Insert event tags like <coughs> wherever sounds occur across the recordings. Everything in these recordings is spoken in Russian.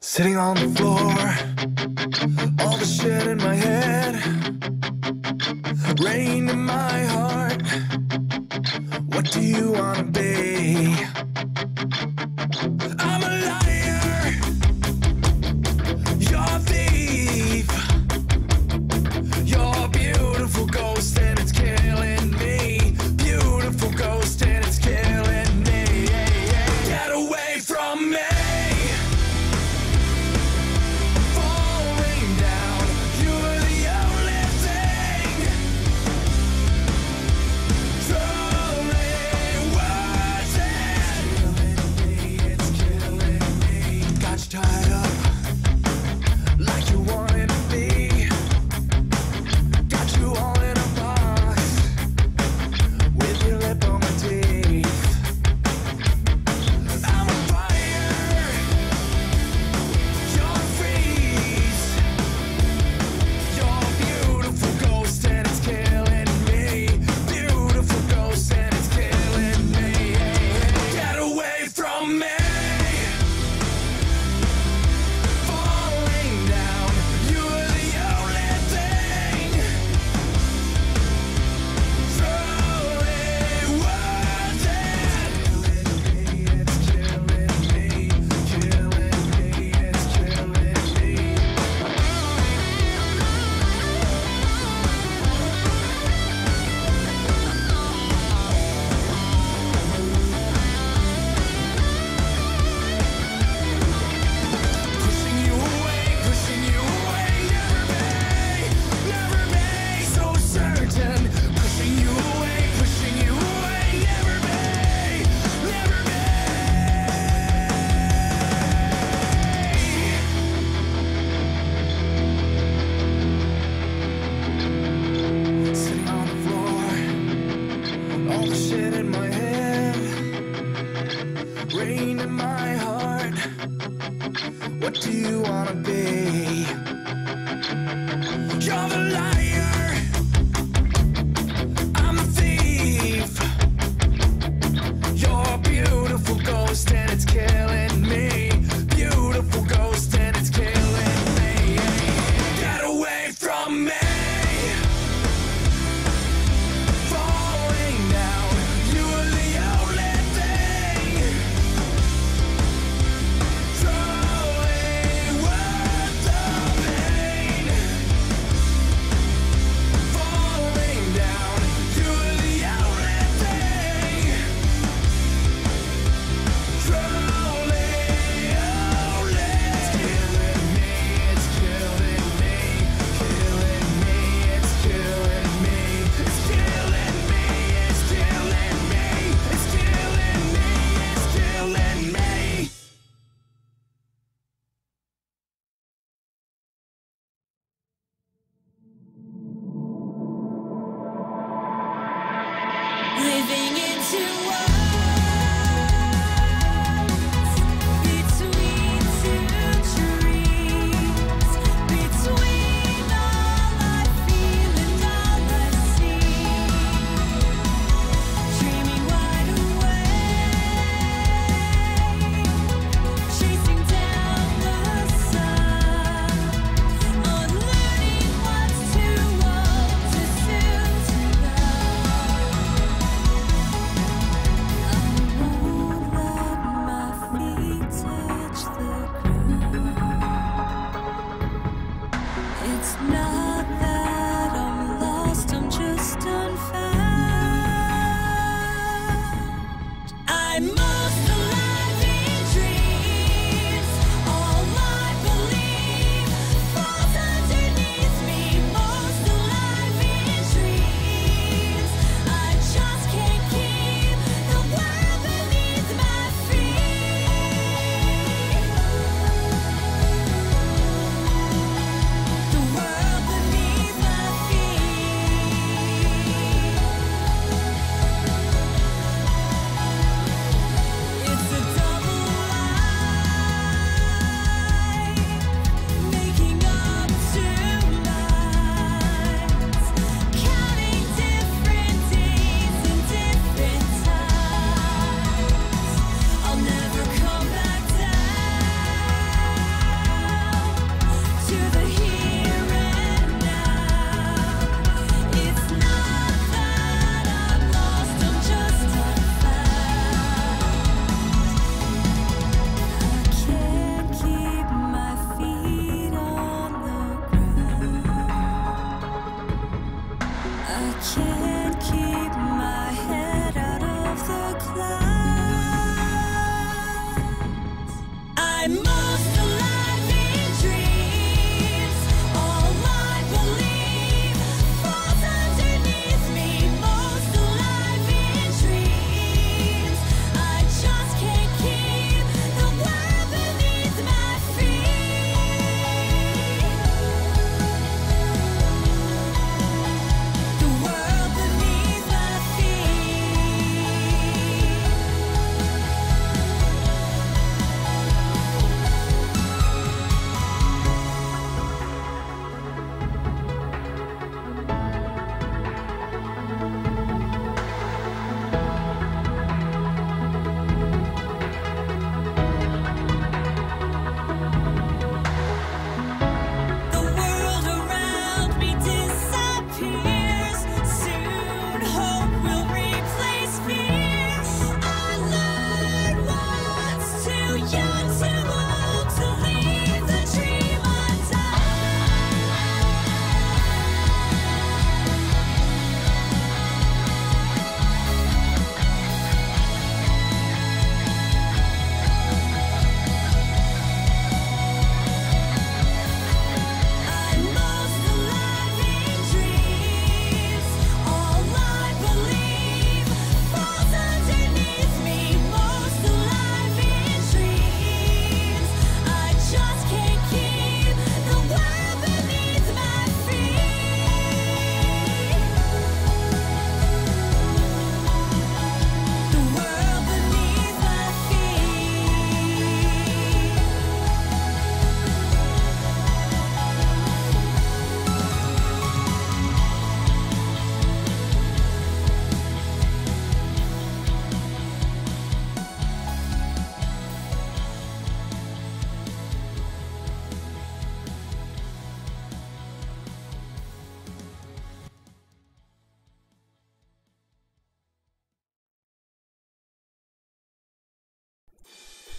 Sitting on the floor, all the shit in my head, rain in my heart. What do you wanna be?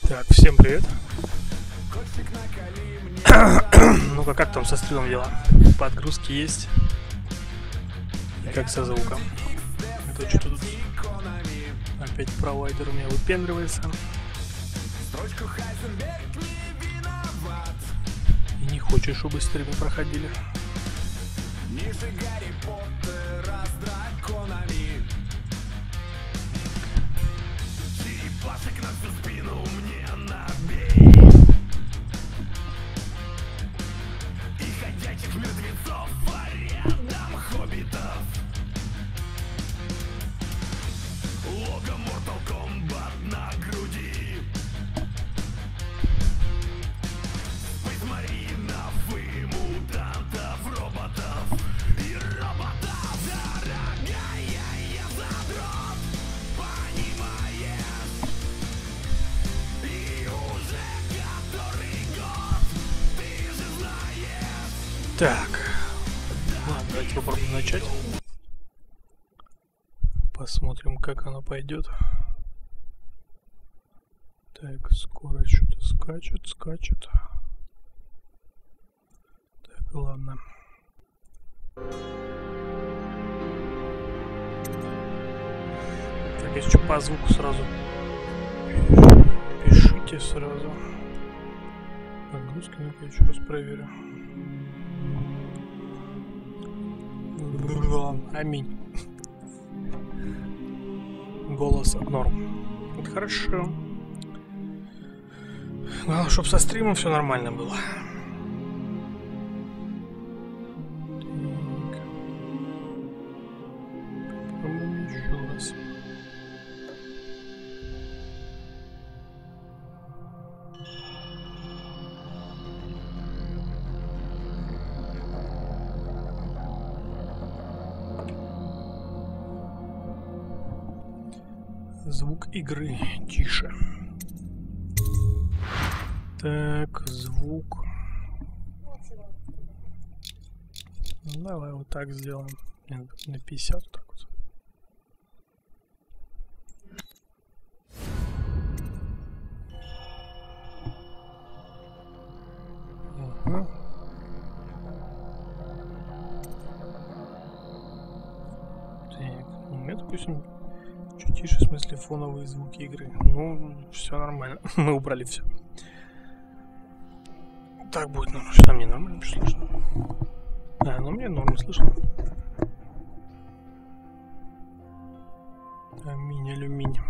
Так, всем привет. <coughs> Ну-ка, как там со стримом дела? Подгрузки есть? И как со звуком? Это что тут? Опять провайдер у меня выпендривается. И не хочет, чтобы стримы проходили. Так. Ладно, давайте попробуем начать. Посмотрим, как оно пойдет. Так, скорость что-то скачет, скачет. Так, ладно. Так, если что, по звуку сразу пишите сразу. Нагрузки, ну-ка еще раз проверю. Аминь. Голос норм. Вот хорошо. Главное, чтобы со стримом все нормально было. Игры тише. Так, звук. Ну, давай вот так сделаем. На 50 вот так вот. Ага. допустим, чуть тише, в смысле, фоновые звуки игры. Ну, все нормально. <laughs> Мы убрали все. Так будет норм. Что мне нормально слышно? А, ну мне норм слышно. Аминь, алюминий.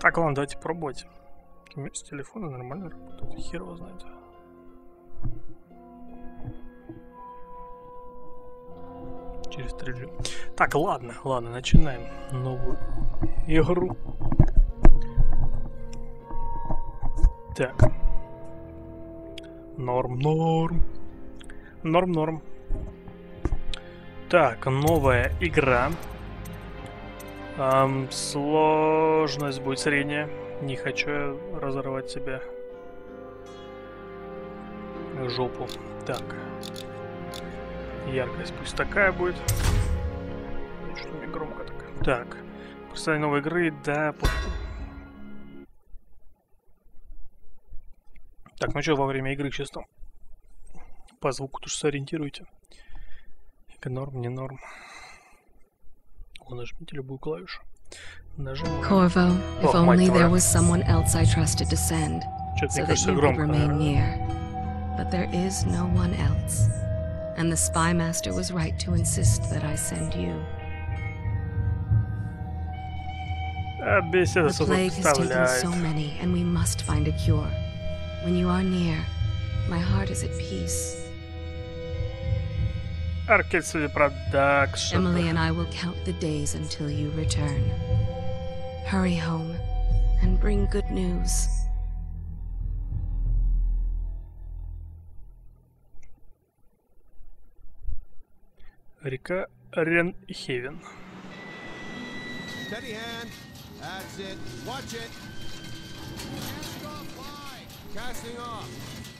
Так, ладно, давайте пробовать. С телефона нормально работает. Хер его знает. Через 3G. Так, ладно, ладно, начинаем новую игру. Так. Норм, норм. Норм, норм. Так, новая игра. Ам, сложность будет средняя. Не хочу разорвать себе жопу. Так. Яркость пусть такая будет. Что мне громко так. Так. Представление новой игры, да. Так, ну что, во время игры сейчас там? По звуку тоже сориентируйте. Норм, не норм. О, нажмите любую клавишу. Corvo, if only there was someone else I trusted to send, so that you could remain near. But there is no one else. and the spy master was right to insist that I send you. The plague has taken so many, and we must find a cure. When you are near, my heart is at peace. Emily and I will count the days until you return. Hurry home and bring good news.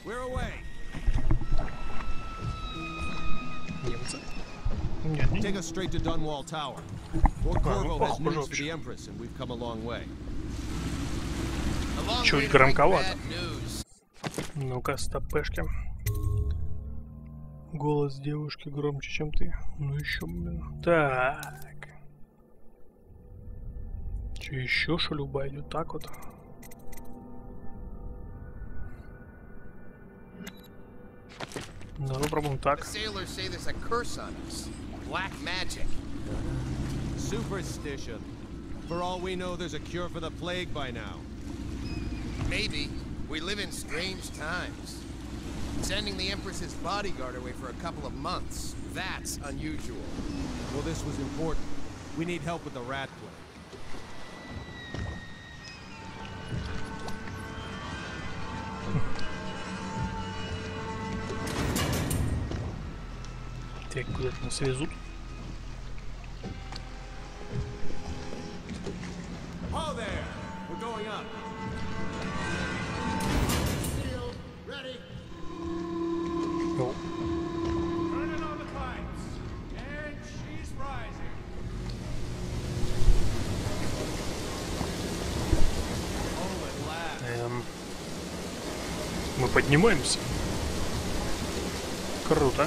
We're away. Немцы. Нет, не- Take us straight to Dunwall Tower. Fort А, ну, Corvo has news for the Empress, and we've come a long way. Чуть громковато. Ну-ка, стопешки. Голос девушки громче, чем ты. Ну еще, блин. Так. Че еще шалюба идет так вот? Давай попробуем так. Superstition. For all we know, there's a cure for the plague by now. Maybe. We live in strange times. Sending the Empress's bodyguard away for a couple of months. That's unusual. Well, this was important. We need help with the rat plague. Так, куда-то нас везут. Oh, there! We're going up. News, Corvo.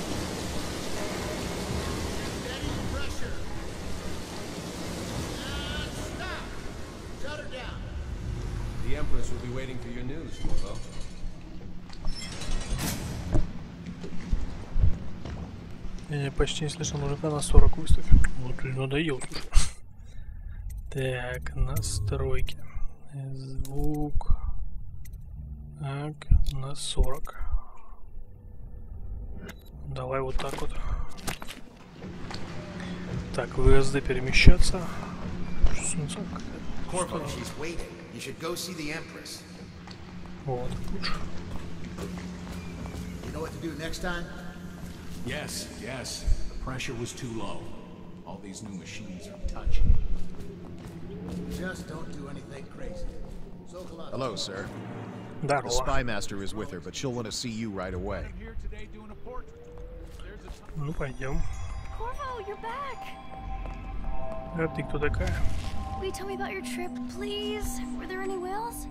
Я почти не слышал мужика на 40 выставь. Вот надоел слушай. Так, настройки. Звук. Так, на 40. Давай вот так вот. Так, ВСД перемещаться. Солнце какая-то. Corvo, she's waiting. You should go see the Empress. Вот, лучше. You know what to do next time? Yes, yes. The pressure was too low. All these new machines are touching. Just don't do anything crazy. So come on. Hello, sir. The Здорово. spy master is with her, but she'll want to see you right away. Ну, пойдем. Corvo, you're back! А ты кто такая? Will you tell me about your trip, please? Were there any whales?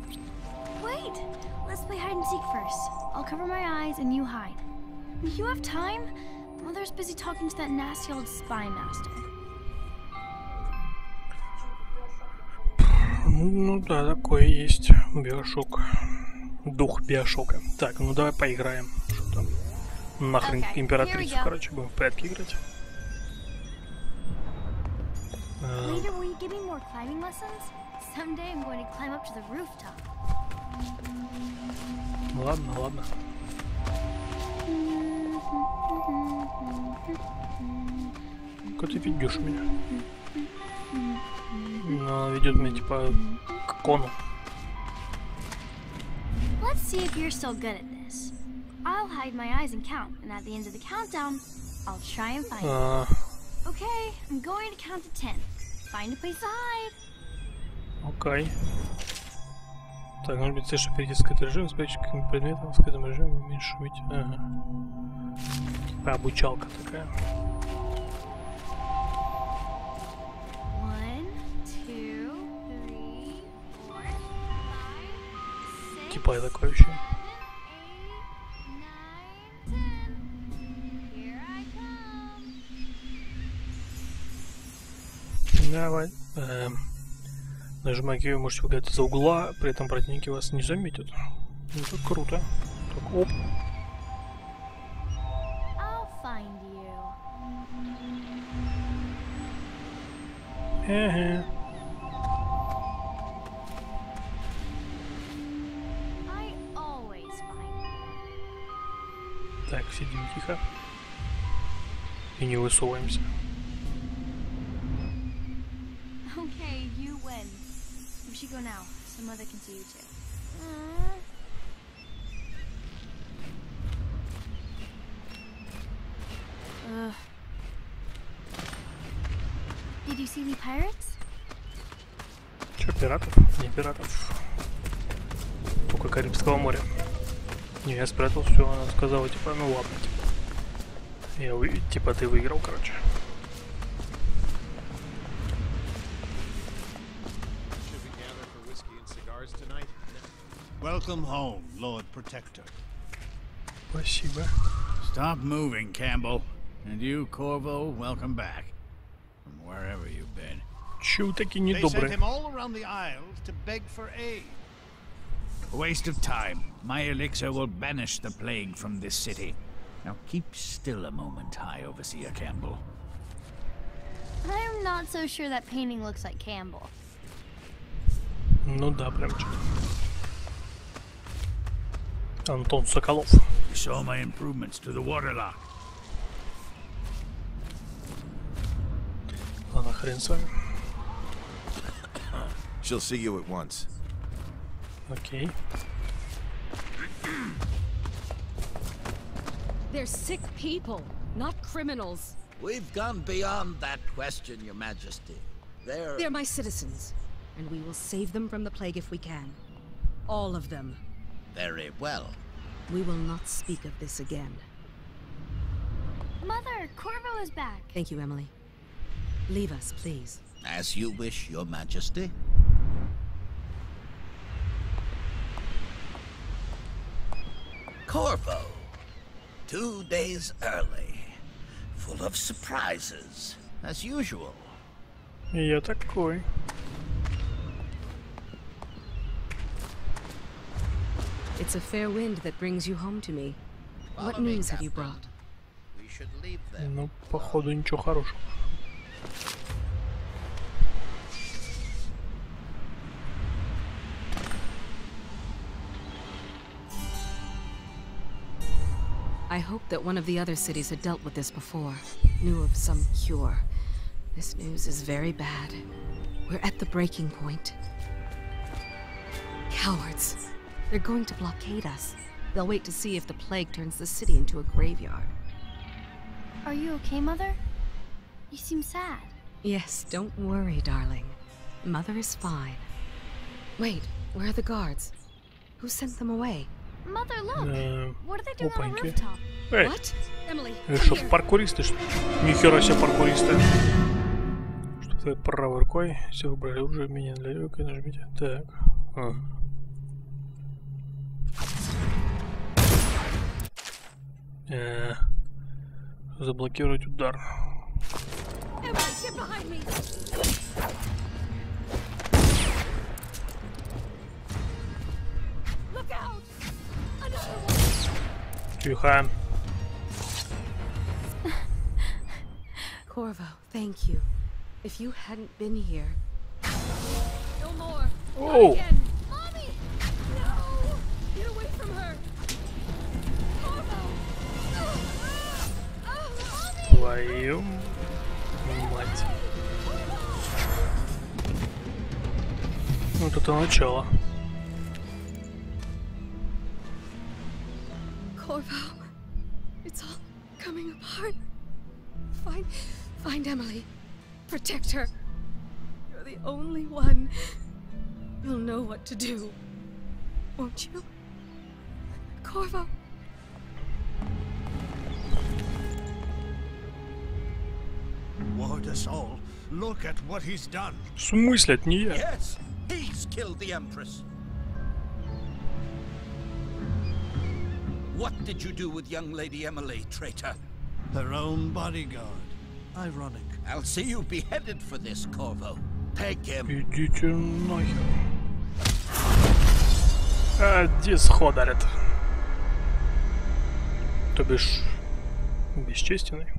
Wait! Let's play hide and seek first. I'll cover my eyes and you hide. You have time? Mother's busy talking to that nasty old spy master. Ну да, такое есть. Биошок. Дух Биошока. Так, ну давай поиграем. Что там? Нахрен Okay, императрицу, короче, будем в прятки играть. Э, Later, will you give me more climbing lessons? Someday I'm going to climb up to the rooftop. ладно, ладно. Куда ты ведешь меня? Ну, она ведет меня типа к кону. Let's see if you're still good at this. I'll hide my eyes and count, and at the end of the countdown, I'll try and find you. А, Okay, I'm going to count to ten. Find a place to hide. окей. Так, может быть, цель, чтобы перейти в скрытый режим, спрячь каким предметом в скрытом режиме, уменьшить шуметь. Ага. Типа обучалка такая. Типа я такое. Давай. Эм, нажимая Q, можете выглядеть за угла, при этом противники вас не заметят. Ну, Это круто. Так, оп. I'll Так, сидим тихо. И не высовываемся. Okay, you win. We should go now. Some mother can see you too. Aw. Ugh. Did you see any pirates? Че, пиратов? Не пиратов. Только Карибского моря. Не, я спрятал все, она сказала, типа, ну ладно, типа. Я вы... типа ты выиграл, короче. Welcome home, Lord Protector. Спасибо. Stop moving, Campbell. And you, Corvo, welcome back. From wherever you've been. Че вы такие They sent недобрые? him all around the Isles to beg for aid. A waste of time. My elixir will banish the plague from this city. Now keep still a moment, High Overseer Campbell. I'm not so sure that painting looks like Campbell. Ну да, прям что. Антон Соколов. You saw my improvements to the waterlock. Ладно, хрен с вами. She'll see you at once. Okay. They're sick people, not criminals. We've gone beyond that question, Your Majesty. They're... They're my citizens, and we will save them from the plague if we can. All of them. Very well. We will not speak of this again. Mother, Corvo is back. Thank you, Emily. Leave us, please. As you wish, Your Majesty. Corvo. Two days early. Full of surprises. As usual. Я такой. It's a fair wind that brings you home to me. What Follow me, news have you Captain. brought? We should leave them. Ну, походу, ничего хорошего. I hoped that one of the other cities had dealt with this before, knew of some cure. This news is very bad. We're at the breaking point. Cowards. They're going to blockade us. They'll wait to see if the plague turns the city into a graveyard. Are you okay, Mother? You seem sad. Yes, don't worry, darling. Mother is fine. Wait, where are the guards? Who sent them away? Э, опаньки. Эй, это что, паркуристы? Что? Нихера себе паркуристы. Что твоей правой рукой? Все выбрали уже меня для легкой, нажмите. Так. А. Э. Заблокировать удар. Look out! Тихо. Corvo, thank you. If you hadn't been here. No more. Oh. Not again. Mommy! No! Get away from her. Corvo! Ah, mommy! Твою мать. Вот это начало. Corvo, it's all coming apart. Find, find Emily. Protect her. You're the only one. You'll know what to do. Won't you? Corvo. Ward us all. Look at what he's done. В смысле, это не я? Yes, he's killed the Empress. What did you do with young Lady Emily, traitor? Her own bodyguard. Ironic. I'll see you beheaded for this, Corvo. Take him. Идите нахер. А, дисходарит. То бишь, бесчестенный.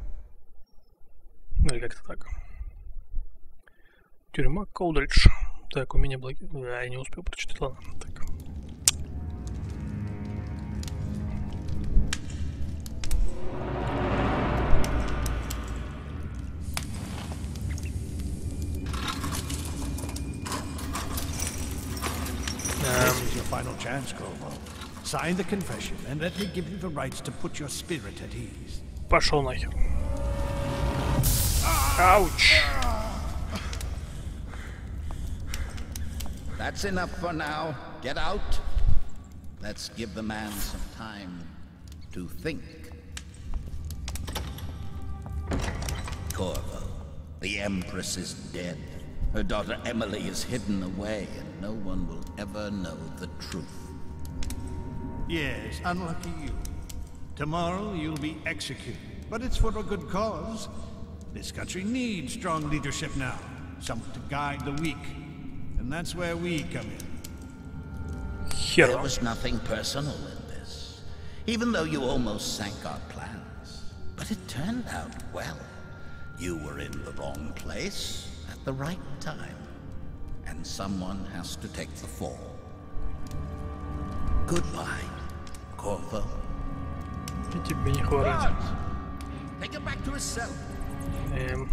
Ну или как-то так. Тюрьма Колдридж. Так, у меня блоки... А, я не успел прочитать, ладно. Так. chance, Corvo. Sign the confession and let me give you the rights to put your spirit at ease. Пошел нахер. Ауч. That's enough for now. Get out. Let's give the man some time to think. Corvo, the Empress is dead. Her daughter Emily is hidden away, and no one will ever know the truth. Yes, unlucky you. Tomorrow you'll be executed, but it's for a good cause. This country needs strong leadership now, someone to guide the weak. And that's where we come in. There was nothing personal in this, even though you almost sank our plans. But it turned out well. You were in the wrong place at the right time. And someone has to take the fall. Goodbye, Corvo. Take him back to his cell. Um.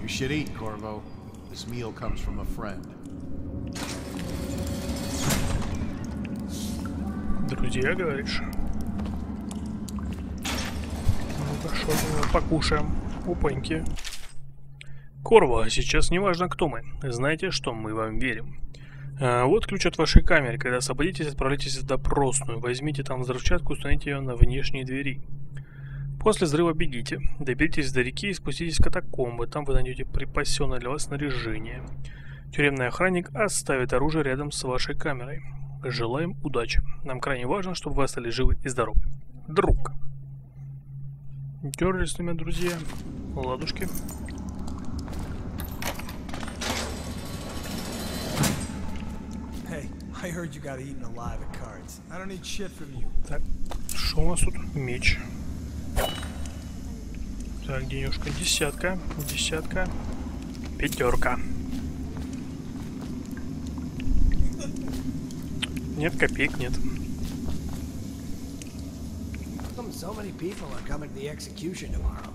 You should eat, Corvo. This meal comes from a friend. Друзья, говоришь? Ну-ка, что мы покушаем? Опаньки. Корво, сейчас не важно, кто мы. Знаете, что мы вам верим. А, вот ключ от вашей камеры. Когда освободитесь, отправляйтесь в допросную. Возьмите там взрывчатку, установите ее на внешней двери. После взрыва бегите, доберитесь до реки и спуститесь в катакомбы. Там вы найдете припасенное для вас снаряжение. Тюремный охранник оставит оружие рядом с вашей камерой. Желаем удачи. Нам крайне важно, чтобы вы остались живы и здоровы. Друг. Дерлись с ними, друзья. Ладушки. Hey, I heard you got eaten alive at cards. I don't need shit from you. Так, что у нас тут? Меч. Так, денежка десятка, десятка, пятерка. Нет, копеек нет. How come so many people are coming to the execution tomorrow?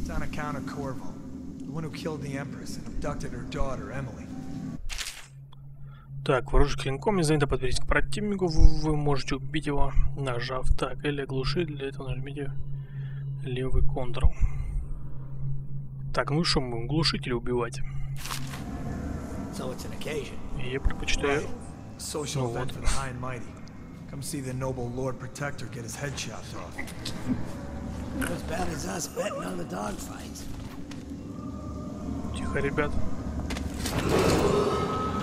It's on account of Corvo, the one who killed the Empress and abducted her daughter, Emily. Так, вооружить клинком, не занято подберитесь к противнику, вы, вы можете убить его, нажав так, или оглушить, для этого нажмите левый контрол. Так, ну что, мы будем глушить или убивать? So it's an occasion. Я предпочитаю... Ну event вот. for the high and mighty. Come see the noble Lord Protector get his head chopped off. As bad as us betting on the dogfights. Тихо, ребят.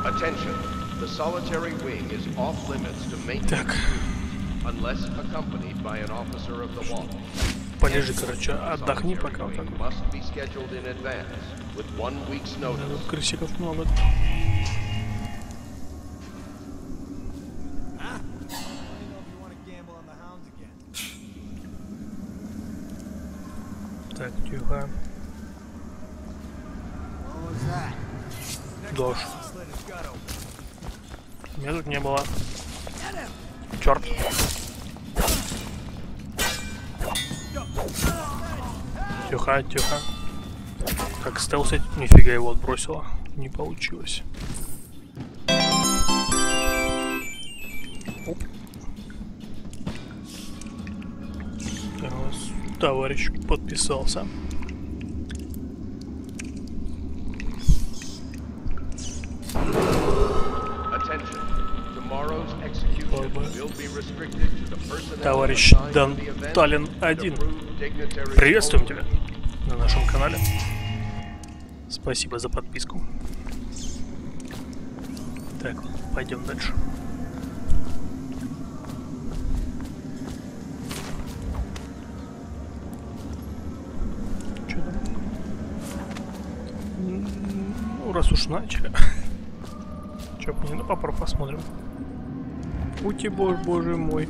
Attention. The solitary wing is off limits to maintenance Так. unless accompanied by an officer of the law. Полежи, короче, отдохни пока вот так. Must be scheduled in advance with one week's notice. Тут крысиков много. Так, тихо. Дождь. Меня тут не было. Черт. Тихо, тихо. Как стелсить? Нифига его отбросило. Не получилось. Оп. Товарищ подписался. Товарищ Дан Таллин and 1. approved dignitaries Приветствуем тебя на нашем канале. Спасибо за подписку. Так, пойдем дальше. Ну, раз уж начали. Не на папор посмотрим. Ути, боже, боже мой.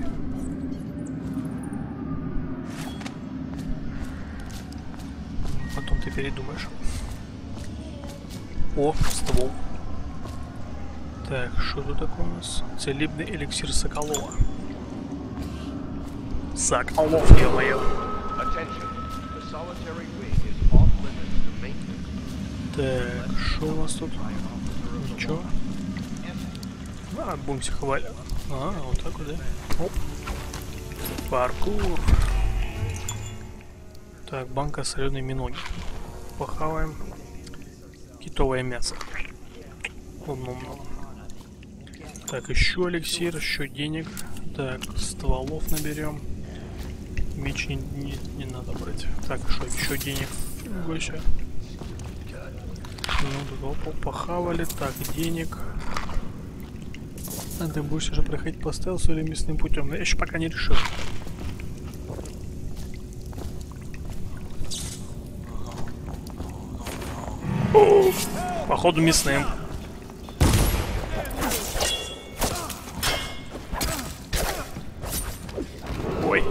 Потом ты передумаешь. О, ствол. Так, что тут такое у нас? Целебный эликсир Соколова. Соколов, ё-моё. Так, что у нас тут? Ничего. А, будем хвалить. А, вот так вот, да? Оп. Паркур. Так, банка соленой миноги. Похаваем. Китовое мясо. Ум-ум-ум. Так, еще эликсир, еще денег. Так, стволов наберем. Меч не, не, не надо брать. Так, что, еще денег. Гося. Ну, тут похавали. Так, денег. А ты будешь уже проходить по стелсу или мясным путем? Я еще пока не решил. Походу мясным. Ой.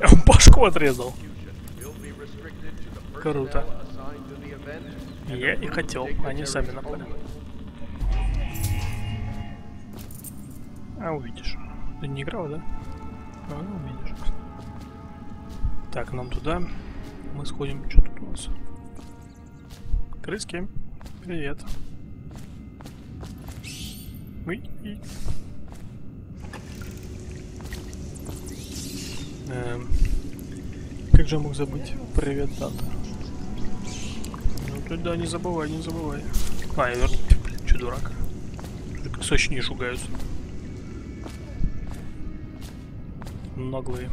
Он башку отрезал. Круто. Я и хотел, они сами напали. А, увидишь. Ты не играл, да? А, увидишь. Так, нам туда. Мы сходим. Что тут у нас? Крыски. Привет. И. Эм, как же я мог забыть? Привет, Дата. Ну ты да, не забывай, не забывай. А, я верну. Блин, че дурак. Только сочнее шугаются. Наглые.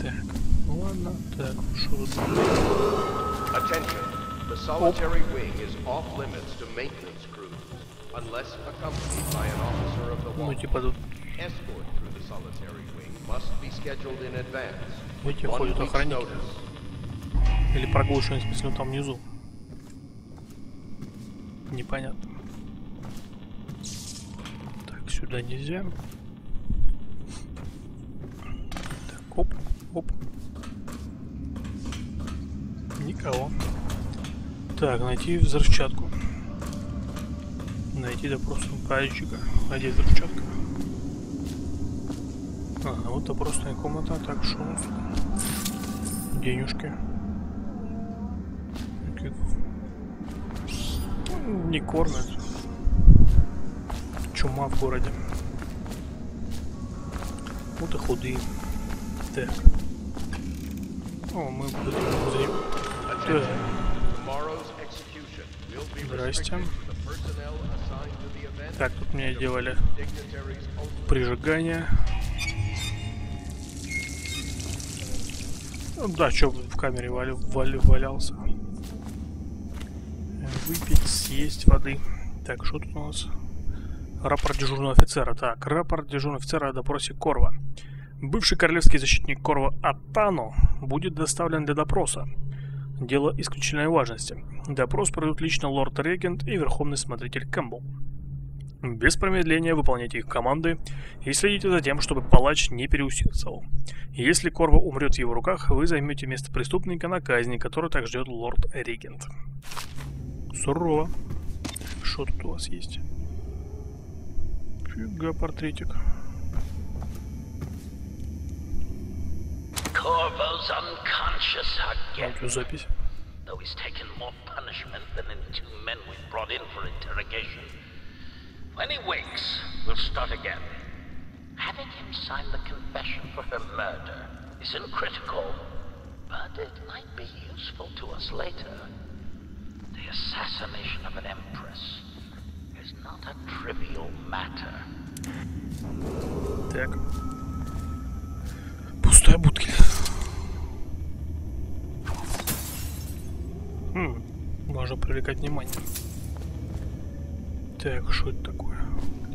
Так, ну ладно. Так, что тут? Attention. The solitary wing is off limits to maintenance crews, unless accompanied by an officer of the Ну, wall. типа тут Escort through the solitary wing must be scheduled in advance. One ходят охранники. Или прогулочные, в смысле, там внизу. Непонятно. Так, сюда нельзя. Так, оп, оп. Никого. Так, найти взрывчатку. Найти допрос пайщика. Найди взрывчатку. Ага, вот допросная комната. Так, что у нас? Денежки. Как- Не кормят. Чума в городе. Вот и худые. Так. О, мы будем be Здрасте. Так, тут мне делали прижигание. Ну да, что в камере вали, вали- валялся. Выпить, съесть воды. Так, что тут у нас? Рапорт дежурного офицера. Так, рапорт дежурного офицера о допросе Корва. Бывший королевский защитник Корва Атано будет доставлен для допроса. Дело исключительной важности. Допрос проведут лично лорд-регент и верховный смотритель Кэмпбелл. Без промедления выполняйте их команды и следите за тем, чтобы палач не переусердствовал. Если Корва умрет в его руках, вы займете место преступника на казни, который так ждет лорд-регент. Сурово. Что тут у вас есть? Фига портретик. Corvo's unconscious again. Аудиозапись. Though he's taken more punishment than the two men we brought in for interrogation. When he wakes, we'll start again. Having him sign the confession for her murder isn't critical, but it might be useful to us later. The assassination of an empress Так. Пустая будка. Хм, можно привлекать внимание. Так, что это такое?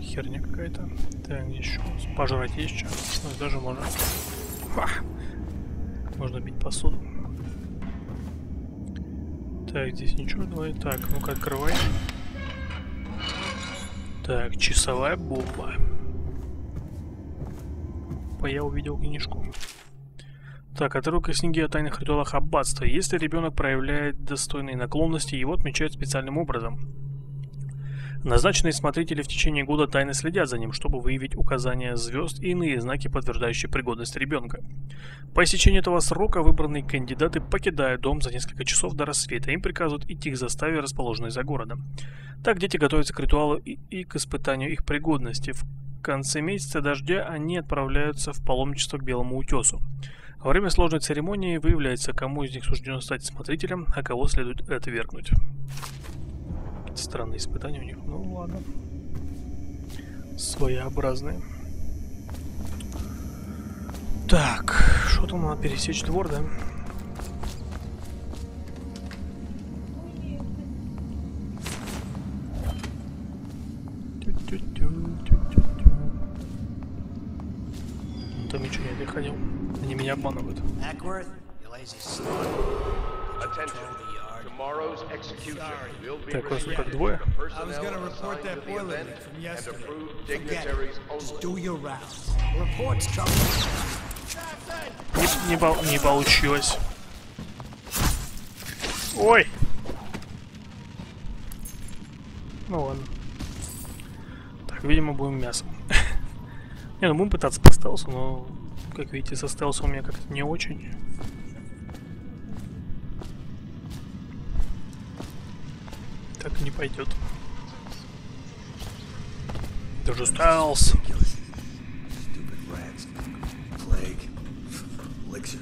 Херня какая-то. Так, еще? Пожрать есть что? Ну, даже можно. Ха! Можно бить посуду. Так, здесь ничего, давай. Так, ну-ка, открывай. Так, часовая бомба. Я увидел книжку. Так, отрывок из книги о тайных ритуалах аббатства. Если ребенок проявляет достойные наклонности, его отмечают специальным образом. Назначенные смотрители в течение года тайно следят за ним, чтобы выявить указания звезд и иные знаки, подтверждающие пригодность ребенка. По истечении этого срока выбранные кандидаты покидают дом за несколько часов до рассвета. Им приказывают идти к заставе, расположенной за городом. Так дети готовятся к ритуалу и, и к испытанию их пригодности. В конце месяца дождя они отправляются в паломничество к Белому утесу. Во время сложной церемонии выявляется, кому из них суждено стать смотрителем, а кого следует отвергнуть. Странные испытания у них. Ну ладно. Своеобразные. Так, что там надо пересечь двор, да? Там ничего не доходил. Они меня обманывают. Attention. Так, вас тут как двое? Не, не, пол- не получилось. Ой! Ну ладно. Так, видимо, будем мясом. не, ну будем пытаться по стелсу, но, как видите, со стелсом у меня как-то не очень. Так не пойдет. Это же стелс. Stupid rats. Plague. Elixir.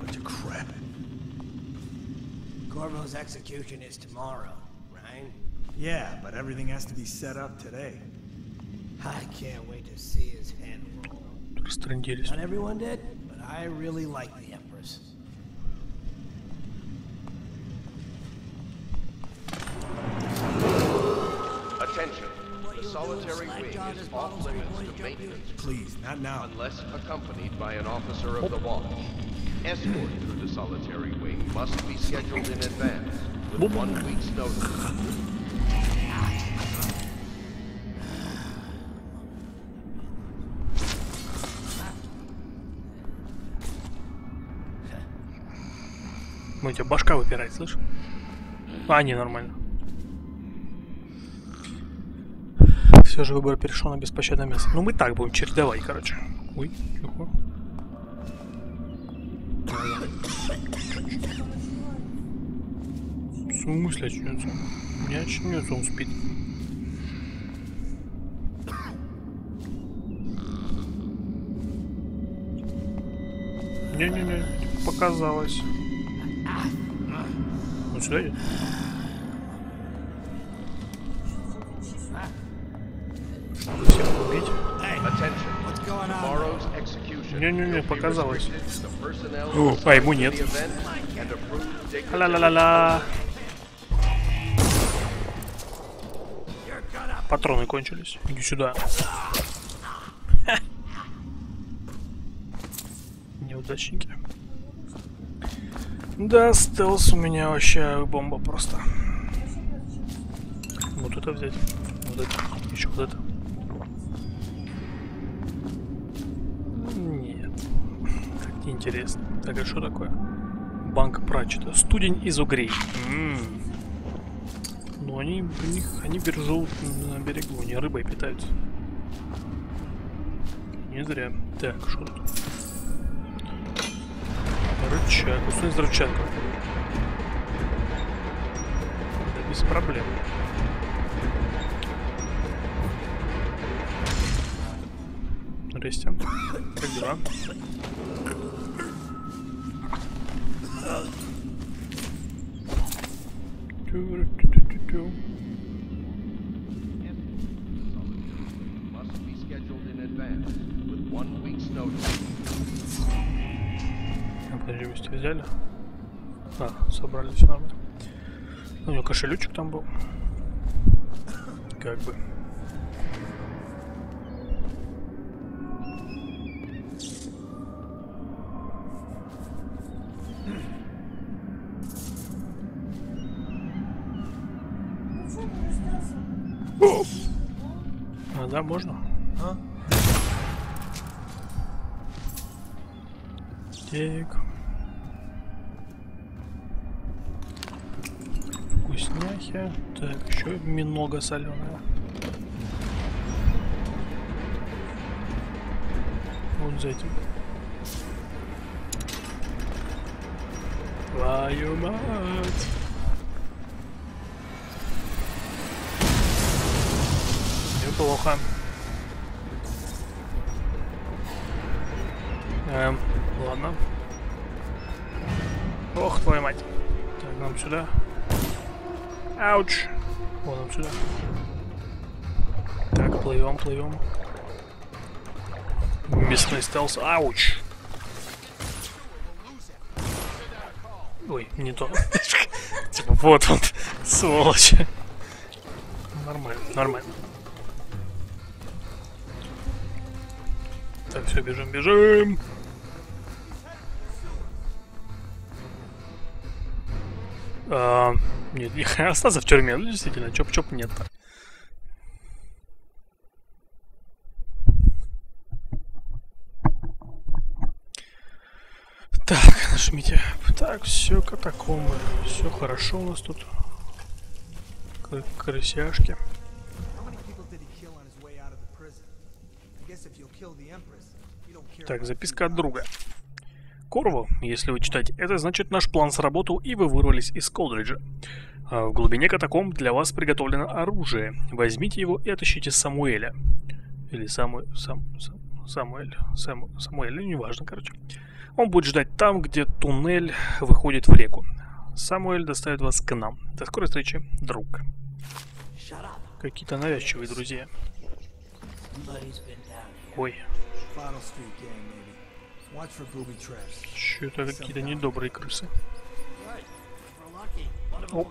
Bunch of crap. Corvo's execution is tomorrow, right? Yeah, but everything has to be set up today. I can't wait to see his head roll. Растрындились. Not everyone did, but I really like the Attention. The solitary wing is off limits to maintenance Please, not now. unless accompanied by an officer of the watch. Escort through the solitary wing must be scheduled in advance with one week's notice. Ну, у тебя башка выпирает, слышь? А, не, нормально. Все же выбор перешел на беспощадное место. Ну, мы так будем чередовать, короче. Ой, тихо. В смысле очнется? Не очнется, он спит. Не-не-не, показалось. Он сюда идет? Всех убить? Не-не-не, показалось. О, а ему нет. Ла-ла-ла-ла. Патроны кончились. Иди сюда. <laughs> Неудачники. Да, стелс у меня вообще бомба просто. Вот это взять. Вот это. Еще вот это. Так неинтересно. Так, а что такое? Банк Пратчета. Студень из угрей. М. Ну, они, у них, они бережут на берегу, они рыбой питаются. Не зря. Так, что тут? Рычаг. Усунуть рычаг. Да без проблем. Здрасте. Как дела? Подожди, вы все взяли? А, собрали все нормально. У него кошелечек там был. Как бы. Да, можно? А? Так. Вкусняхи. Так, еще минога соленая. Вот за этим. Твою мать. Неплохо. Эм, ладно. Ох, твою мать. Так, нам сюда. Ауч. Вон нам сюда. Так, плывем, плывем. Местный стелс. Ауч. Ой, не то. <laughs> Типа, вот он, <laughs> сволочь. Нормально, нормально. Так, все, бежим, бежим. А, нет, я остался в тюрьме, ну действительно, чоп-чоп нет. Так, нажмите. Так, все катакомбы. Все хорошо у нас тут. Кры- Крысяшки. How many people did he kill on his way out of the prison? I guess if you'll kill the Empress, you don't care Так, записка от друга. Корво, если вы читаете это, значит наш план сработал и вы вырвались из Колдриджа. А В глубине катакомб для вас приготовлено оружие. Возьмите его и отыщите Самуэля. Или Саму... Сам... Сам... Самуэль. Саму... Самуэль, ну, неважно, короче. Он будет ждать там, где туннель выходит в реку. Самуэль доставит вас к нам. До скорой встречи, друг. Какие-то навязчивые друзья. Ой, Traps. что-то какие-то недобрые крысы. Oh.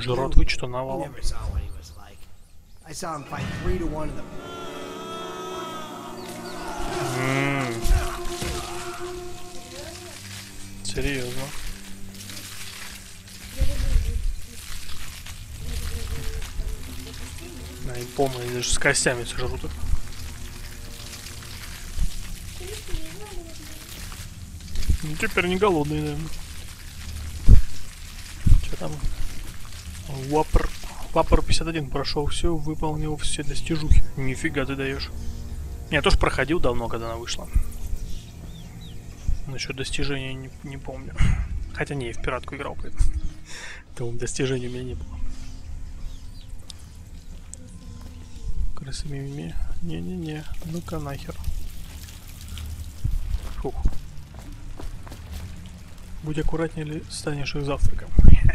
Жратвы you, что you навалом. I saw him fight three to one of them. М. Серьезно. Да, и полные даже с костями сожрут их. Ну, теперь не голодные, наверное. Что там? Вапор. Вапор 51 прошел все, выполнил все достижухи. Нифига ты даешь. Я тоже проходил давно, когда она вышла. Насчет достижения не, не помню. Хотя не, я в пиратку играл, поэтому того достижений у меня не было. крысы мимими. Не-не-не, ну-ка нахер. Фух. Будь аккуратнее или станешь их завтраком. <laughs>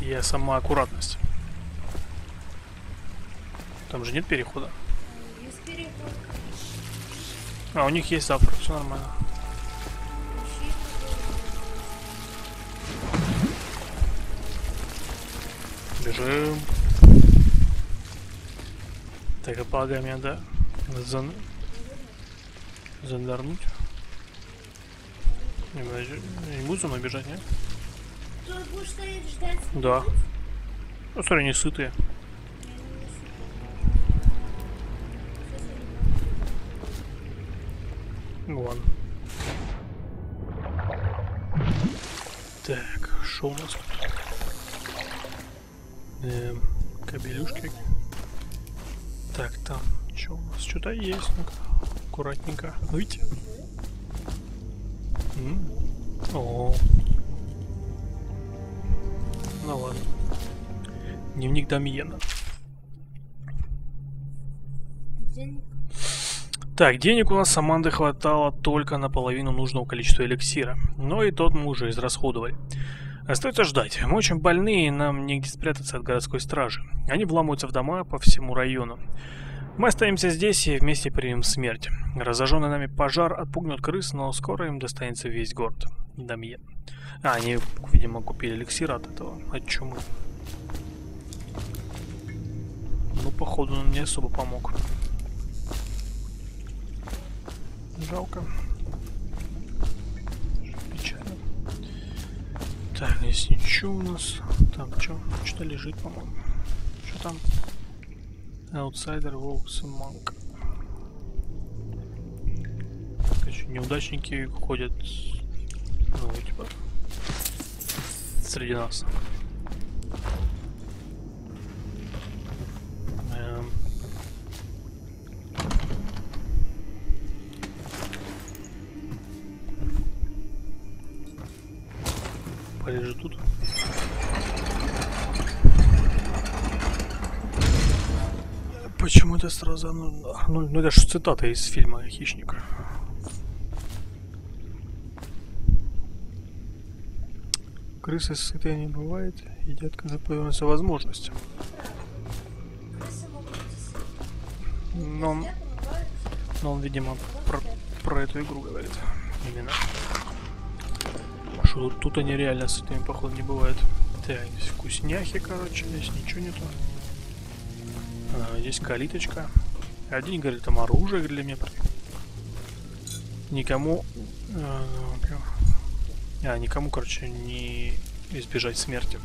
Я сама аккуратность. Там же нет перехода. А, у них есть завтрак, все нормально. Бежим. Так, я полагаю, мне надо зан... зандарнуть. Не, не буду за мной бежать, нет? Да. Ну, смотри, они сытые. Ну ладно. Так, что у нас тут? Эм, кабелюшки. Так, там, что у нас? Что-то есть, ну-ка. Аккуратненько. Выйти. О. Ну ладно. Дневник Дамьена. Денег. Так, денег у нас с Амандой хватало только на половину нужного количества эликсира. Но и тот мы уже израсходовали. Остается ждать. Мы очень больные, и нам негде спрятаться от городской стражи. Они вламываются в дома по всему району. Мы останемся здесь и вместе примем смерть. Разожженный нами пожар отпугнет крыс, но скоро им достанется весь город. Дамьен. А, они, видимо, купили эликсир от этого, от чумы. Ну, походу, он не особо помог. Жалко. Так, здесь ничего у нас. Там что? Что-то лежит, по-моему. Что там? Волкс и Манк. Короче, неудачники ходят, ну, типа, среди нас. Эм. Полежи тут. Почему это сразу? Ну, ну, ну это же цитата из фильма «Хищник». Крысы сытые не бывает, едят, когда появится возможность. Но но он видимо, про, про эту игру говорит. Именно. Что тут, они реально сытыми, походу, не бывает. Так, здесь вкусняхи, короче, здесь ничего нету. А, здесь калиточка. Один говорит, там оружие для меня. Никому... А, а, никому, короче, не избежать смерти.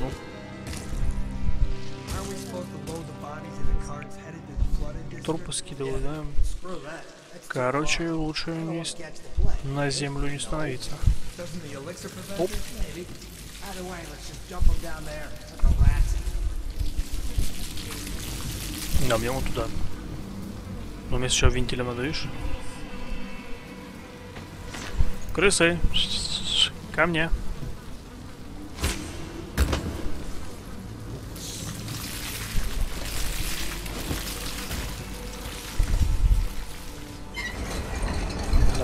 Ну, трупы скидываю, да? Короче, лучше не с- на землю не становиться. Оп. Да, мне вот туда. Но мне сейчас вентилем надо, видишь? Крысы! Ко мне!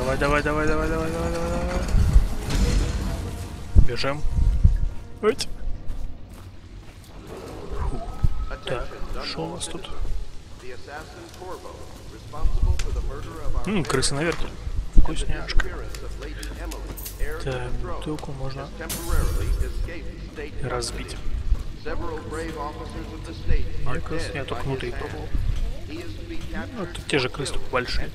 Давай, давай, давай, давай, давай, давай, давай, давай. Бежим. Уть. Фу. Так, что у нас тут? Ммм, крысы наверх. Вкусняшка. Так, бутылку можно разбить. Я крыс, я только внутри пробовал. Ну, это те же крысы, только большие.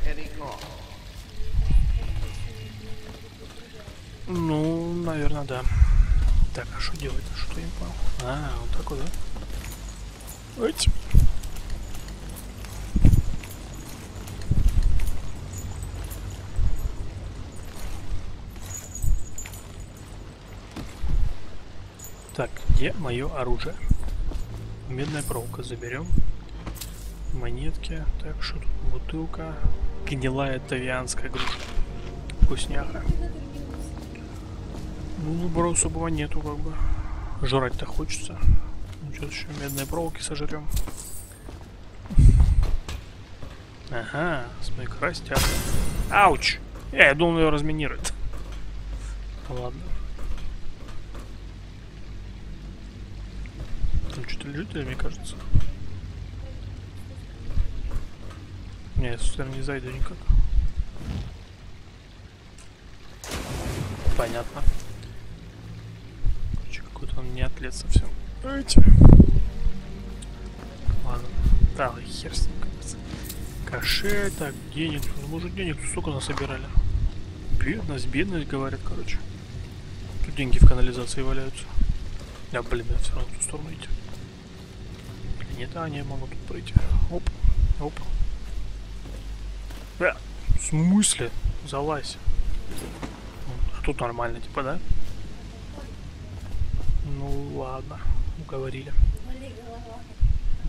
Ну, наверное, да. Так, а что делать? Что я не понял? А, вот так вот, да? Уть. Так, где мое оружие? Медная проволока заберем. Монетки. Так, что тут? Бутылка. Гнилая тавианская груша. Вкусняха. Ну, выбора особого нету, как бы. Жрать-то хочется. Ну, что еще медные проволоки сожрем. Ага, смотри, крастят. Ауч! Э, я думал, ее разминирует. Ладно. Там что-то лежит, мне кажется? Не, я сюда не зайду никак. Понятно. Какой-то он не атлет совсем. Эти. Ладно. Да, хер с ним, кажется. Так, денег. Ну, мы уже денег столько насобирали. Бедность, бедность, говорят, короче. Тут деньги в канализации валяются. Да, блин, я все равно в ту сторону идти. Нет, а, не могу тут пройти. Оп, оп. Да, в смысле? Залазь. А тут нормально, типа, да? Ну ладно, уговорили.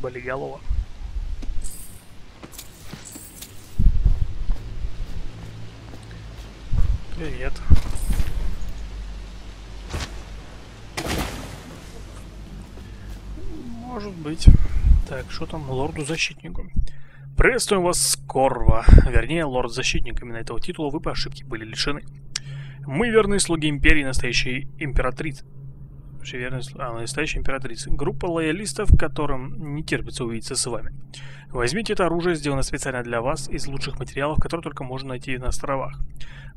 Болиголова. Привет. Может быть. Так, что там лорду-защитнику? Приветствуем вас, Скорва. Вернее, лорд-защитник. Именно этого титула вы по ошибке были лишены. Мы верные слуги Империи, настоящей императрицы. Верные слуги... А, настоящей императрицы. Группа лоялистов, которым не терпится увидеться с вами. Возьмите это оружие, сделано специально для вас, из лучших материалов, которые только можно найти на островах.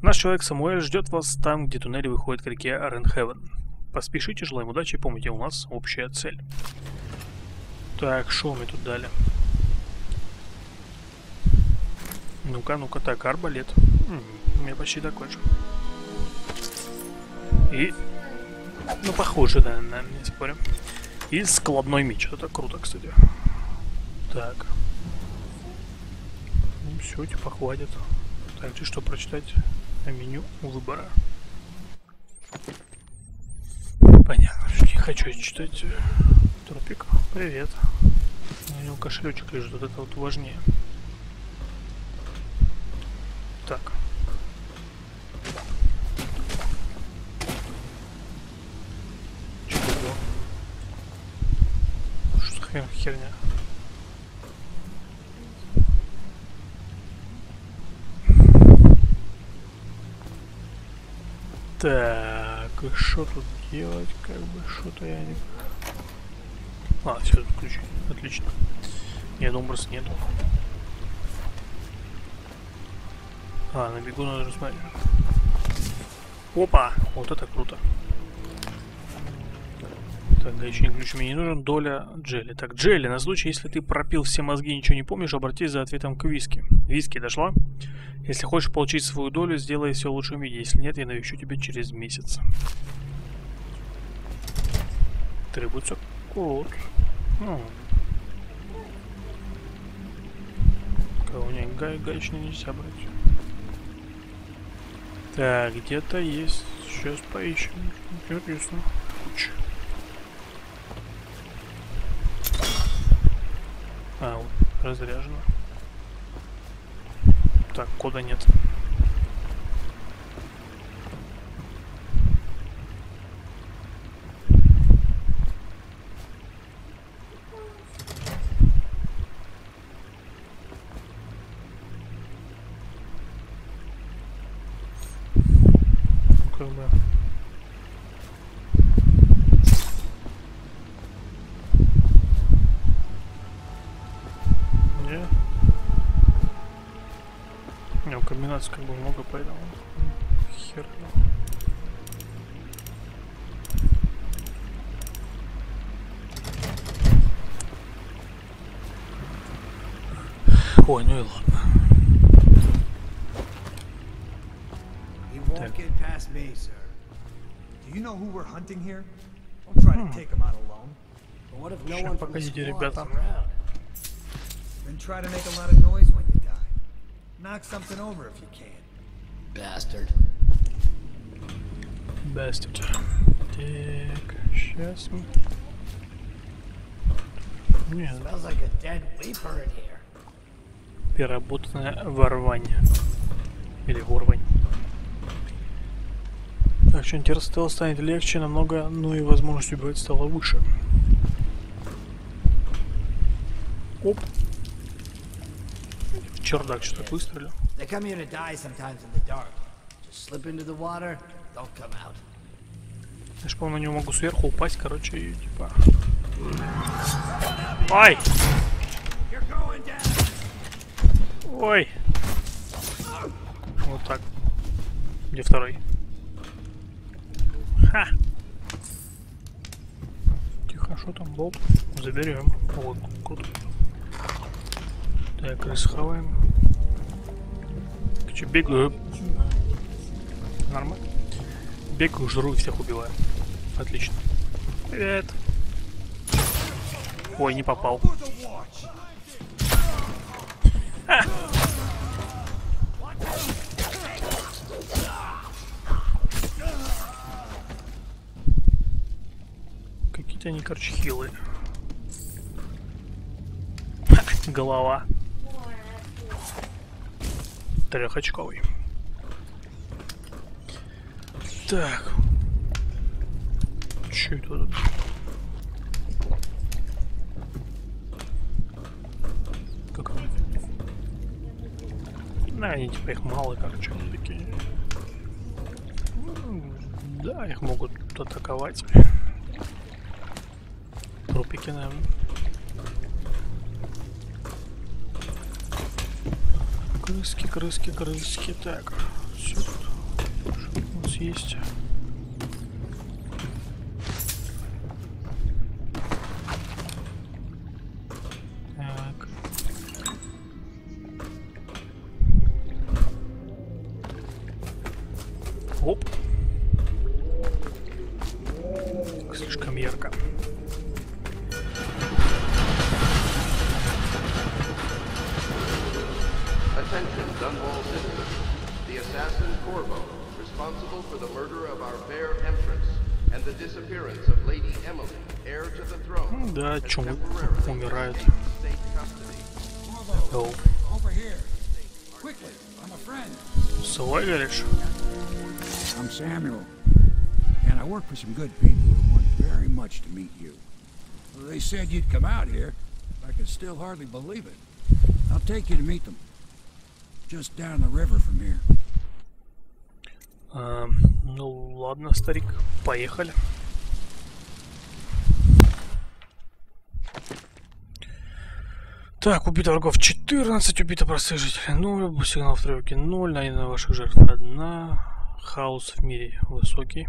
Наш человек Самуэль ждет вас там, где туннели выходят к реке Ренхевен. Поспешите, желаем удачи, помните, у нас общая цель. Так, что мы тут дали? Ну-ка, ну-ка, так, арбалет. У меня почти такой же. И... Ну, похоже, да, на, не спорим. И складной меч. Это круто, кстати. Так. Ну, все, типа, хватит. Так, ты что прочитать? На меню выбора. Понятно, не хочу читать. Тропик, привет. У него кошелечек лежит, вот это вот важнее. Так. Хер- херня? Так, и что тут делать, как бы, что-то я не... А, все, ключи, отлично. Нет, образ нету. А, на бегу надо рассмотреть. Опа! Вот это круто. Так, гаечный ключ мне не нужен. Доля Джелли. Так, Джелли, на случай, если ты пропил все мозги и ничего не помнишь, обратись за ответом к виски. Виски дошла? Если хочешь получить свою долю, сделай все в лучшем виде. Если нет, я навещу тебя через месяц. Требуется код. Ну. Кого не гай, гаечный нельзя брать. Так, где-то есть. Сейчас поищем. Интересно. Куча. А, разряжено. Так, кода нет. Как Комбинаций как бы много, поэтому хер. Ой, ну и ладно. He won't get past me, sir. Do you know who we're hunting here? Don't try to take him out alone. But what if no Ща, one from the погодите, squad ребята. Then try to make a lot of noise when you. Knock something over if you can. Bastard. Бастard. Так, сейчас мы... Нет, Smells like a dead weeper in here. переработанное ворвань. Или ворвань. Так, что интересно, стало станет легче намного, ну и возможность убивать стала выше. Оп. Чердак что-то выстрелил. They come here to die sometimes in the dark. Just slip into the water, don't come out. Я ж, по-моему, на него могу сверху упасть, короче, и типа... Ай! Ой! Вот так. Где второй? Ха! А что там, болт? Заберем. Вот, круто. Так, крыс хаваем. Что, бегаю? Нормально. Бегаю, жру и всех убиваю. Отлично. Привет. Ой, не попал. Какие-то они, короче, хилые. Голова. Трехочковый. Так. Че это тут? Как они? Да, они типа их мало, как они такие. Ну, Да, их могут атаковать. Трупики, наверное. Крыски, крыски, крыски. Так, все тут. У нас есть? Samuel, and I work for some good people who want very much to meet you. Well, they said you'd come out here. I can still hardly believe it. I'll take you to meet them. Just down the river from here. Эм, ну ладно, старик, поехали. Так, убито врагов 14, убито простых жителей 0, сигнал в тревоге 0, найдено ваших жертв 1, хаос в мире высокий.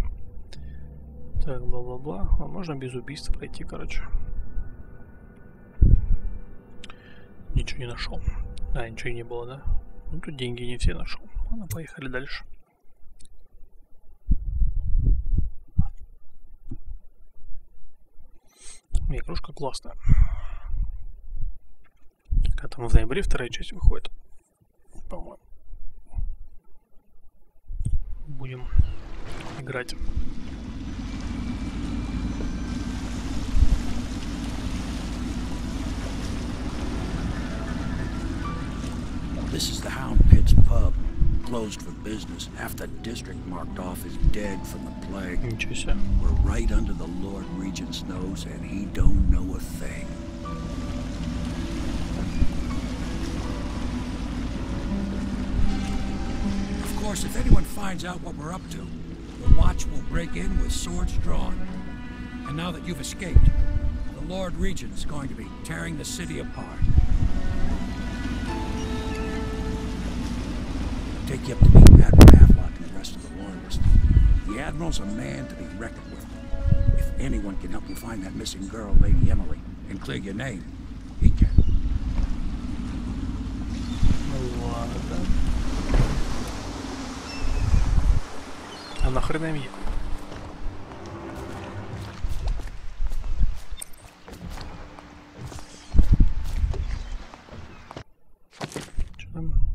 Так, бла-бла-бла. А можно без убийств пройти, короче. Ничего не нашел. А, ничего и не было, да? Ну тут деньги не все нашел. Ладно, поехали дальше. Не, игрушка классная. Когда там в ноябре вторая часть выходит. По-моему. Будем играть. This is the Hound Pits pub. Closed for business. Half the district marked off as dead from the plague. We're right under the Lord Regent's nose, and he don't know a thing. Course, if anyone finds out what we're up to, the Watch will break in with swords drawn. And now that you've escaped, the Lord Regent's going to be tearing the city apart. take you up to meet Admiral Havelock and the rest of the Loyalists. The Admiral's a man to be reckoned with. If anyone can help you find that missing girl, Lady Emily, and clear your name, А нахрен им ехать?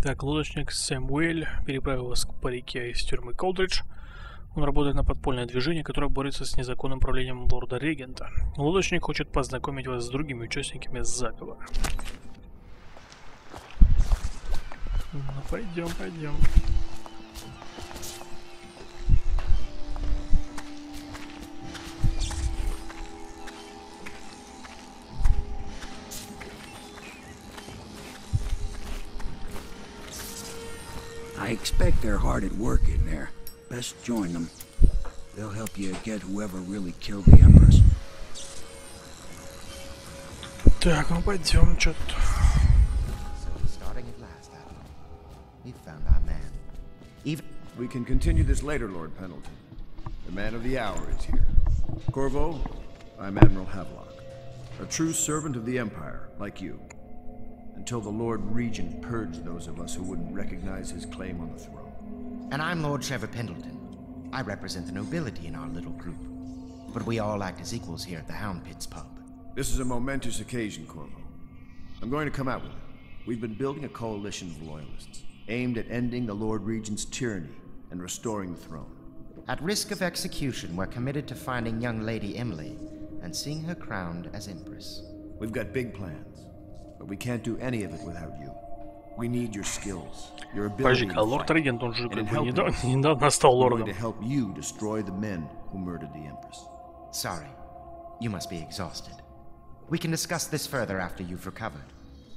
Так, лодочник Сэмуэль переправил вас по реке из тюрьмы Колдридж. Он работает на подпольное движение, которое борется с незаконным правлением лорда-регента. Лодочник хочет познакомить вас с другими участниками заговора. Ну, пойдем, пойдем. I expect they're hard at work in there. Best join them. They'll help you get whoever really killed the Empress. Так, ну пойдем, что тут. Starting at last, Admiral. We've found our man. Even We can continue this later, Lord Pendleton. The man of the hour is here. Corvo, I'm Admiral Havelock, a true servant of the Empire, like you. Until the Lord Regent purged those of us who wouldn't recognize his claim on the throne. And I'm Lord Trevor Pendleton. I represent the nobility in our little group. But we all act as equals here at the Hound Pits pub. This is a momentous occasion, Corvo. I'm going to come out with it. We've been building a coalition of loyalists, aimed at ending the Lord Regent's tyranny and restoring the throne. At risk of execution, we're committed to finding young Lady Emily and seeing her crowned as Empress. We've got big plans, but we can't do any of it without you. We need your skills, your ability Подожди-ка, to а лорд fight. <laughs> Регент, он же And как in бы helping недавно, us, недавно стал we're лордом. going to help you destroy the men who murdered the Empress. Sorry. You must be exhausted. We can discuss this further after you've recovered.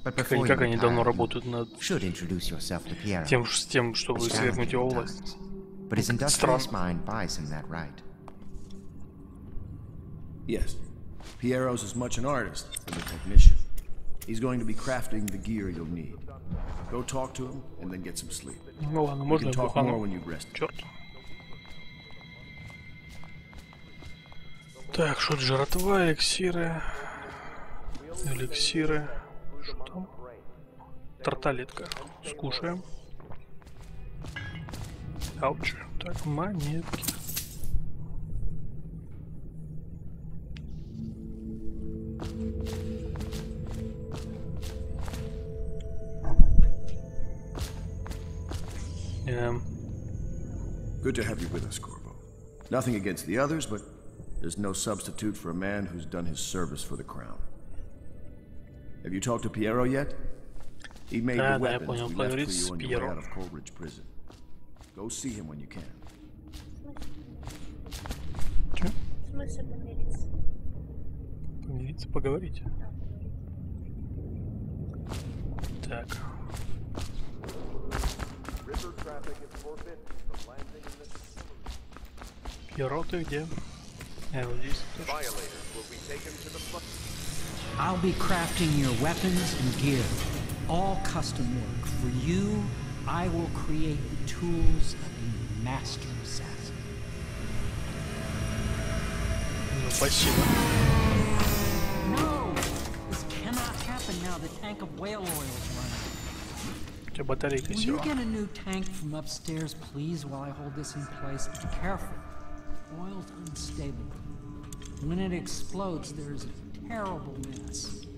But Как before они, you как они давно retire, работают над you should introduce yourself to Piero. тем, с тем, чтобы It's свергнуть его challenging at власть. times, But his industrious mind buys him that right. Yes. Piero's as much an artist as a technician. He's going to be crafting the gear you'll need. Go talk to him and then get some sleep. Ну ладно, можно talk more when you've rested. Черт. Так, что жратва, эликсиры, эликсиры, что там? Тарталетка. Скушаем. Ауч. Так, монетки. Эм, Good to have you with us, Corvo. Nothing against the others, but there's no substitute for a man who's done his service for the crown. Have you talked to Piero yet? He made Да, the да, я weapons понял, we left поговорить for с you on your way Пьеро. out of Coleridge prison. Go see him when you can. В смысле помириться? Помириться, поговорить. Так. Пьеро, ты где? Я вот здесь. тоже. I'll be crafting your weapons and gear. All custom work. For you, I will create the tools of a master assassin. Ну, спасибо. No! This cannot happen now. The tank of whale oil is running. Тебя батарейка села.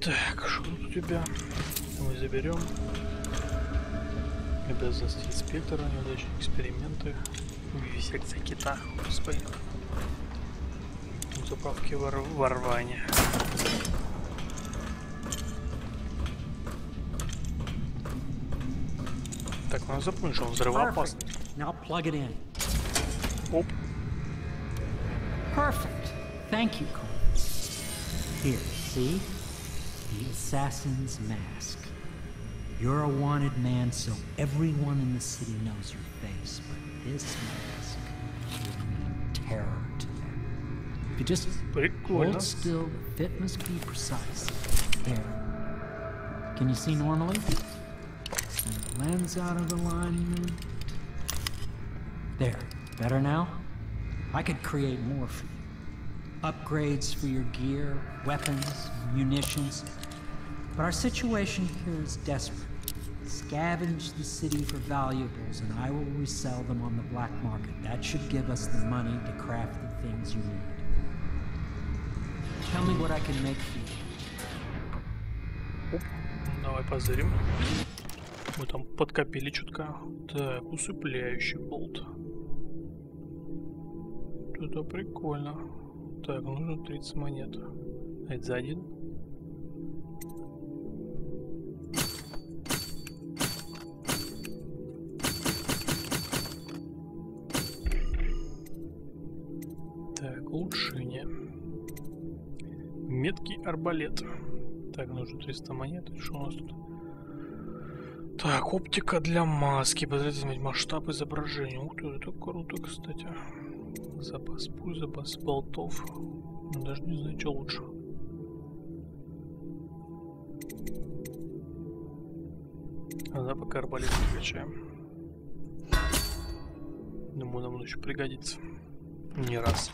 Так, что тут у тебя? Мы заберем. Обязанности инспектора, неудачные эксперименты. Секция кита, господи. Заправки вор... ворвания. Так, надо запомнить, что он взрывоопасный. Perfect. Now plug it in. Оп. Perfect. Thank you, Cole. Here, see? The assassin's mask. You're a wanted man, so everyone in the city knows your face, but this mask will mean terror to them. If you just Прикольно. hold still, the fit must be precise. There. Can you see normally? Send the lens out of alignment. There. Better now? I could create more for you. Upgrades for your gear, weapons, munitions. But our situation here is desperate. Scavenge the city for valuables, and I will resell them on the black market. That should give us the money to craft the things you need. Tell me what I can make for you. Давай позырим. Мы там подкопили чутка. Так, усыпляющий болт. Это прикольно. Так, нужно 30 монет. А это за один? Так, улучшение. Меткий арбалет. Так, нужно 300 монет. Что у нас тут? Так, оптика для маски. Позволит изменить масштаб изображения. Ух ты, это круто, кстати. Запас пуль, запас болтов. Даже не знаю, что лучше. А да, пока арбалет включаем. Думаю, нам он еще пригодится. Не раз.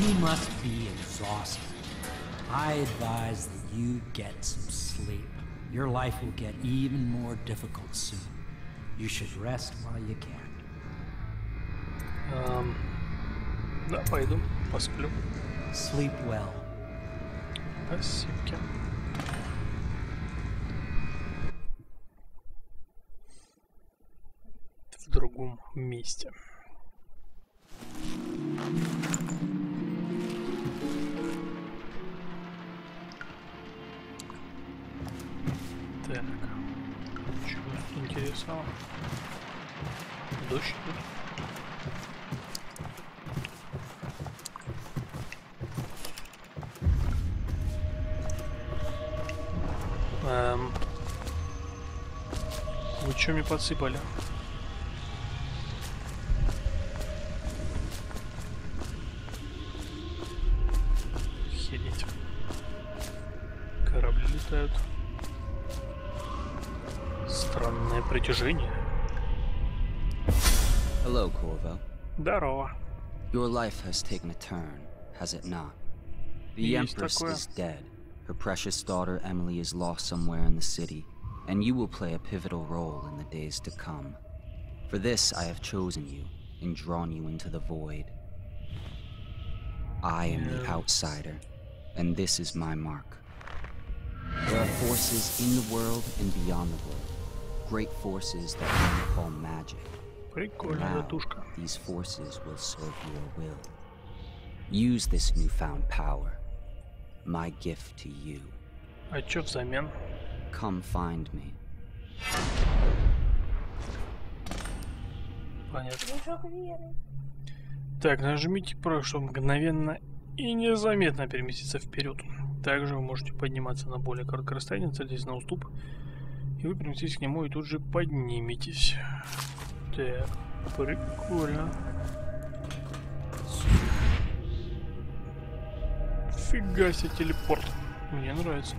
You must be exhausted. I advise that you get some sleep. Your life will get even more difficult soon. You should rest while you can. Эм, да, пойду, посплю. Sleep well. Спасибо. В другом месте. Так. Чего тут интересного? Дождь идет. Эм. Вы что мне подсыпали? Охереть. Корабли летают. Странное притяжение. Hello, Corvo. Здорово. Your life has taken a turn, has it not? The Есть Empress такое. is dead. Her precious daughter Emily is lost somewhere in the city, and you will play a pivotal role in the days to come. For this, I have chosen you and drawn you into the void. I am the Yeah. outsider, and this is my mark. There are forces in the world and beyond the world, Great forces that men call magic. Now, these forces will serve your will. Use this newfound power, my gift to you. А чё взамен? Come find me. Понятно. Так, нажмите про, чтобы мгновенно и незаметно переместиться вперед. Также вы можете подниматься на более короткое расстояние, садитесь на уступ, и вы переместитесь к нему и тут же подниметесь. Так, прикольно. Фига себе телепорт. Мне нравится.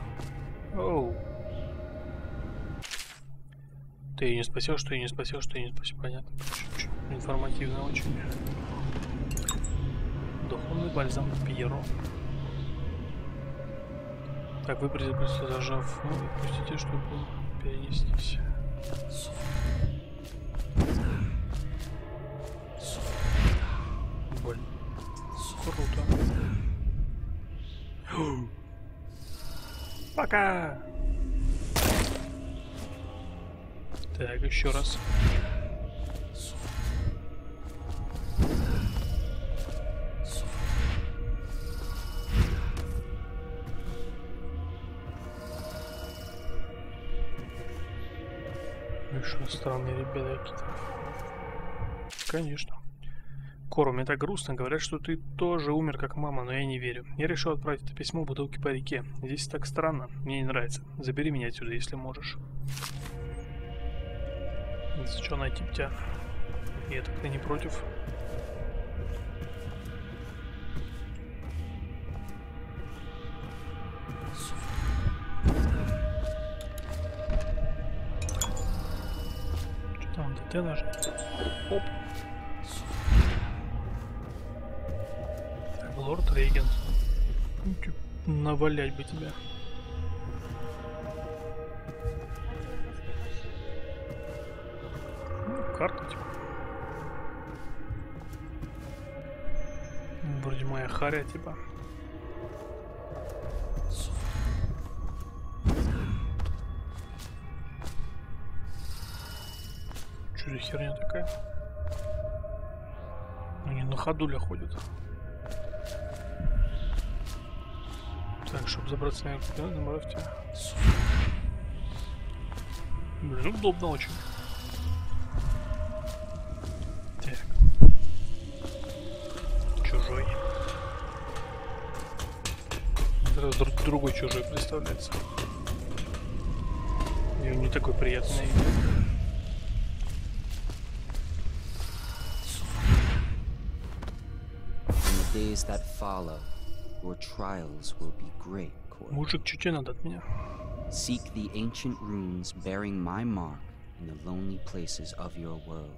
Оу. Ты не спасешь, что ее не спасешь, что ее не спасешь. Понятно. Чуть-чуть информативно очень. Духовный бальзам Пьеро. Так, вы просто зажав, ну, и пустите, чтобы перенестись. Блин. Круто. Пока! Так, еще раз. Странные ребята какие-то. Конечно. Кору, мне так грустно. Говорят, что ты тоже умер, как мама, но я не верю. Я решил отправить это письмо в бутылке по реке. Здесь так странно. Мне не нравится. Забери меня отсюда, если можешь. За что найти тебя? Я так-то не против. Там, ДТ нажать? Оп. Так, лорд Рейген. Ну, Навалять бы тебя. Ну, карта типа. Вроде моя харя типа. Что за херня такая? Они на ходуля ходят. Так, чтобы забраться на да, добавьте. Блин, удобно очень. Так. Чужой. Сразу друг- другой чужой представляется. И он не такой приятный. days that follow, your trials will be great, Corvo. Мужик, что тебе надо от меня? Seek the ancient runes bearing my mark in the lonely places of your world,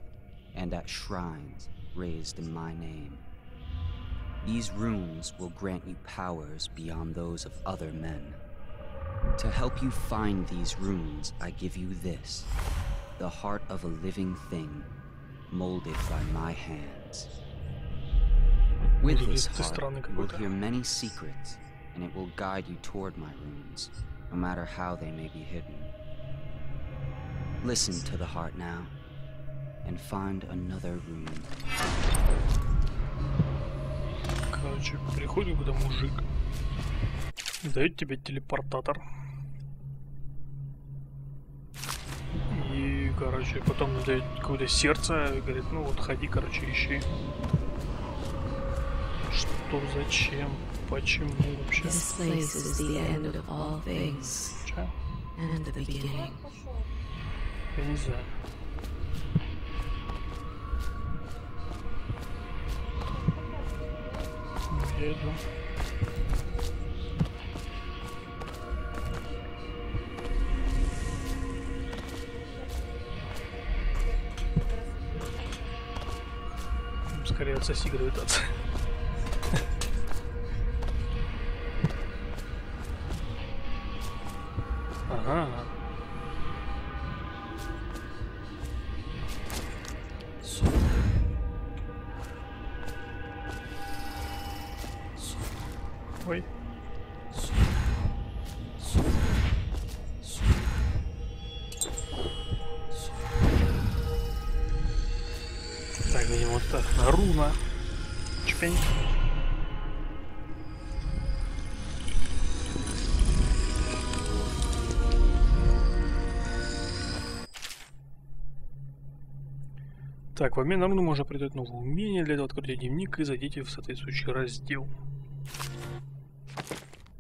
and at shrines raised in my name. These runes will grant you powers beyond those of other men. To help you find these runes, I give you this the heart of a living thing, molded by my hands. With this Выглядит heart, will hear many secrets, and it will guide you toward my runes, no matter how they may be hidden. Listen to the heart now, and find another rune. Короче, приходит куда мужик. Дает тебе телепортатор. И, короче, потом дает какое-то сердце. и Говорит, ну вот ходи, короче, ищи. Что, зачем, почему вообще? This place is the end of all things. And the beginning. Я не знаю. Я иду. Скорее отсоси гравитация. Ага. Так, в обмен на руну можно придать новое умение. Для этого откройте дневник и зайдите в соответствующий раздел.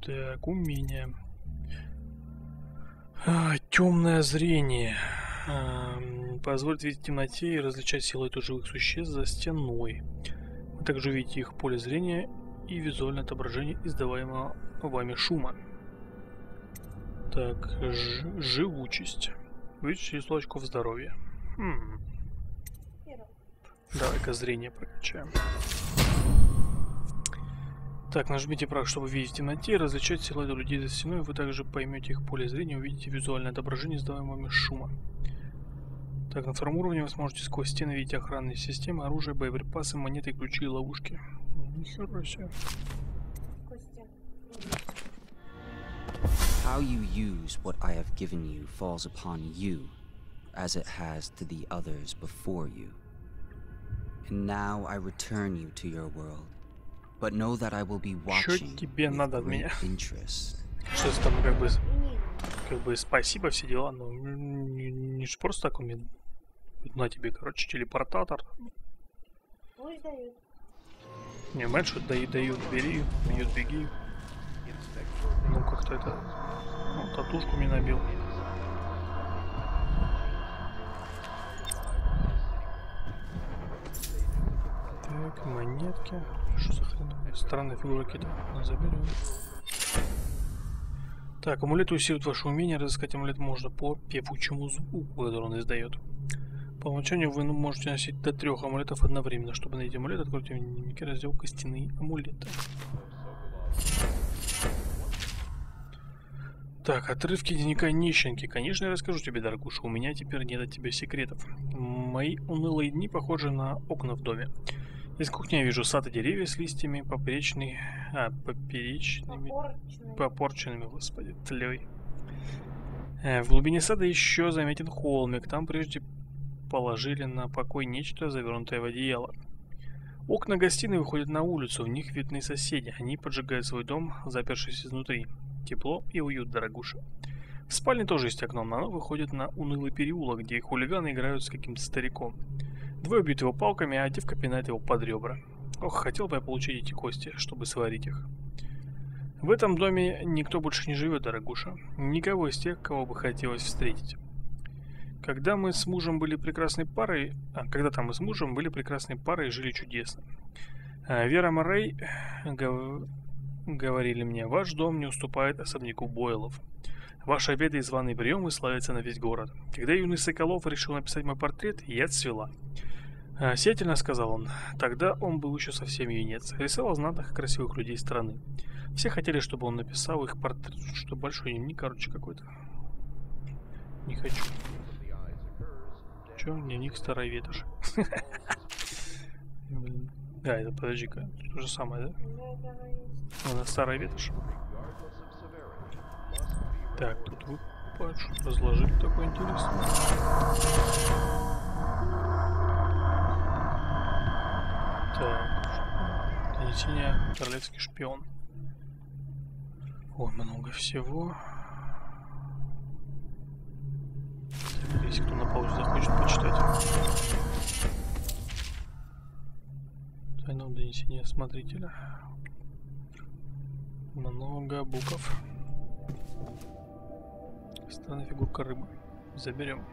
Так, умение. темное зрение. Ам, позволит видеть в темноте и различать силуэты живых существ за стеной. Вы также увидите их поле зрения и визуальное отображение издаваемого вами шума. Так, живучесть. Увеличить число очков здоровья. Хм. Давай-ка зрение прокачаем. Так, нажмите прав, чтобы видеть в темноте различать силуэты людей за стеной. Вы также поймете их поле зрения, увидите визуальное отображение издаваемого шума. Так, на втором уровне вы сможете сквозь стены видеть охранные системы, оружие, боеприпасы, монеты, ключи и ловушки. Нихера себе. How you use what I have given you falls upon you, as it has to the others before you. And now I return you to your world, but know that I will be watching тебе надо от меня? interest. Что там как бы... Как бы спасибо, все дела, но не, не ж просто так он мне... На тебе, короче, телепортатор. Не, понимаешь, что дают, бери, бьют, беги. Ну, как-то это... Ну, татушку мне набил. Так, монетки. Что за хрен? Странные фигуры какие-то. Заберем. Так, амулет усиливает ваше умение. Разыскать амулет можно по певучему звуку, который он издает. По умолчанию вы ну, можете носить до трех амулетов одновременно. Чтобы найти амулет, откройте в дневнике раздел «Костяные амулеты». Так, отрывки дневника нищенки. Конечно, я расскажу тебе, дорогуша, у меня теперь нет от тебя секретов. Мои унылые дни похожи на окна в доме. Из кухни я вижу сад и деревья с листьями, поперечный... А, поперечными... Попорченными, господи, тлей. Э, В глубине сада еще заметен холмик. Там прежде положили на покой нечто, завернутое в одеяло. Окна гостиной выходят на улицу, в них видны соседи. Они поджигают свой дом, запершись изнутри. Тепло и уют, дорогуша. В спальне тоже есть окно, но оно выходит на унылый переулок, где хулиганы играют с каким-то стариком. Двое бьют его палками, а девка пинает его под ребра. Ох, хотел бы я получить эти кости, чтобы сварить их. В этом доме никто больше не живет, дорогуша. Никого из тех, кого бы хотелось встретить. Когда мы с мужем были прекрасной парой... А, когда-то мы с мужем были прекрасной парой и жили чудесно. А, Вера Морей гов- говорили мне, ваш дом не уступает особняку Бойлов. Ваши обеды и званые приемы славятся на весь город. Когда юный Соколов решил написать мой портрет, я цвела. А, Сиятельно сказал он. Тогда он был еще совсем юнец. Рисовал знатных и красивых людей страны. Все хотели, чтобы он написал их портрет. Что большой дневник, короче, какой-то. Не хочу. Че? Дневник старой ветоши. <laughs> Блин. А, это подожди-ка. То же самое, да? Она старая ветошь. Так, тут вы разложили такое интересное. Так, донесение королевский шпион. Ой, много всего. Если кто на паузе захочет почитать. Тайное донесение смотрителя. Много букв. Странная фигурка рыбы. Заберем.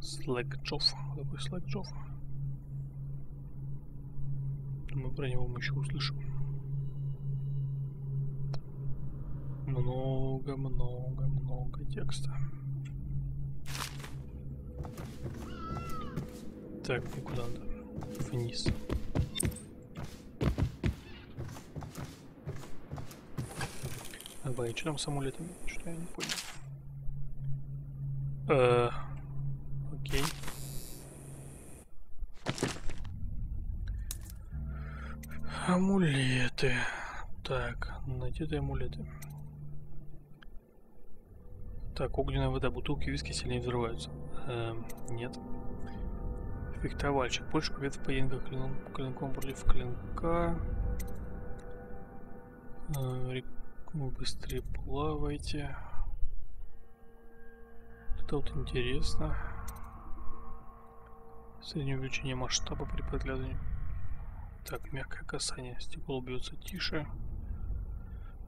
Слэкджоф. Какой Слэкджоф? Думаю, про него мы еще услышим. Много, много, много текста. Так, куда надо? Вниз. Давай, что там с амулетами? Что я не понял. Э, окей. Амулеты. Так, надетые амулеты. Так, огненная вода, бутылки виски сильнее взрываются. Эм, нет. Фехтовальщик. Больше побед в поединках клин... клинком против клинка. Э, вы быстрее плавайте. Это вот интересно. Среднее увеличение масштаба при подглядывании. Так, мягкое касание. Стекло бьется тише.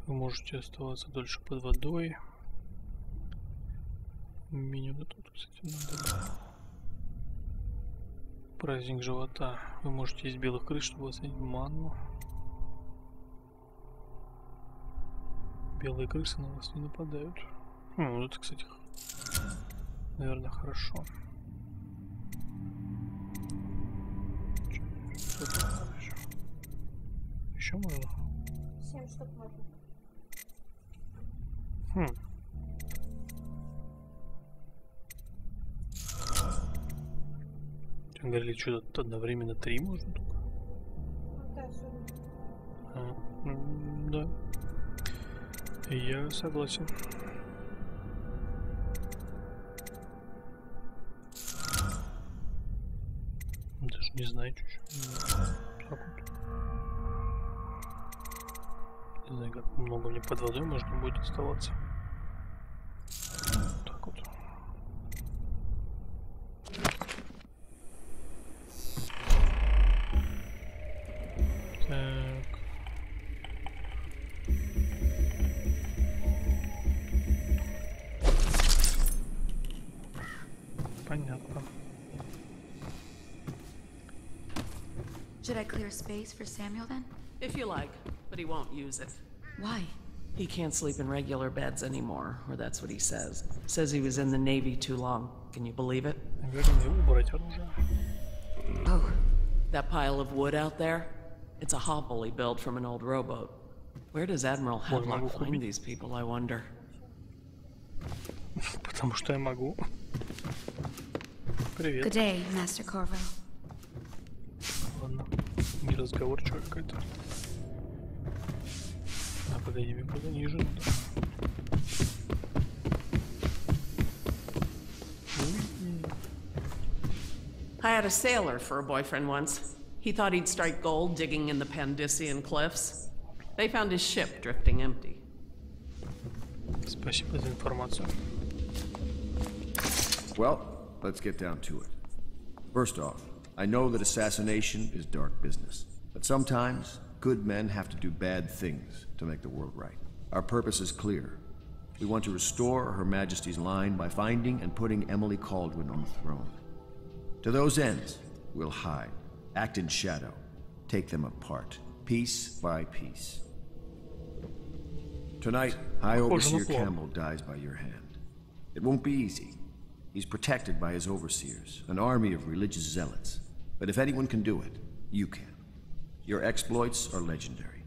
Вы можете оставаться дольше под водой. Меню тут, кстати, надо. Праздник живота. Вы можете есть белых крыс, чтобы оценить манну. Белые крысы на вас не нападают. Ну, это, кстати, наверное, хорошо. Еще можно? 7 штук можно. Хм. Там говорили, что одновременно три можно только. А, да. Я согласен. Даже не знаю, что. Не знаю, как много мне под водой можно будет оставаться. space for Samuel then? If you like, but he won't use it. Why? He can't sleep in regular beds anymore, or that's what he says. Says he was in the Navy too long. Can you believe it? Наверное, убрать оружие. Oh. That pile of wood out there? It's a hovel he built from an old rowboat. Where does Admiral Можно Hadlock его find купить. these people, I wonder? Потому что я могу. Привет. Good day, Master Corvo. Ладно. Не разговорчивая какая-то. А погоди, мне куда ниже надо. I had a sailor for a boyfriend once. He thought he'd strike gold digging in the Pandician cliffs. They found his ship drifting empty. Спасибо за информацию. Well, let's get down to it. First off, I know that assassination is dark business, but sometimes good men have to do bad things to make the world right. Our purpose is clear. We want to restore Her Majesty's line by finding and putting Emily Caldwell on the throne. To those ends, we'll hide, act in shadow, take them apart, piece by piece. Tonight, High Overseer Campbell dies by your hand. It won't be easy. He's protected by his overseers, an army of religious zealots. But if anyone can do it, you can. Your exploits are legendary.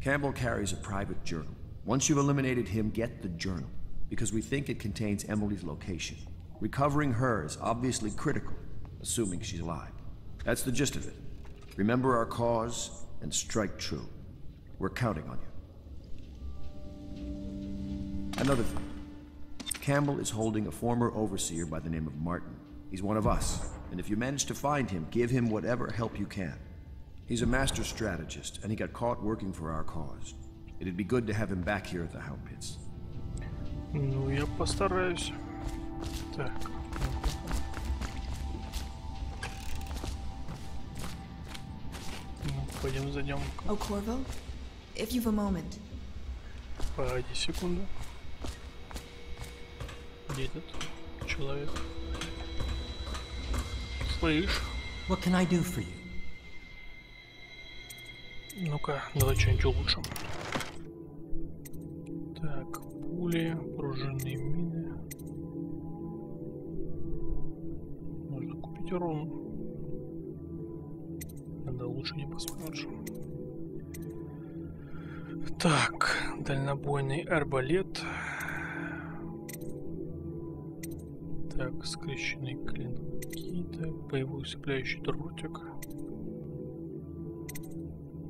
Campbell carries a private journal. Once you've eliminated him, get the journal, because we think it contains Emily's location. Recovering her is obviously critical, assuming she's alive. That's the gist of it. Remember our cause and strike true. We're counting on you. Another thing. Campbell is holding a former overseer by the name of Martin. He's one of us, and if you manage to find him, give him whatever help you can. He's a master strategist, and he got caught working for our cause. It'd be good to have him back here at the Hound Pits. Ну, я постараюсь. Так. Ну, пойдем зайдем. Oh, Corvo? If you've a moment. Погоди секунду. Где этот человек? Слышь? What can I do for you? Ну-ка, давай что-нибудь улучшим. Так, пули, пружинные мины. Можно купить урон. Надо лучше не посмотришь. Так, дальнобойный арбалет. Так, скрещенные клинки. Так, боевой усыпляющий дротик.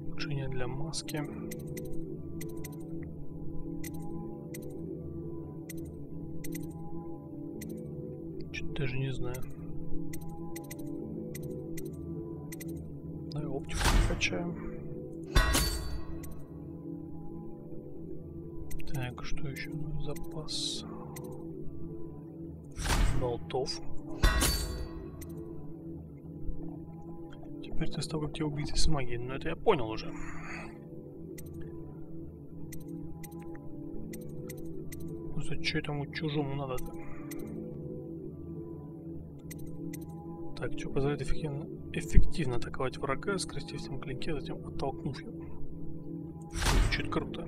Улучшение для маски. Чё-то даже не знаю. Давай оптику качаем. Так, что еще? Запас болтов. Теперь ты стал как те убийцы с магией. Но это я понял уже. Просто что этому чужому надо-то? Так, что позволяет эффективно, эффективно атаковать врага, скрестив с ним клинки, а затем оттолкнув его. Звучит круто.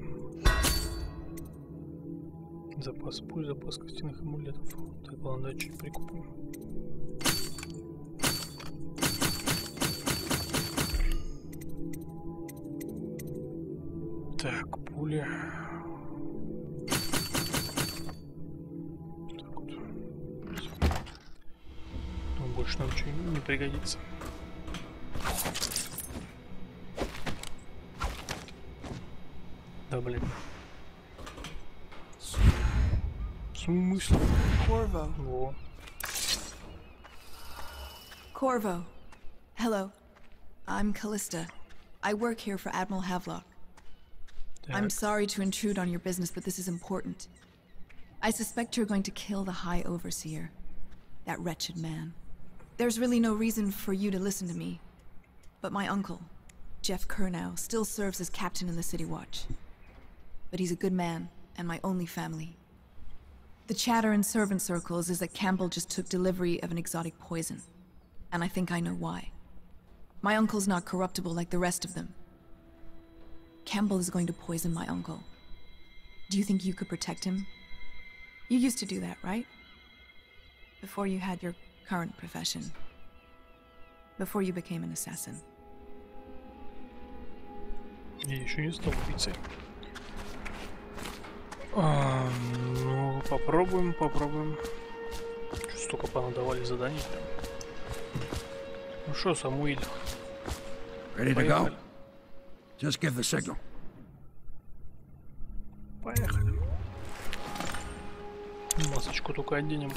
Запас пуль, запас костяных амулетов. Так, ладно, чуть прикупим. Так, пули. Так вот. Всё. Думаю, больше нам ничего не пригодится. Да блин. Corvo. Corvo. Hello. I'm Callista. I work here for Admiral Havelock. I'm sorry to intrude on your business, but this is important. I suspect you're going to kill the High Overseer. That wretched man. There's really no reason for you to listen to me. But my uncle, Jeff Kernow, still serves as captain in the City Watch. But he's a good man, and my only family. The chatter in servant circles is that Campbell just took delivery of an exotic poison. And I think I know why. My uncle's not corruptible like the rest of them. Campbell is going to poison my uncle. Do you think you could protect him? You used to do that, right? Before you had your current profession. Before you became an assassin. Я еще не стал убийцей. А, ну, попробуем, попробуем. Чё, Столько понадавали заданий. прям. Ну что, Самуиль? Ready to go? Just give the signal. Поехали. Масочку только оденем.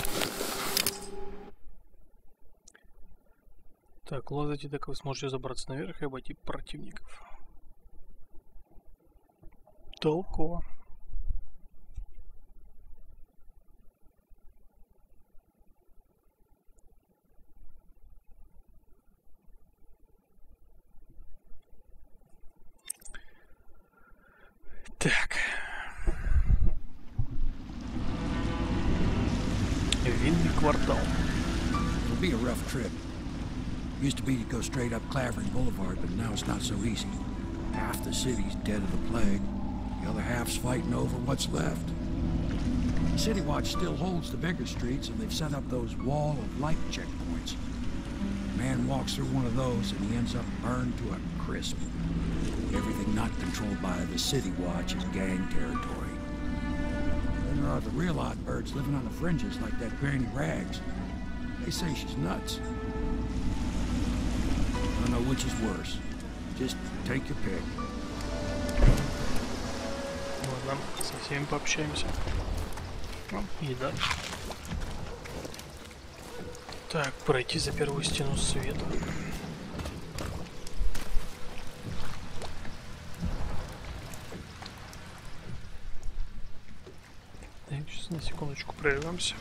Так, лазайте, так вы сможете забраться наверх и обойти противников. Толково. Так. Винный квартал. It'll be a rough trip. Used to be to go straight up Clavering Boulevard, but now it's not so easy. Half the city's dead of the plague. The other half's fighting over what's left. City Watch still holds the bigger streets, and they've set up those wall of light checkpoints. Man walks through one of those, and he ends up burned to a crisp. Everything not controlled by the City Watch is gang territory. Then there are the real odd birds living on the fringes like that Granny Rags. They say she's nuts. I don't know which is worse. Just take your pick. Ладно, со всеми пообщаемся. Ну, еда. Так, пройти за первую стену света. Секундочку прервемся.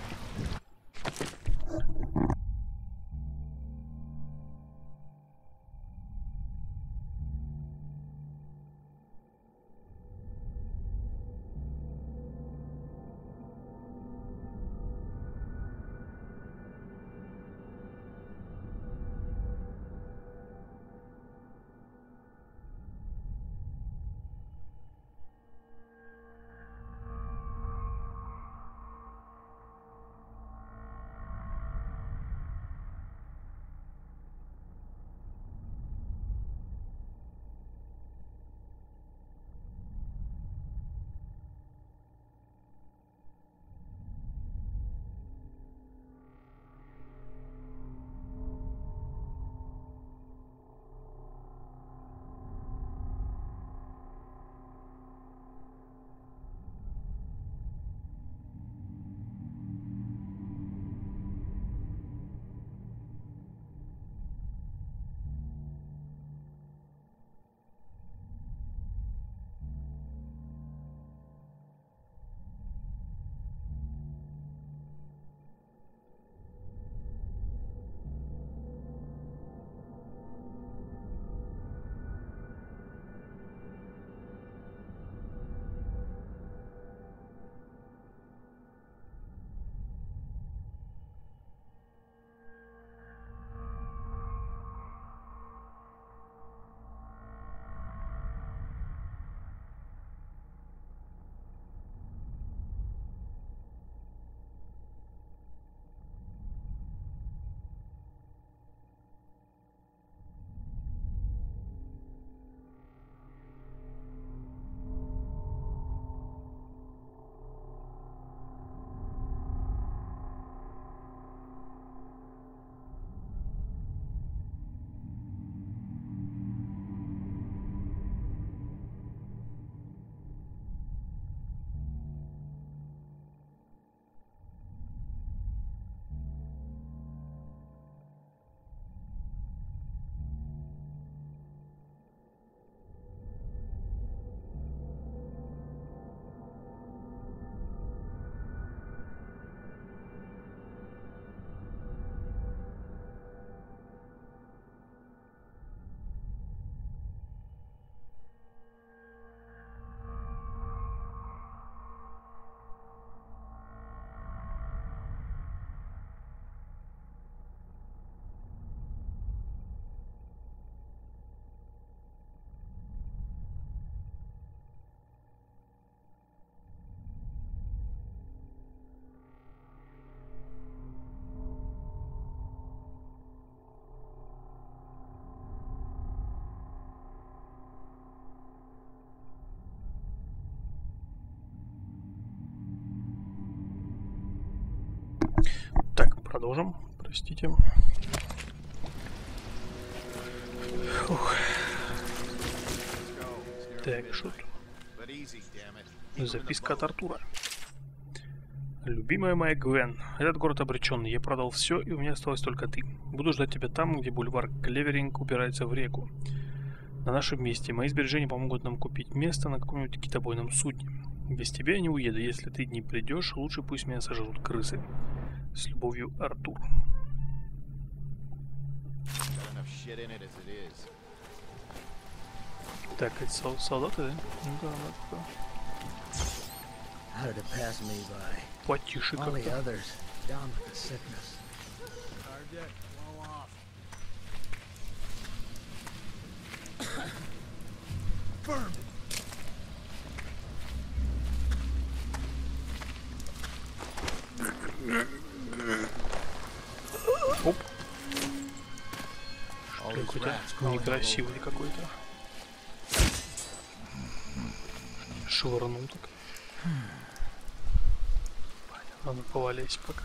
Продолжим. Простите. Фух. Так, что? Записка от Артура. Любимая моя Гвен, этот город обреченный. Я продал все, и у меня осталась только ты. Буду ждать тебя там, где бульвар Клеверинг упирается в реку. На нашем месте мои сбережения помогут нам купить место на каком-нибудь китобойном судне. Без тебя я не уеду. Если ты не придешь, лучше пусть меня сожрут крысы. С любовью, Артур. Так, это сол солдаты, да? Ну да, да, да. Потише как-то. <coughs> Burn! Yeah. Некрасивый какой-то. Швырнул так. Надо повалясь пока.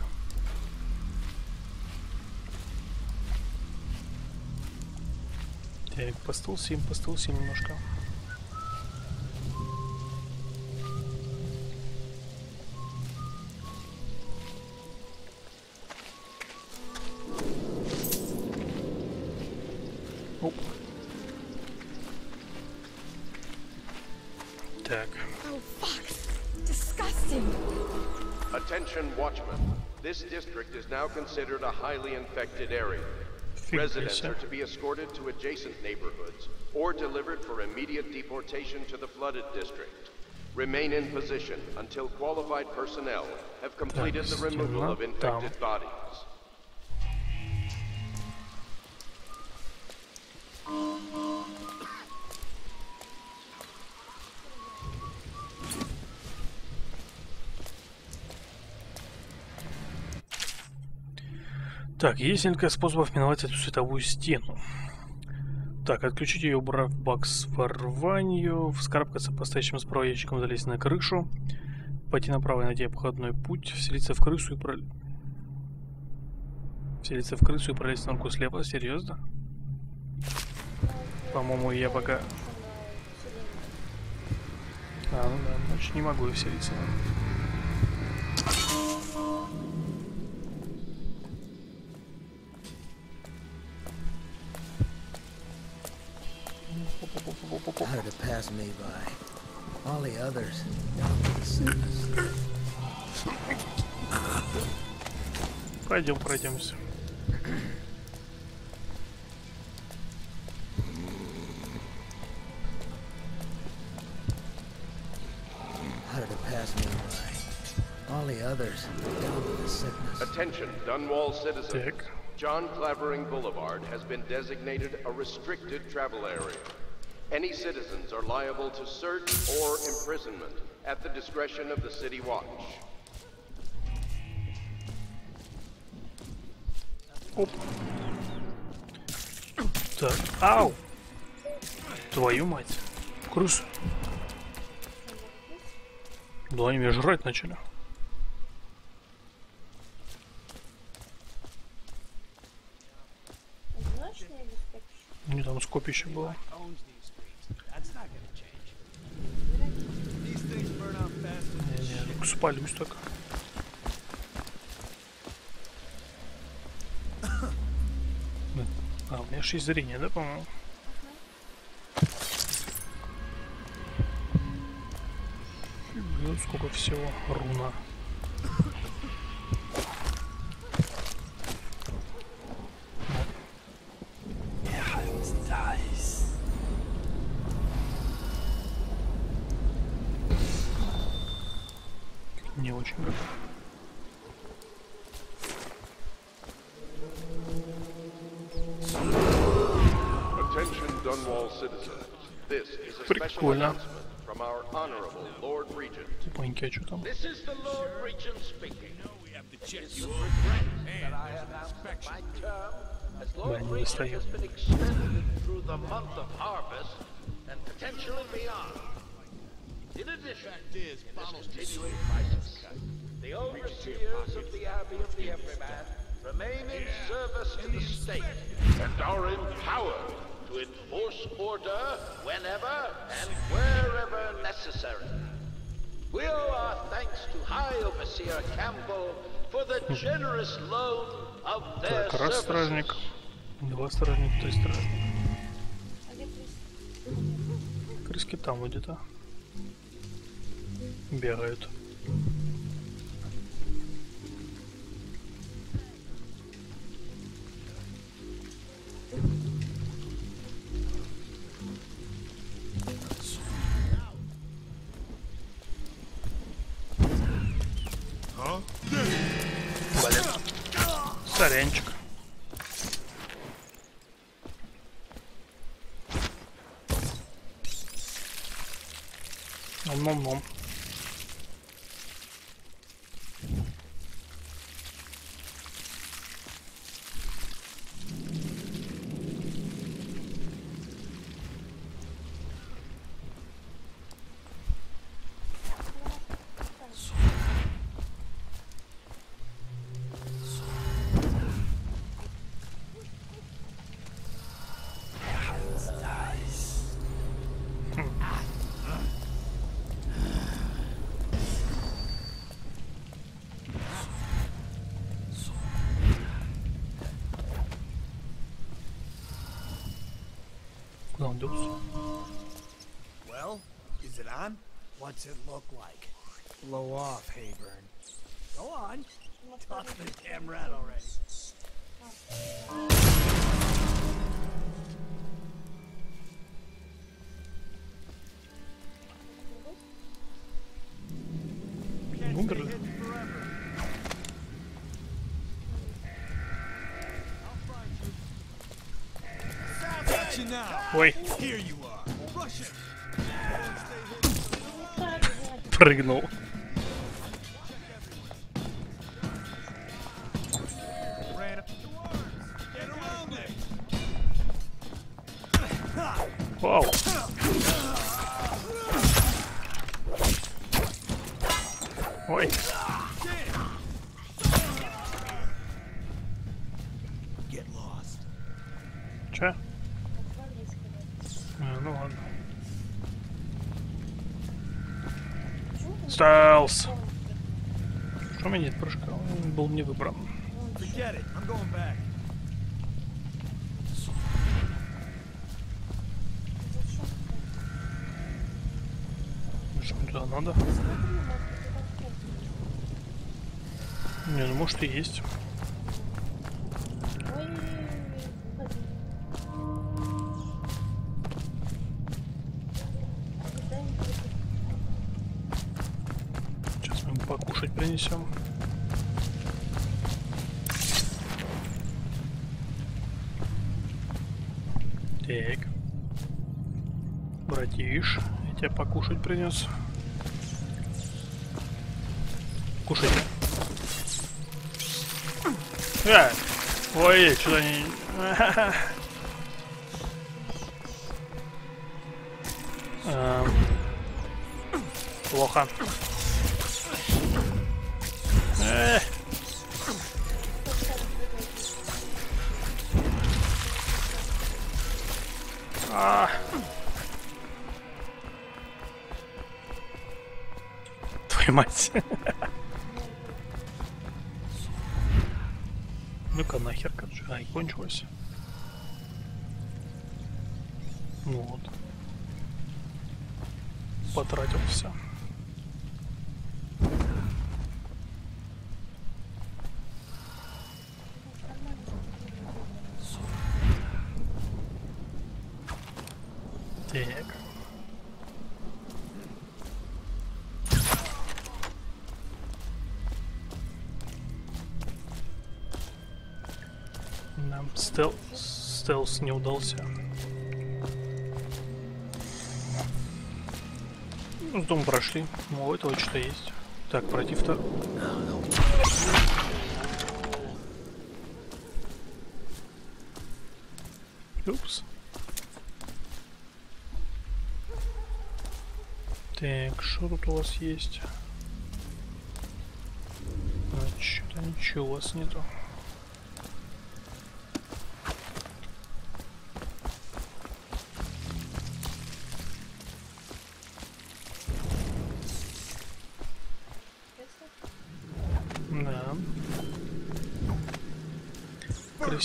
Так, постулся им, постулся немножко. highly infected area. Residents are to be escorted to adjacent neighborhoods or delivered for immediate deportation to the flooded district. Remain in position until qualified personnel have completed the removal of infected bodies. Так, есть несколько способов миновать эту световую стену. Так, отключить ее, убрав бак с ворванью, вскарабкаться по стоящим справа ящикам, залезть на крышу, пойти направо и найти обходной путь, вселиться в крысу и пролезть... Вселиться в крысу и пролезть в норку слева? Серьезно? По-моему, я пока... А, ну да, значит не могу вселиться. How did it pass me by? All the others. Пойдем, пройдемся. How did it pass me by? All the others. Down with the sickness. Attention, Dunwall citizens. John Clavering Boulevard has been designated a restricted travel area. Any citizens are liable to search or imprisonment at the discretion of the City Watch. Оп. Так, ау! Твою мать. Крыс. Да они меня жрать начали. Не там скопище было. Спалюсь так. А, у меня же есть зрение, да, по-моему? Фига, сколько всего руна. announcement from our honorable Lord Regent. Тупоньки, а что там? This is the Lord Regent speaking. We have to check It's you with over. regret that I announce that my term as Да, Lord не Regent достает. has been extended through the month of harvest and potentially beyond. In addition, in this continuing crisis, the overseers of the Abbey of the Everyman remain in service to the state and are empowered to enforce order whenever and wherever necessary. We owe our thanks to High Overseer Campbell for the generous loan of their Так, раз стражник, два стражника, три стражника. Крыски там где-то. Бегают. Valeu. Sarêntico. Nom nom nom. What's it look like? Blow off, Hayburn. Go on. Toss the damn rat already. Wait. Here you Прыгнул. Был не выбран. Туда надо? Не, ну может и есть. Тебе покушать принес. Кушайте. А! Ой, что-то не... <laughs> Эм, Плохо. А. Твою мать. Ну-ка нахер, короче. А, и кончилось. Ну вот. Стелс не удался. Ну, дом прошли. Ну, у этого что-то есть. Так, пройти второй. Упс. Так, что тут у вас есть? А, что-то ничего у вас нету.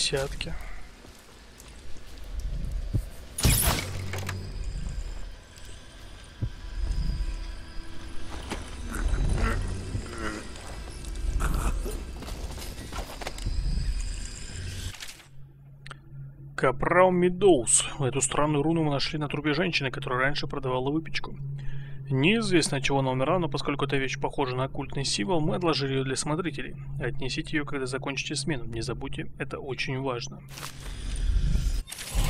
Крысятки. Капрал Медоуз. Эту странную руну мы нашли на трупе женщины, которая раньше продавала выпечку. Неизвестно, чего она умерла, но поскольку эта вещь похожа на оккультный символ, мы отложили ее для смотрителей. Отнесите ее, когда закончите смену. Не забудьте, это очень важно.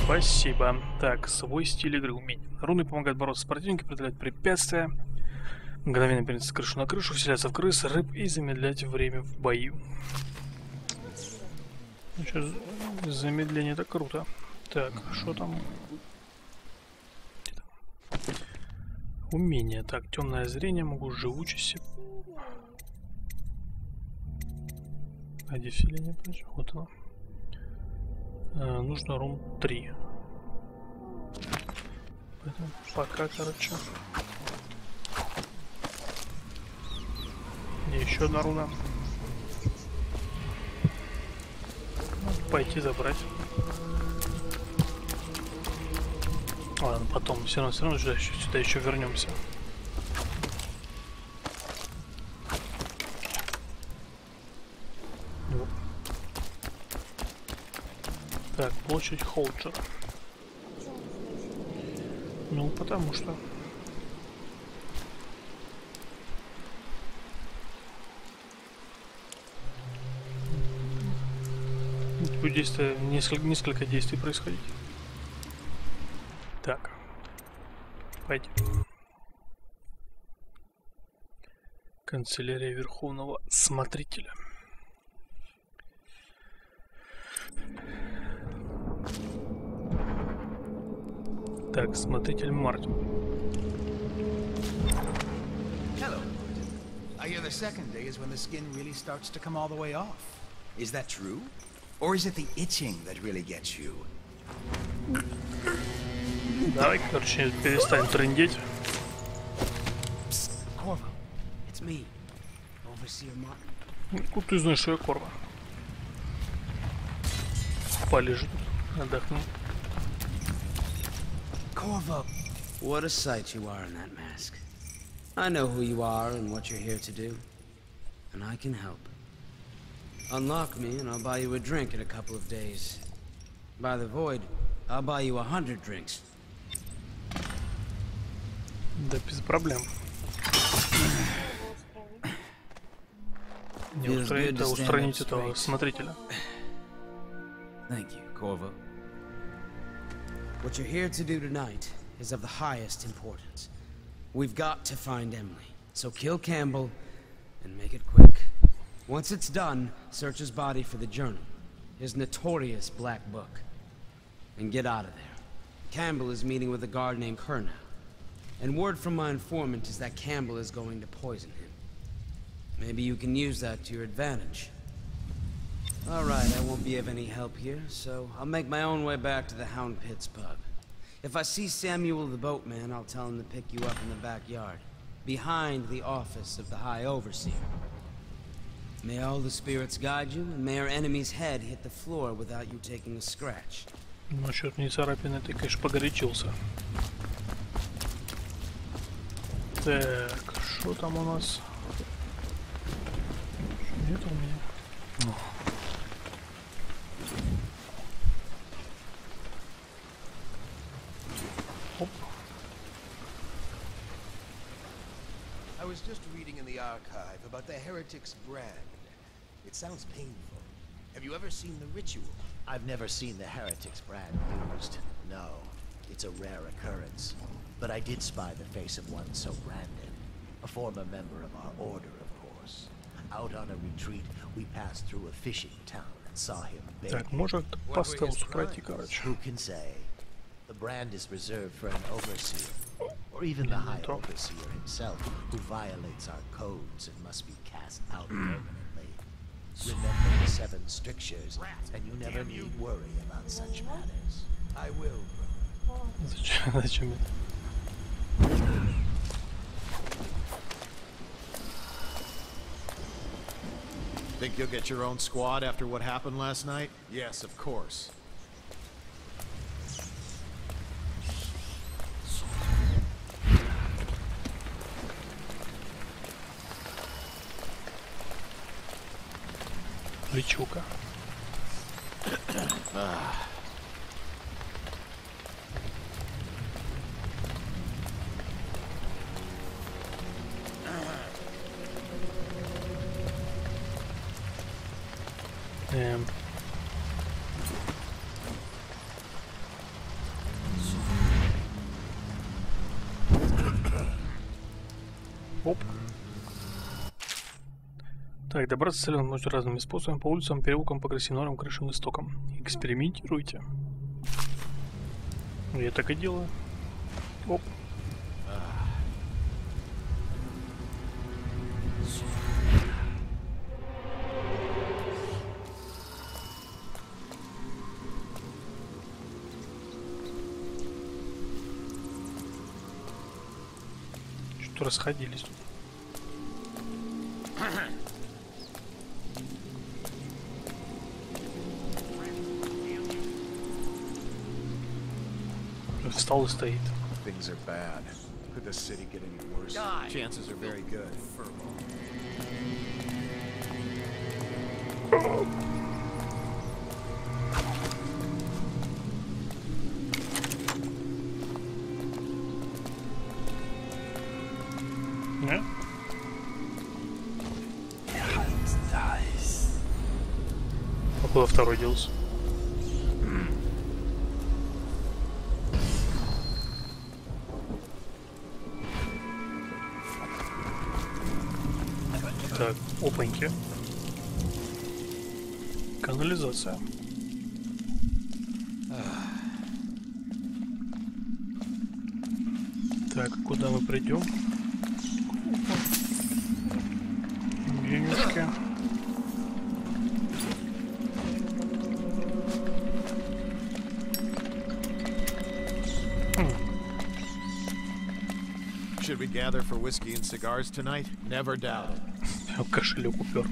Спасибо. Так, свой стиль игры умение. Руны помогают бороться с противниками, преодолевать препятствия, мгновенно переносить крышу на крышу, вселяться в крыс, рыб и замедлять время в бою. Ну, сейчас замедление это круто. Так, что там? Умение. Так, темное зрение, могу живучесть. А дефиление, вот оно. А, нужно рун 3. Поэтому пока, короче. И еще одна руна. Пойти забрать. Ладно, потом все равно, все равно сюда, сюда еще вернемся. Так, площадь Холджер. Ну, потому что... Будет действие, несколько, несколько действий происходить. Так. Пойдем. Канцелярия Верховного Смотрителя. Так, Смотритель Мартин. Hello. I hear the second day is when the skin really starts to come all the way off. Is that true? Or is it the itching that really gets you? Давай, короче, перестань трындеть. Corvo, it's me, Overseer Martin. Ну, ты знаешь, что я корва. Полежи тут, отдохни. Corvo! What a sight you are in that mask. I know who you are and what you're here to do. And I can help. Unlock me and I'll buy you a drink in a couple of days. By the Void, I'll buy you a hundred drinks. Да без проблем. Не Feels устранить, good to а stand устранить up этого straight. смотрителя. Thank you, Corvo. What you're here to do tonight is of the highest importance. We've got to find Emily, so kill Campbell and make it quick. Once it's done, search his body for the journal, his notorious black book, and get out of there. Campbell is meeting with a guard named Kernow, and word from my informant is that Campbell is going to poison him. Maybe you can use that to your advantage. All right, I won't be of any help here, so I'll make my own way back to the Hound Pits pub. If I see Samuel the boatman, I'll tell him to pick you up in the backyard, behind the office of the High Overseer. May all the spirits guide you, and may our enemy's head hit the floor without you taking a scratch. Насчет не царапины ты, конечно, погорячился. Так, что там у нас? Нет у меня. О. Оп. I was just reading in the archive about the Heretic's brand. It sounds painful. Have you ever seen the ritual? I've never seen the Heretic's brand used. No, it's a rare occurrence. But I did spy the face of one so branded. A former member of our order, of course. Out on a retreat, we passed through a fishing town and saw him big. Так, может по стелсу пройти, короче. Who can say? The brand is reserved for an overseer, or even the high overseer himself, who violates our codes and must be cast out permanently. Remember the seven strictures, and you never need worry about such matters. I will, Зачем? Зачем? <laughs> Think you'll get your own squad after what happened last night? Yes, of course. Личука. <clears throat> Ah. Эм. Оп. Так, добраться к целям можно разными способами. По улицам, переулкам, по крысинорам, крышам и стокам. Экспериментируйте. Я так и делаю. Оп. Что-то расходились тут. встал и стоит. Things are bad. Could the city get any worse? Die. Chances are very good. Не? Делся? Так, опаньки. Канализация. Так, куда мы придем? whiskey and cigars tonight? Never doubt it. Кошелек упер.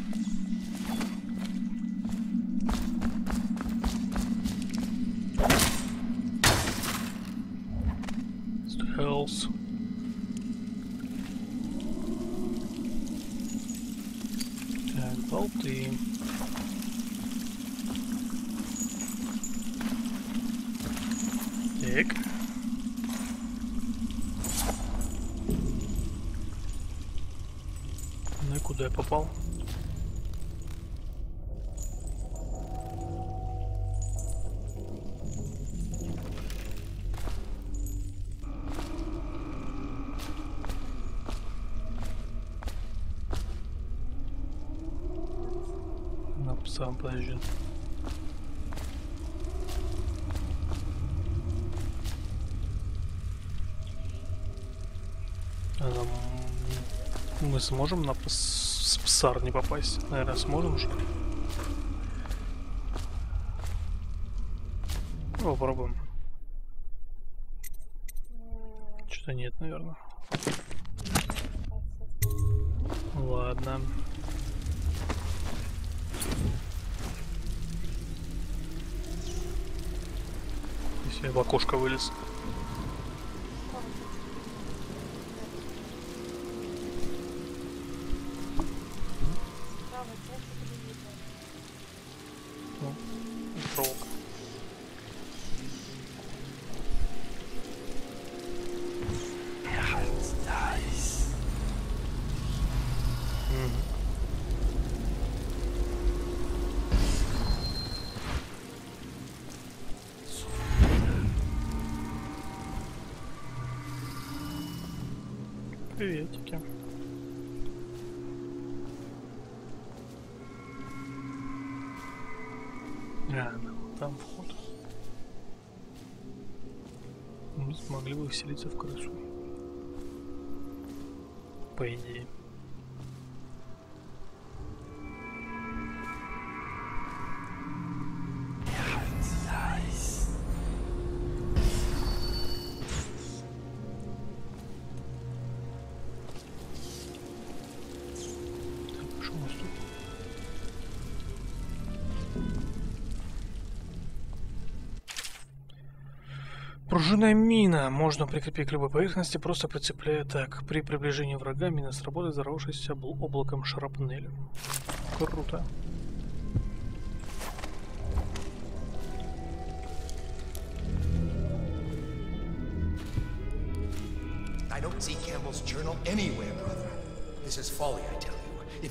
Мы сможем на с псар не попасть? Наверное, сможем что ли? Попробуем. Что-то нет, наверное. Ладно. Если в окошко вылез. Вселиться в крысу. По идее. Пружинная мина можно прикрепить к любой поверхности, просто прицепляя так. При приближении врага мина сработает, взорвавшись обл- облаком шрапнели. Круто.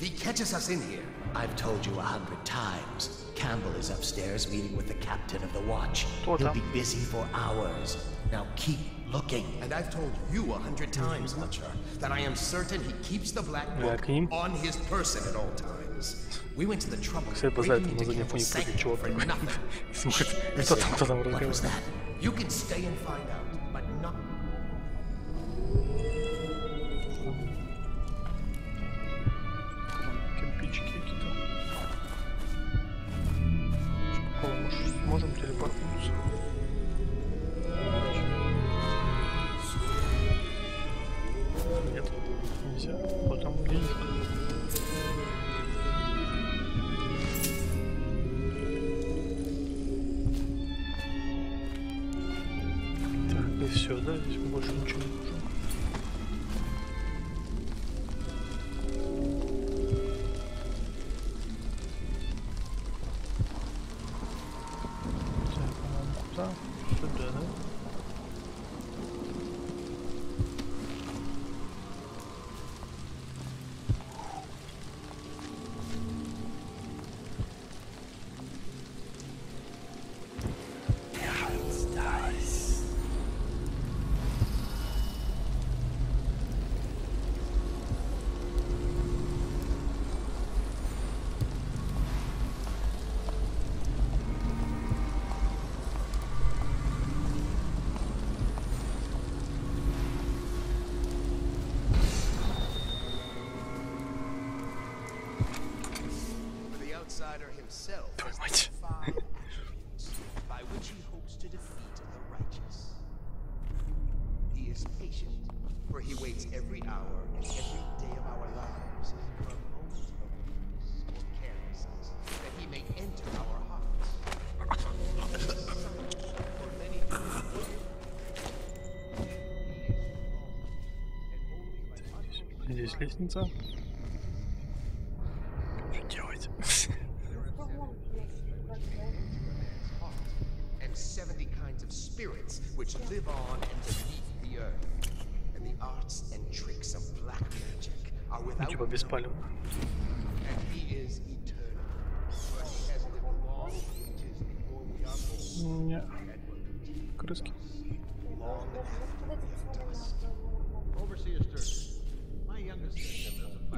If he catches us in here, I've told you a hundred times, Campbell is upstairs meeting with the captain of the watch. He'll be busy for hours. Now keep looking. And I've told you a hundred times, Hutcher, that I am certain he keeps the black book on his person at all times. We went to the trouble of breaking into Campbell's sanctum for nothing. <laughs> What was that? You can stay and find Richtungsab? Idiot. and 70 kinds of spirits which live on and beneath the earth. And the arts and tricks of black magic are without. sister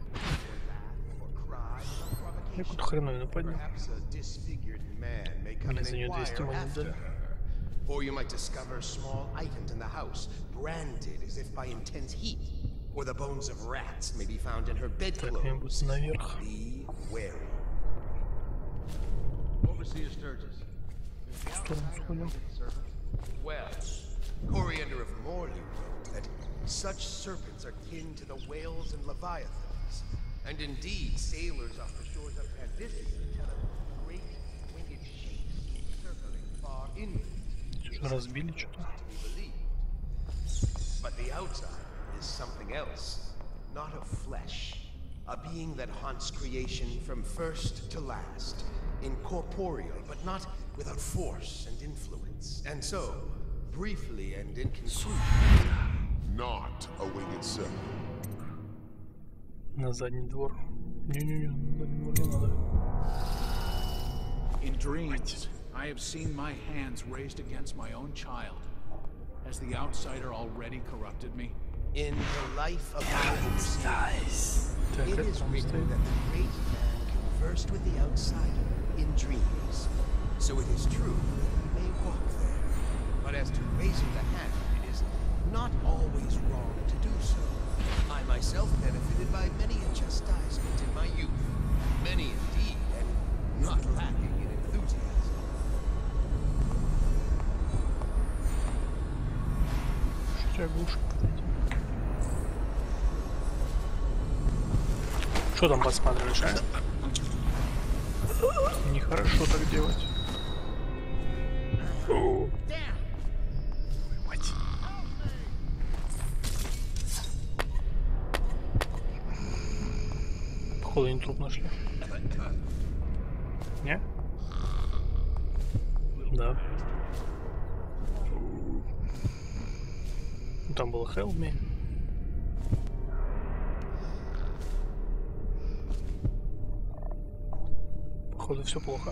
Я provocation. какую-то хреновину поднял. Perhaps a disfigured man may come Мне and за нее 200 inquire монет after дали. her. Or you might discover small items in the house, branded as if by intense heat. Or the bones of rats may be found in her Так, мне bedclothes. будет наверх. Be wary. Overseer Sturgis. Is the В сторону outsider a сходим. wicked servant? Well, Coriander of Morley wrote that such serpents are kin to the whales and leviathans. And indeed, sailors off the shores of Pandysia tell of great winged shapes circling far inland. Что, разбили что-то? to be believed. But the outsider is something else, not of flesh. A being that haunts creation from first to last, incorporeal, but not without force and influence. And so, briefly and in conclusion, Not a winged serpent. На задний двор. Не-не-не, на задний двор не надо. In dreams, I have seen my hands raised against my own child. Has the outsider already corrupted me? in the life of our overseers, Так, it это is там written стоит. that the great man conversed with the outsider in dreams. So it is true that he may walk there. But as to raising the hand, it is not always wrong to do so. Myself benefited by many a chastisement in my youth. Many indeed, and not lacking in enthusiasm. Что там посматриваешь, а? Нехорошо так делать. Походу не труп нашли. Не? Да. Ну, Там было help me. Походу все плохо.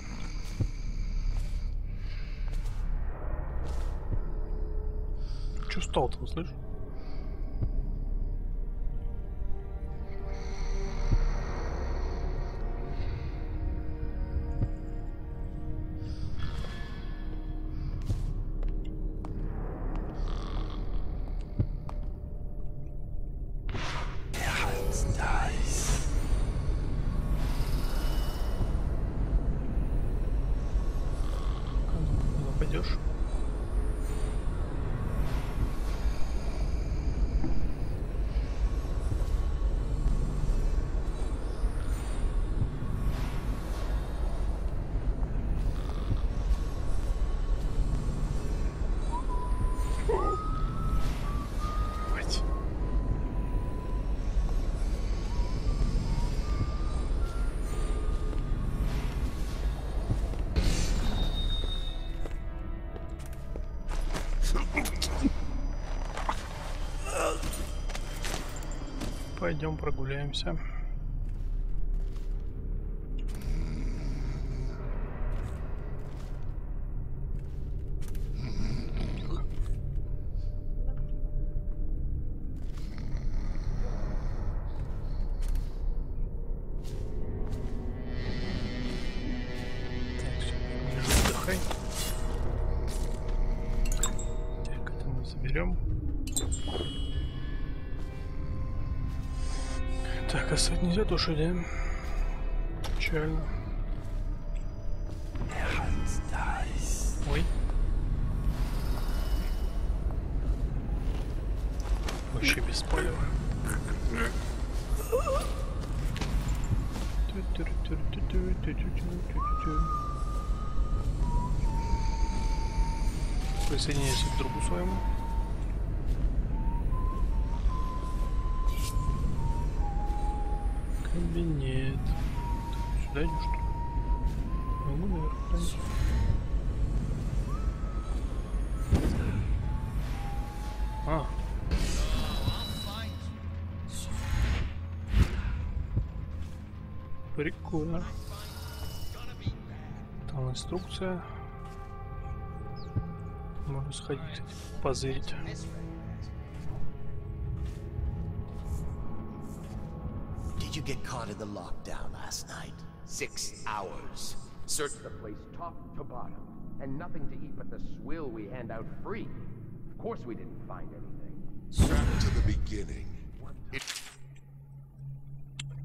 Стал там, слышь? Пойдем прогуляемся. Нельзя тушить, да? Печально. Там инструкция. Можно сходить, позырить. Did you get caught in the lockdown last night? Six hours. Searched the place top to bottom, and nothing to eat but the swill we hand out free. Of course we didn't find anything. Back to the beginning.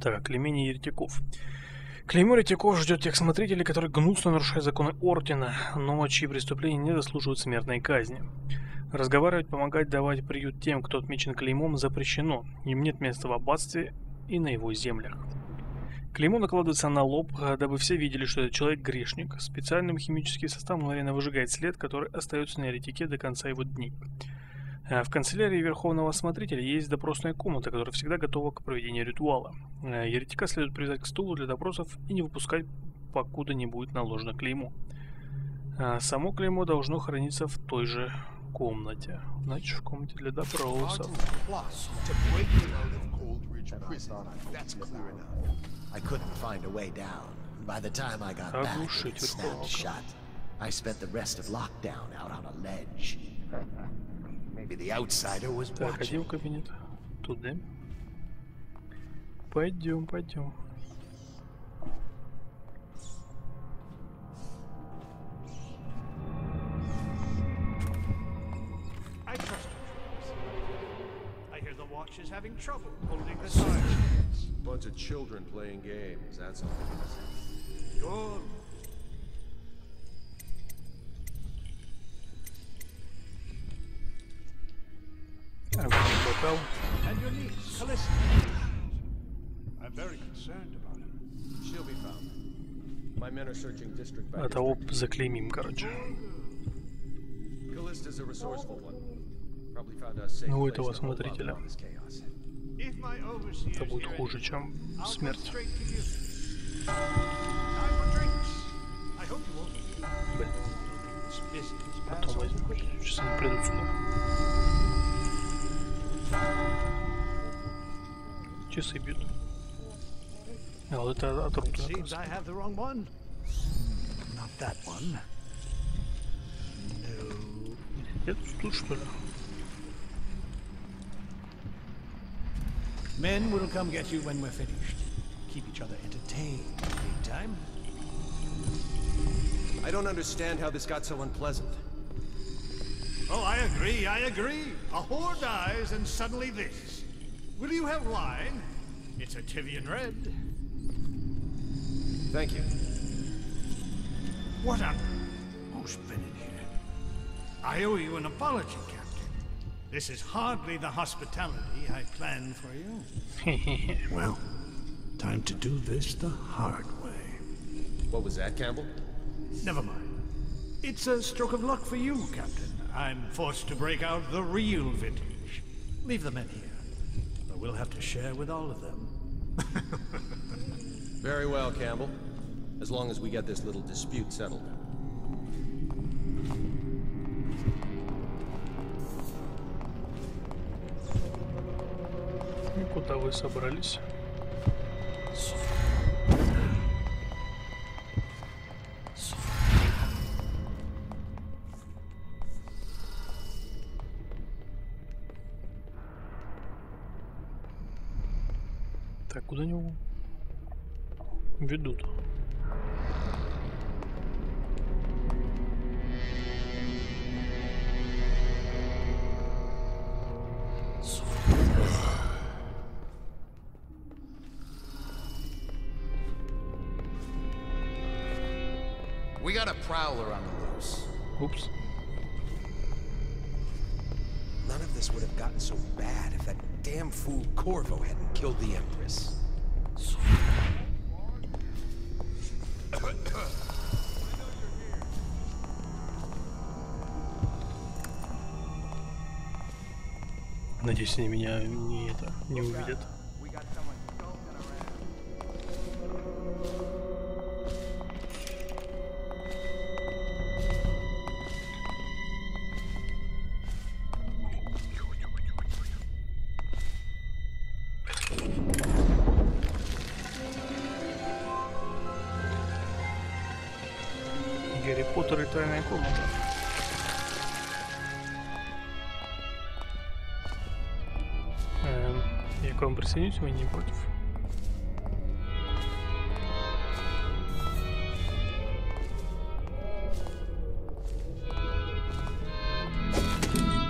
Так, клеймение еретиков. Клеймо еретиков ждет тех смотрителей, которые гнусно нарушают законы Ордена, но чьи преступления не заслуживают смертной казни. Разговаривать, помогать, давать приют тем, кто отмечен клеймом, запрещено. Им нет места в аббатстве и на его землях. Клеймо накладывается на лоб, дабы все видели, что этот человек грешник. Специальным химическим составом мгновенно выжигает след, который остается на еретике до конца его дней. А, В канцелярии Верховного Смотрителя есть допросная комната, которая всегда готова к проведению ритуала. А, Еретика следует привязать к стулу для допросов и не выпускать, покуда не будет наложено клеймо. А, Само клеймо должно храниться в той же комнате. Значит, в комнате для допросов. Оглушить Верховного. I spent the rest of lockdown out on a ledge. Maybe the outsider was Так, а где watching. у кабинет? Туда. Пойдем, пойдем. I trust you, I hear the watch is having trouble holding the silence. <laughs> Bunch of children playing games, that's all. Good. Probably found a safe Ну, у этого смотрителя. Это будет хуже, чем смерть. Блин, потом возьму. Сейчас они придут сюда. Часы бьют. А вот это от руки. Seems I have the wrong one. Not that one. No. Это тут что ли? Men will come get you when we're finished. Keep each other entertained. Meantime, I don't understand how this got so unpleasant. Oh, I agree, I agree. A whore dies and suddenly this. Will you have wine? It's a Tivian red. Thank you. What a... Who's been in here? I owe you an apology, Captain. This is hardly the hospitality I planned for you. <laughs> well, time to do this the hard way. What was that, Campbell? Never mind. It's a stroke of luck for you, Captain. I'm forced to break out the real vintage. Leave the men here. But we'll have to share with all of them. <laughs> Very well, Campbell. As long as we get this little dispute settled. И куда вы собрались? Надеюсь, они меня не это не увидят. присоединюсь, вы не против?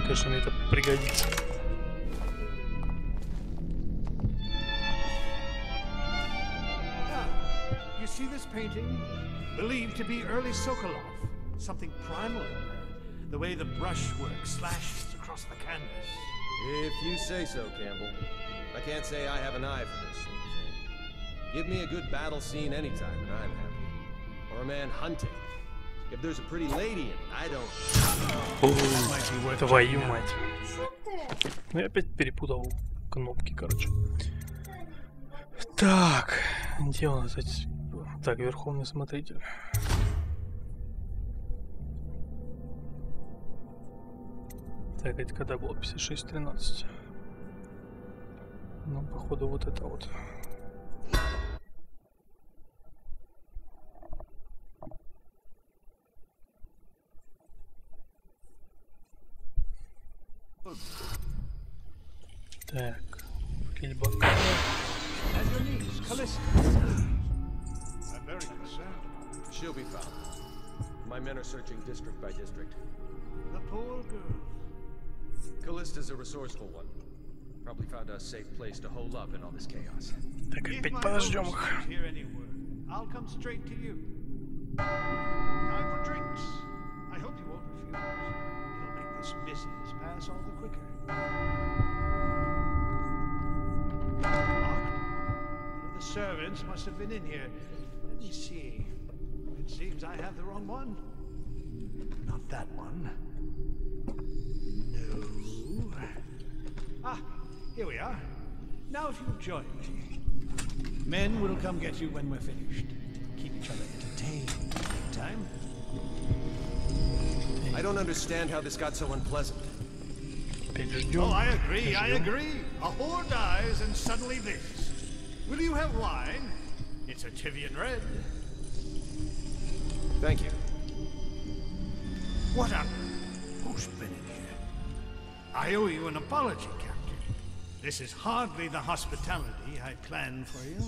Конечно, мне это пригодится. Ah, you see this painting? Believed to be early Sokolov. Something primal in there. The way the brushwork slashes across the canvas. If you say so, Campbell. I can't say I have an eye for this sort of thing. Give me a good battle scene anytime and I'm happy. Or a man hunting. If there's a pretty lady in it, I don't... Твою мать. Ну я опять перепутал кнопки, короче. Так, где у нас эти... Так, Верховный Смотритель. Так, это когда было? 56-13. Ну, походу, вот это вот. Так, Кильбака. And your niece, Callista. I'm very concerned about her. She'll be found. My men are searching district by district. The poor girl. Callista's a resourceful one. Probably found a safe place to hole up in all this chaos. Так, If опять my подождем overseers их. hear any word, I'll come straight to you. Time for drinks. I hope you won't refuse. It'll make this business pass all the quicker. Locked. One of the servants must have been in here. Let me see. It seems I have the wrong one. Not that one. No. Ah, here we are. Now if you'll join me. Men will come get you when we're finished. Keep each other entertained in the meantime. I don't understand how this got so unpleasant. Oh, I agree, I agree. A whore dies and suddenly this. Will you have wine? It's a Tivian red. Thank you. What a... Who's been in here? I owe you an apology, Captain. This is hardly the hospitality I planned for you.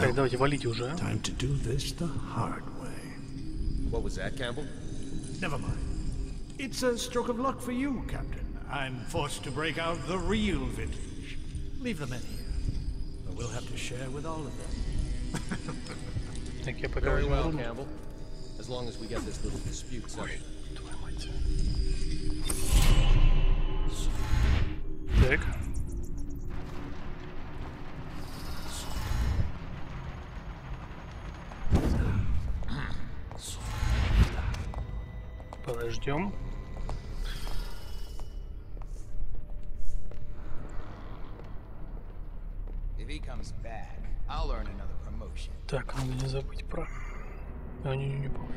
Так, давайте валите уже. а. Time to do this the hard way. What was that, Campbell? Never mind. It's a stroke of luck for you, Captain. I'm forced to break out the real vintage. Leave the men here. But we'll have to share with all of them. <laughs> Так, я пока Very возьму well, руну. Campbell. As long as we get this little dispute settled. Another promotion. Так, надо не забыть про... А, не, не, не помню.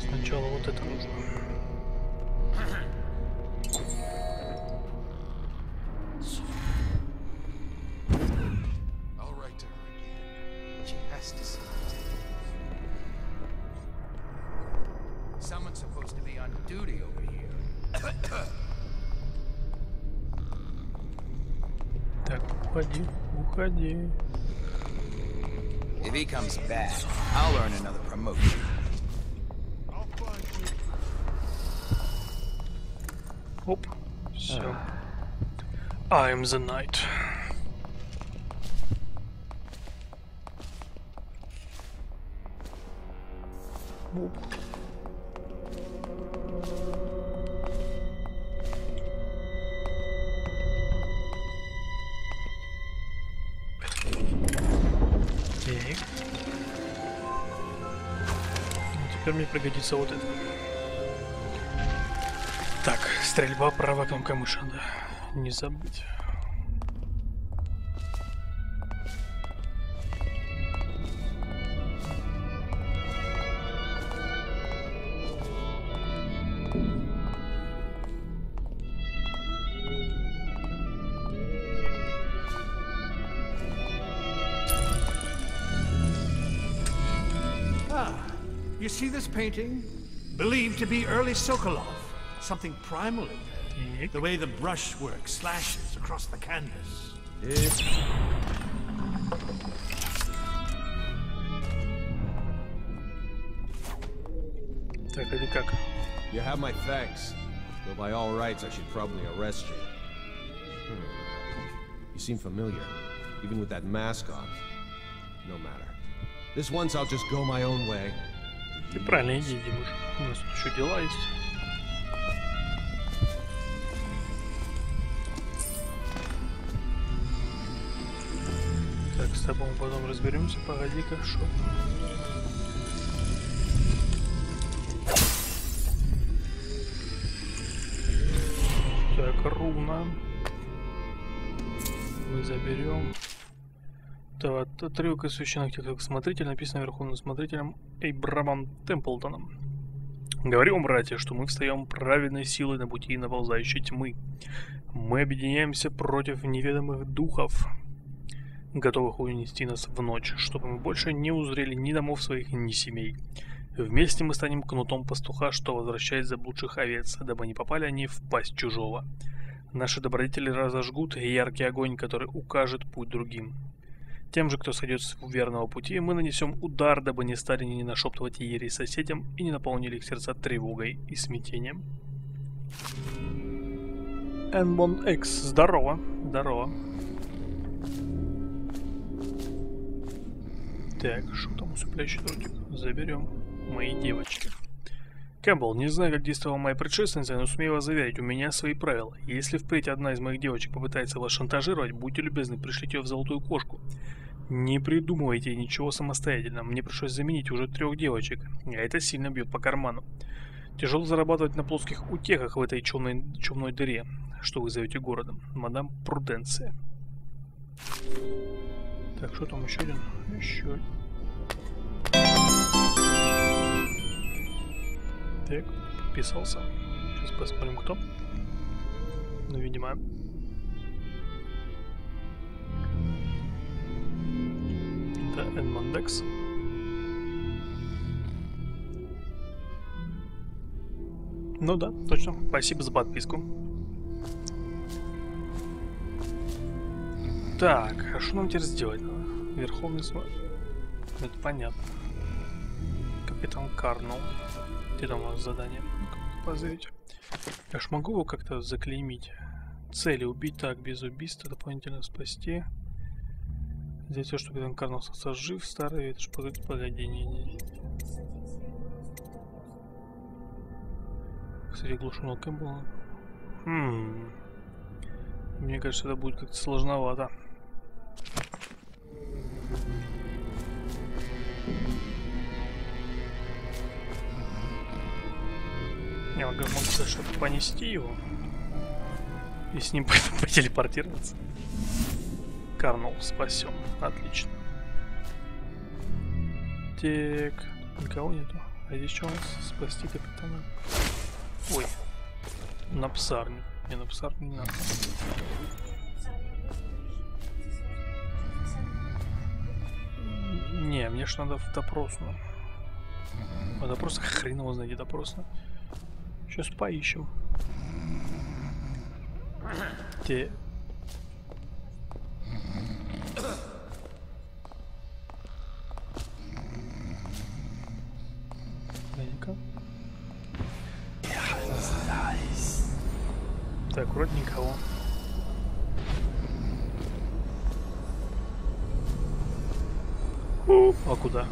Сначала вот это нужно. I'll write to her again. She has to see the tape. Someone's supposed to be on duty over here. Так, уходи, уходи. If he comes back, I'll earn another promotion. Оп, все. I'm the knight. Так. Теперь мне пригодится вот это. Так, стрельба, правая кнопка мыши, да. Не забыть. Ah, you see this painting? Believed to be early Sokolov. Something primal in there. The way the brushwork slashes across the canvas. Так, или как? You have my thanks. Though by all rights, I should probably arrest you. Hmm. You seem familiar, even with that mask on. No matter. This once I'll just go my own way. Ты правильно иди, Димуш. У нас тут еще дела есть. Так, с тобой мы потом разберемся. Погоди-ка, что? Так, руна. Мы заберем. Так, отрывок из священных текстов Смотритель написано Верховным Смотрителем Эйбрамом Темплтоном. Говорю братья, что мы встаем праведной силой на пути наползающей тьмы. Мы объединяемся против неведомых духов, готовых унести нас в ночь, чтобы мы больше не узрели ни домов своих, ни семей. Вместе мы станем кнутом пастуха, что возвращает заблудших овец, дабы не попали они в пасть чужого. Наши добродетели разожгут яркий огонь, который укажет путь другим. Тем же, кто сойдет с верного пути, мы нанесем удар, дабы не стали не нашептывать ерей соседям и не наполнили их сердца тревогой и смятением. Энбон X, здорово, здорово. Так, что там усыпляющий дротик? Заберем. Мои девочки. Кэмпбелл, не знаю, как действовала моя предшественница, но смею вас заверить, у меня свои правила. Если впредь одна из моих девочек попытается вас шантажировать, будьте любезны, пришлите ее в золотую кошку. Не придумывайте ничего самостоятельно. Мне пришлось заменить уже трех девочек, а это сильно бьет по карману. Тяжело зарабатывать на плоских утехах в этой чумной, чумной дыре, что вы зовете городом. Мадам Пруденция. Так, что там еще один? Еще. Так, подписался. Сейчас посмотрим, кто. Ну, видимо. Это Энмандекс. Ну да, точно. Спасибо за подписку. Так, а что нам теперь сделать? Верховный см... Это понятно. Капитан Карнул. Где там у нас задание? Позовите. Я ж могу его как-то заклеймить. Цели убить так, без убийства, дополнительно спасти. Здесь все, что Капитан Карнул сожив, старый, это ж погоди, погоди, не, не. Кстати, глушено Кэмпбелла. Хм. Мне кажется, это будет как-то сложновато. Я могу, могу сказать, что понести его. И с ним <laughs> потелепортироваться. Карнул спасем. Отлично. Так, никого нету. А здесь что у нас? Спасти капитана. Ой. На псарню. Не, на псарню не надо. Не, мне ж надо в допросную. А допрос хрен его знает, допросную. Сейчас поищем. Те... Дай-ка. Так, вроде никого. А куда?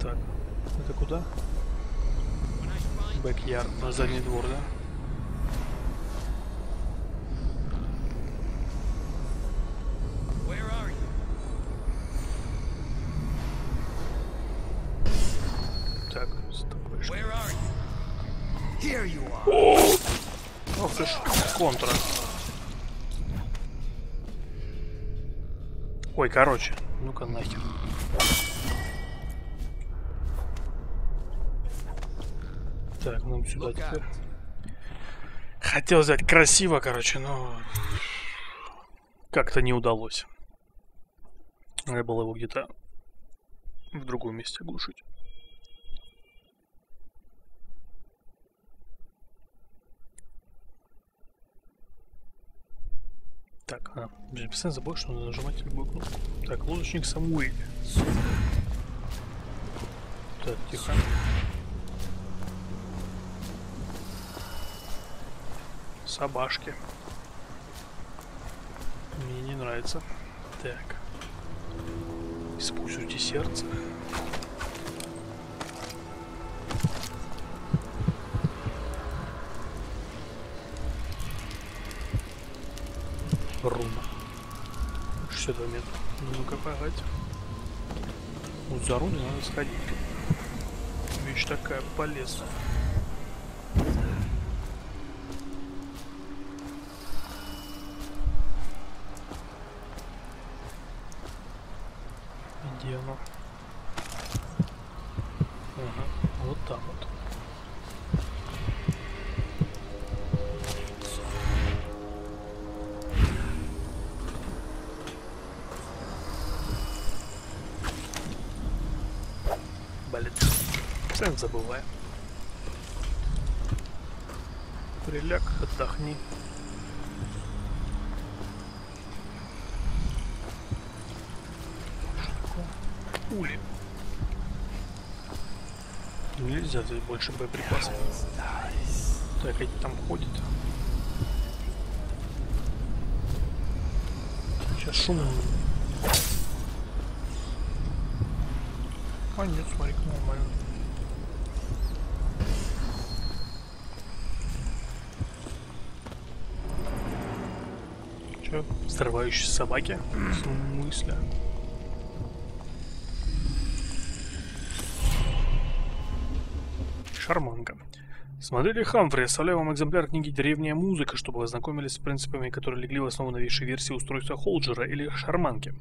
Так, это куда? Бэк-ярд, на задний двор, да? Короче, ну-ка нахер. Так, нам сюда теперь. Хотел взять красиво, короче, но как-то не удалось. Надо было его где-то в другом месте оглушить. Так, а, блин, постоянно забыл, что надо нажимать любую кнопку. Так, лодочник Самуэль. Так, тихо. Собашки. Мне не нравится. Так. Используйте сердце. Руна. 62 метра. Ну-ка, погодь. Вот за руной надо сходить. Вещь такая полезная. Здесь больше боеприпасов. Так, эти там ходят. Сейчас шум. А нет, смотри, нормально. Че? Взрывающиеся собаки? <clears throat> В смысле? Смотрели Хамфри, оставляю вам экземпляр книги «Древняя музыка», чтобы вы ознакомились с принципами, которые легли в основу новейшей версии устройства Холджера или Шарманки,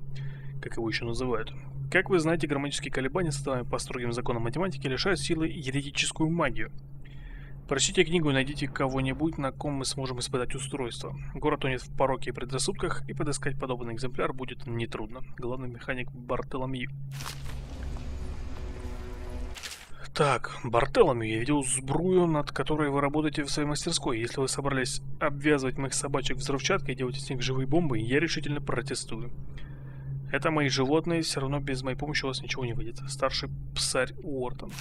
как его еще называют. Как вы знаете, гармонические колебания, создаваемые по строгим законам математики, лишают силы еретическую магию. Прочтите книгу и найдите кого-нибудь, на ком мы сможем испытать устройство. Город тонет в пороке и предрассудках, и подыскать подобный экземпляр будет нетрудно. Главный механик Бартоломью. Так, Бартоломью, я видел сбрую, над которой вы работаете в своей мастерской. Если вы собрались обвязывать моих собачек взрывчаткой и делать из них живые бомбы, я решительно протестую. Это мои животные, все равно без моей помощи у вас ничего не выйдет. Старший псарь Уортон.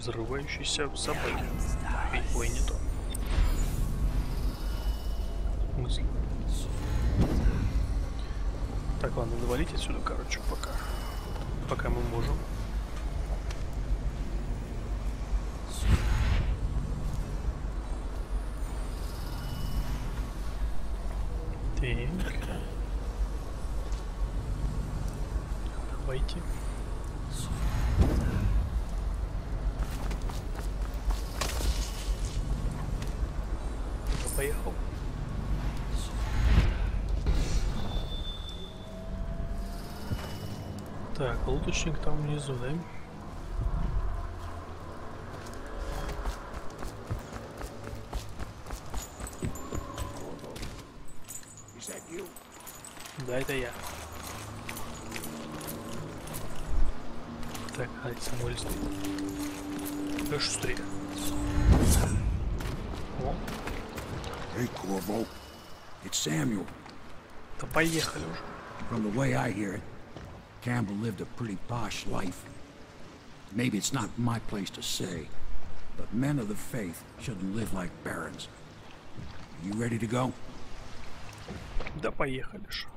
Взрывающиеся собаки. Ой, не то. Так, ладно, завалить отсюда, короче, пока. Пока мы можем. Так. Давайте. Поехал? Так, луточник там внизу, да? Да, это я. Так, а Самуэль стоит. Да шустрее. О, Hey, Corvo. It's Samuel. да поехали уже. From the way I hear it, Campbell lived a pretty posh life. Maybe it's not my place to say, but men of the faith shouldn't live like barons. You ready to go? Да поехали же.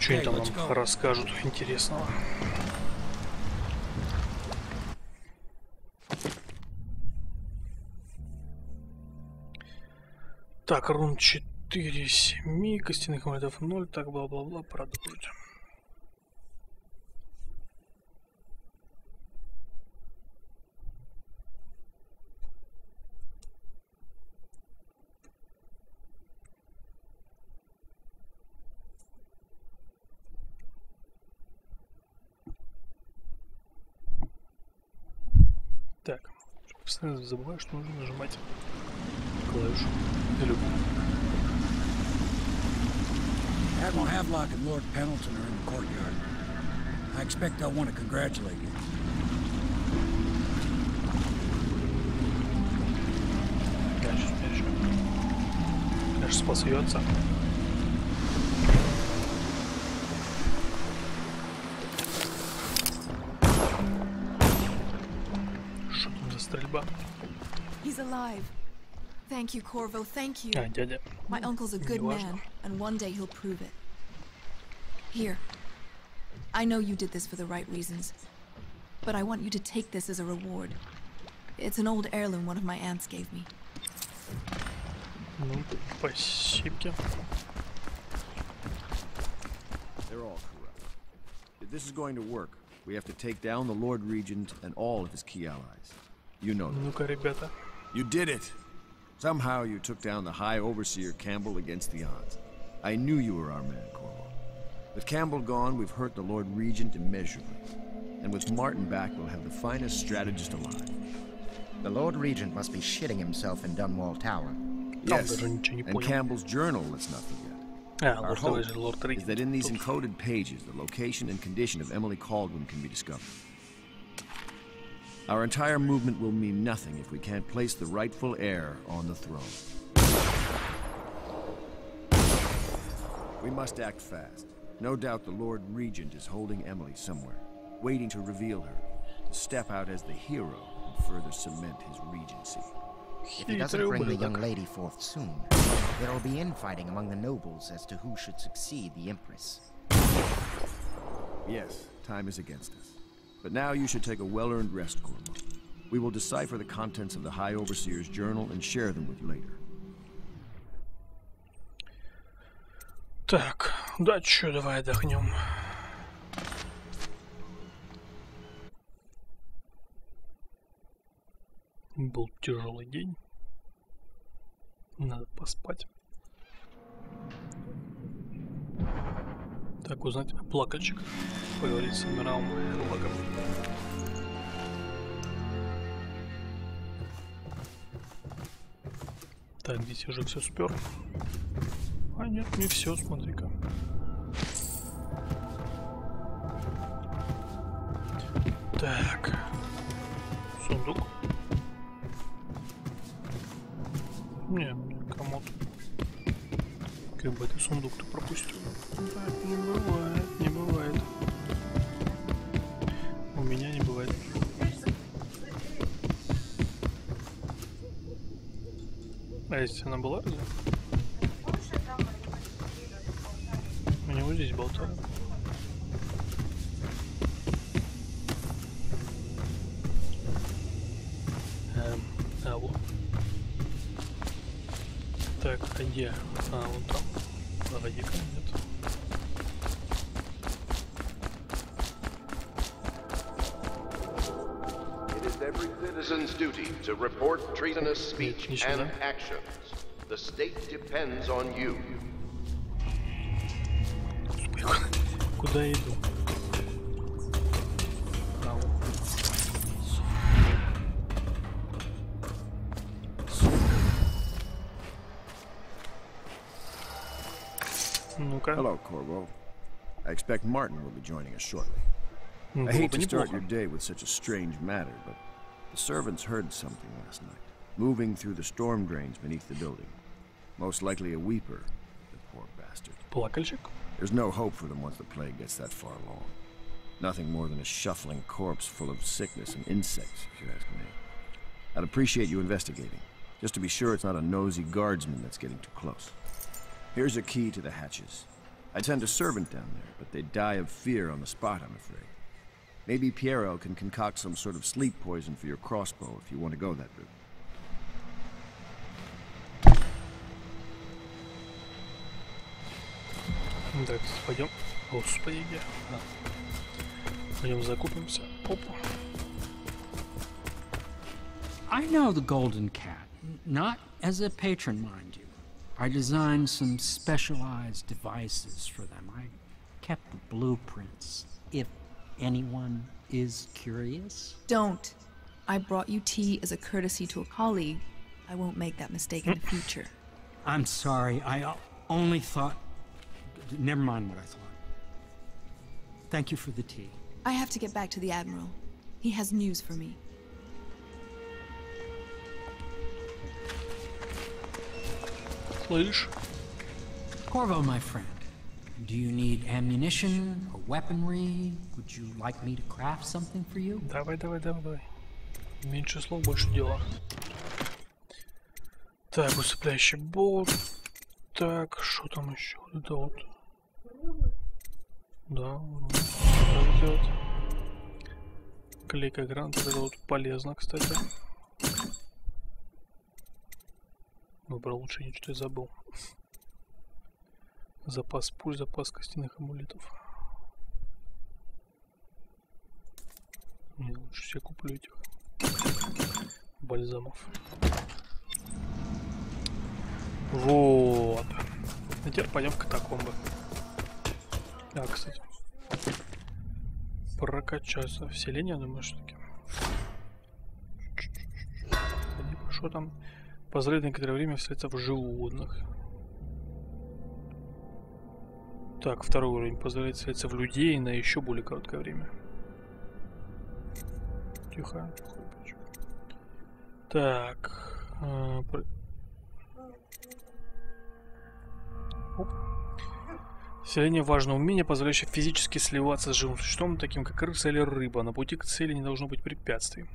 Что они там нам расскажут интересного? Так, рун 4, 7, костяных монетов 0, так, бла-бла-бла, продолжить. постоянно забываю, что нужно нажимать клавишу. Или Admiral Havelock and Lord Pendleton are in the courtyard. I expect they'll want to congratulate you. Конечно, еще. Конечно, спас там за стрельба? He's alive. Thank you, Corvo, thank you. А, дядя. My uncle's a good Неважно. man, and one day he'll prove it. Here. I know you did this for the right reasons, but I want you to take this as a reward. It's an old heirloom one of my aunts gave me. Ну, спасибо. They're all corrupt. If this is going to work, we have to take down the Lord Regent and all of his key allies. You know that. You did it. Somehow you took down the High Overseer Campbell against the odds. I knew you were our man, Corvo. With Campbell gone, we've hurt the Lord Regent immeasurably. And with Martin back, we'll have the finest strategist alive. The Lord Regent must be shitting himself in Dunwall Tower. Yes, and Campbell's journal is nothing yet. Yeah, Our hope is that in these encoded pages, the location and condition of Emily Caldwell can be discovered. Our entire movement will mean nothing if we can't place the rightful heir on the throne. We must act fast. No doubt the Lord Regent is holding Emily somewhere, waiting to reveal her, to step out as the hero and further cement his regency. If he doesn't bring the young lady forth soon, there will be infighting among the nobles as to who should succeed the Empress. Yes, time is against us. But now you should take a well-earned rest, Corvo. We will decipher the contents of the High Overseer's journal and share them with you later. Так, да чё, давай отдохнем. Был тяжелый день. Надо поспать. Так, узнать о плакальщиках. Поговорить с адмиралом Хеллагом. Так, здесь уже все спер. А нет, не все, смотри-ка. Так. Сундук. Не, комод. Как бы ты сундук-то пропустил. Так не бывает, не бывает. У меня не бывает. А если она была разве? Почему здесь болтаю? Эм, а, вот. Так, а где? А, вон там. Погоди-ка, нет. It is every citizen's duty to report treasonous speech Ничего. and actions. The state depends on you. Куда я иду? Okay. Hello, Corvo. I expect Martin will be joining us shortly. Mm -hmm. I hate to start your day with such a strange matter, but the servants heard something last night, moving through the storm drains beneath the building. Most likely a weeper, the poor bastard. There's no hope for them once the plague gets that far along. Nothing more than a shuffling corpse full of sickness and insects, if you ask me. I'd appreciate you investigating, just to be sure it's not a nosy guardsman that's getting too close. Here's a key to the hatches. I'd send a servant down there, but they'd die of fear on the spot, I'm afraid. Maybe Piero can concoct some sort of sleep poison for your crossbow if you want to go that route. Так, пойдем. Господи, где? А. Пойдем закупимся. Опа. I know the Golden Cat, n- not as a patron, mind you. I designed some specialized devices for them. I kept the blueprints, if anyone is curious. Don't. I brought you tea as a courtesy to a colleague. I won't make that mistake in the <laughs> future. I'm sorry, I only thought. Never mind what I thought. Thank you for the tea. I have to get back to the Admiral. He has news for me. Слышь? Corvo, my friend, do you need ammunition or weaponry? Would you like me to craft something for you? Давай, давай, давай. Меньше слов, больше дела. Так, усыпляющий болт. Так, что там еще? Вот это вот. Да, надо сделать. Клейка гранат, вот это вот полезно, кстати. Выбрал улучшение, что я забыл. Запас пуль, запас костяных амулетов. Не, лучше себе куплю этих бальзамов. Вот. А теперь пойдем в катакомбы. А, кстати. Прокачаться. Вселение, думаю, что таки. Что там? Позволяет некоторое время вселяться в животных. Так, второй уровень позволяет вселяться в людей на еще более короткое время. Тихо. Так. э, про- Оп. Вселение важное умение, позволяющее физически сливаться с живым существом, таким как крыса или рыба. На пути к цели не должно быть препятствий.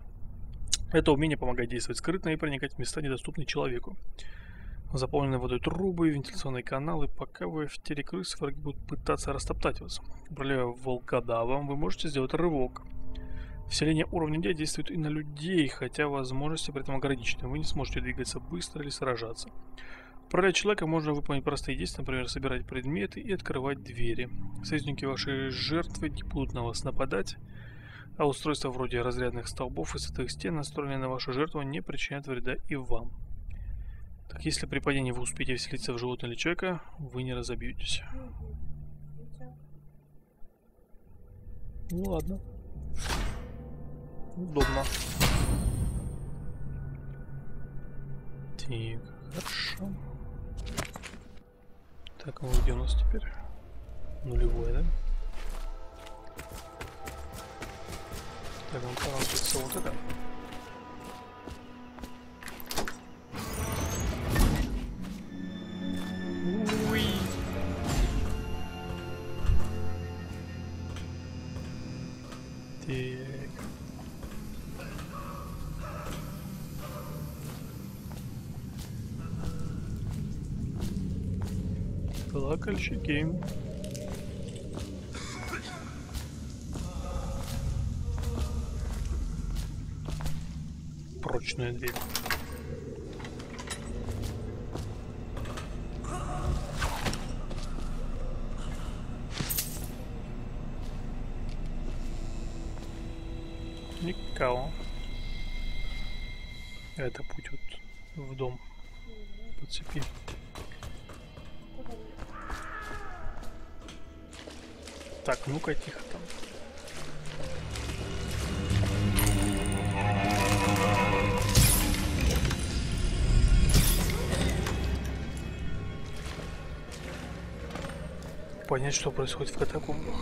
Это умение помогает действовать скрытно и проникать в места, недоступные человеку. Заполненные водой трубы, вентиляционные каналы, пока вы в теле крысы, враги будут пытаться растоптать вас. Управляя волкодавом, вы можете сделать рывок. Вселение уровня D действует и на людей, хотя возможности при этом ограничены. Вы не сможете двигаться быстро или сражаться. Управляя человеком можно выполнить простые действия, например, собирать предметы и открывать двери. Союзники вашей жертвы не будут на вас нападать, а устройства вроде разрядных столбов и сытых стен, настроенные на вашу жертву, не причиняют вреда и вам. Так, если при падении вы успеете вселиться в животное или человека, вы не разобьетесь. Ну ладно. Удобно. Так, хорошо. Так, ну где у нас теперь? Нулевое, да? Так, ну понадобится вот это. Уи. Так. Плакальщики. Личная дверь. Понять, что происходит в катакомбах.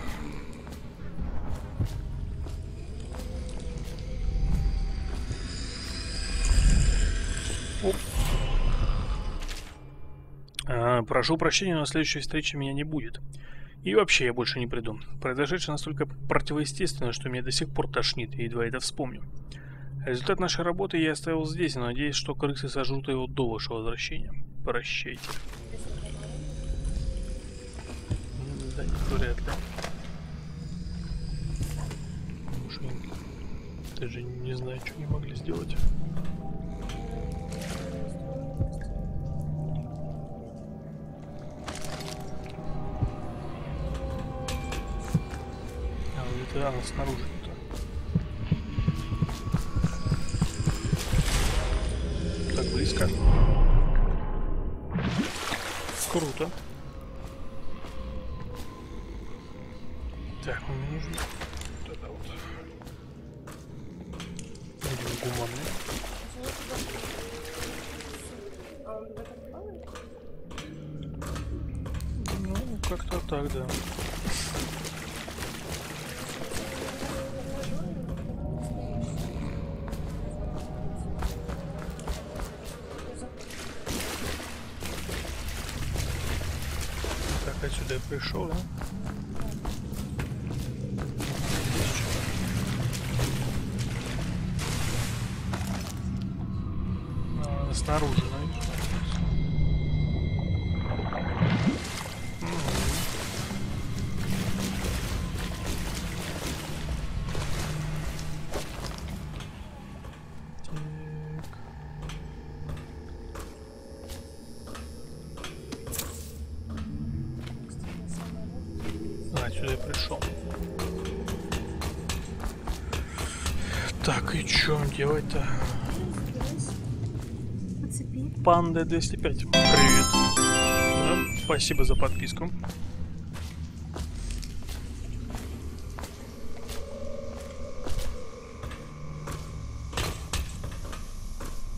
А, прошу прощения, но следующей встрече меня не будет. И вообще я больше не приду. Произошедшее настолько противоестественно, что меня до сих пор тошнит, и едва это вспомню. Результат нашей работы я оставил здесь, но надеюсь, что крысы сожрут его до вашего возвращения. Прощайте. Вряд ли. Уже даже не знаю, что они могли сделать. это она снаружи -то. Так близко. Круто. Делать-то? Панда 205. Привет. Да, спасибо за подписку.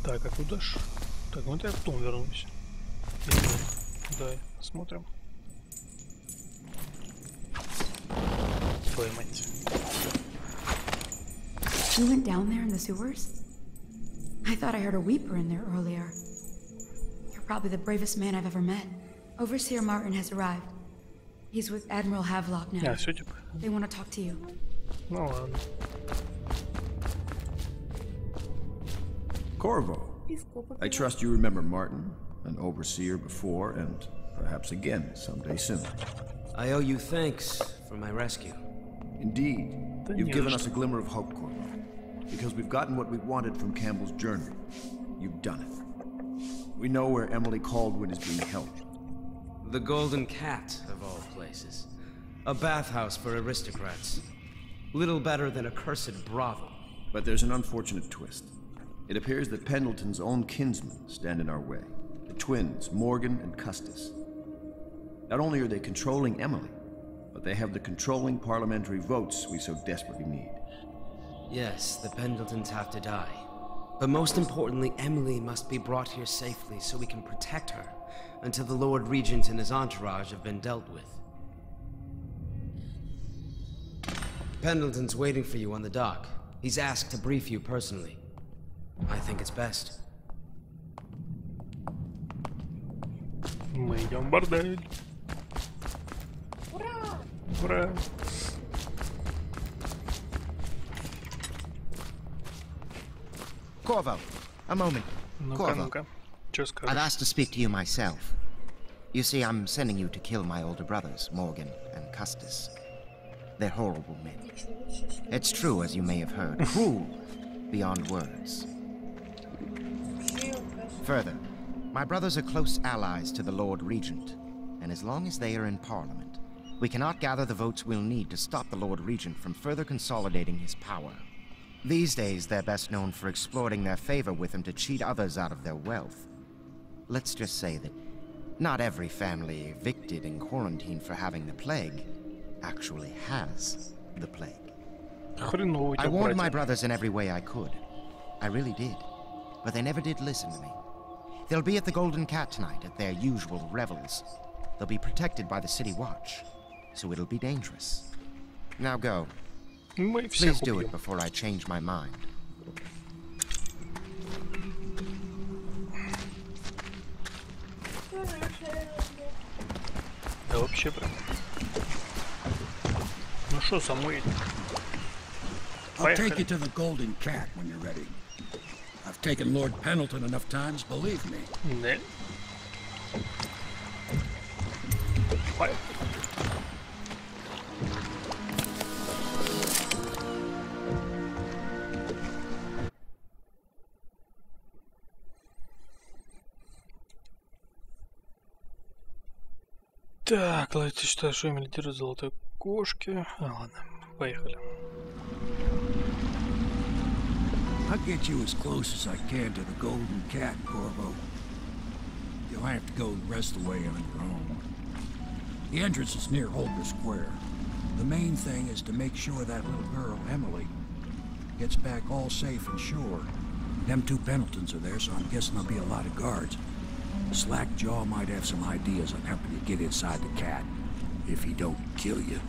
Так, а куда ж? Так, ну это я потом вернусь. Да, смотрим. down there in the sewers? I thought I heard a weeper in there earlier. You're probably the bravest man I've ever met. Overseer Martin has arrived. He's with Admiral Havelock now. Yeah, should you... They want to talk to you. No, um... Corvo. I trust you remember Martin, an overseer before, and perhaps again someday soon. I owe you thanks for my rescue. Indeed. You've given us a glimmer of hope, Corvo. Because we've gotten what we wanted from Campbell's journey. You've done it. We know where Emily Caldwin is being held. The Golden Cat, of all places. A bathhouse for aristocrats. Little better than a cursed brothel. But there's an unfortunate twist. It appears that Pendleton's own kinsmen stand in our way. The twins, Morgan and Custis. Not only are they controlling Emily, but they have the controlling parliamentary votes we so desperately need. Yes, the Pendletons have to die. But most importantly, Emily must be brought here safely so we can protect her until the Lord Regent and his entourage have been dealt with. Pendleton's waiting for you on the dock. He's asked to brief you personally. I think it's best. Megan Bardell. Hurrah! Hurrah! Corvo, a moment. Corvo, no Just I've asked to speak to you myself. You see, I'm sending you to kill my older brothers, Morgan and Custis. They're horrible men. It's true, as you may have heard, <laughs> cruel beyond words. Further, my brothers are close allies to the Lord Regent, and as long as they are in Parliament, we cannot gather the votes we'll need to stop the Lord Regent from further consolidating his power. These days, they're best known for exploiting their favor with him to cheat others out of their wealth. Let's just say that not every family evicted and quarantined for having the plague actually has the plague. I warned my brothers in every way I could. I really did. But they never did listen to me. They'll be at the Golden Cat tonight at their usual revels. They'll be protected by the City Watch, so it'll be dangerous. Now go. Please do it before I change my mind. Да вообще прям. Ну что, Самуэль? I'll take you to the Golden Cat when you're ready. I've taken Lord Pendleton enough times, believe me. Да. Поехали. Так, давайте считаю, что Эмили держит золотой кошки. А, ладно, поехали. I'll get you as close as I can to the Golden Cat, Corvo. You'll have to go the rest of the way on your own. The entrance is near Holger Square. The main thing is to make sure that little girl, Emily, gets back all safe and sure. Them two Pendletons are there, so I'm guessing there'll be a lot of guards. Slackjaw might have some ideas on helping you get inside the cat, if he don't kill you.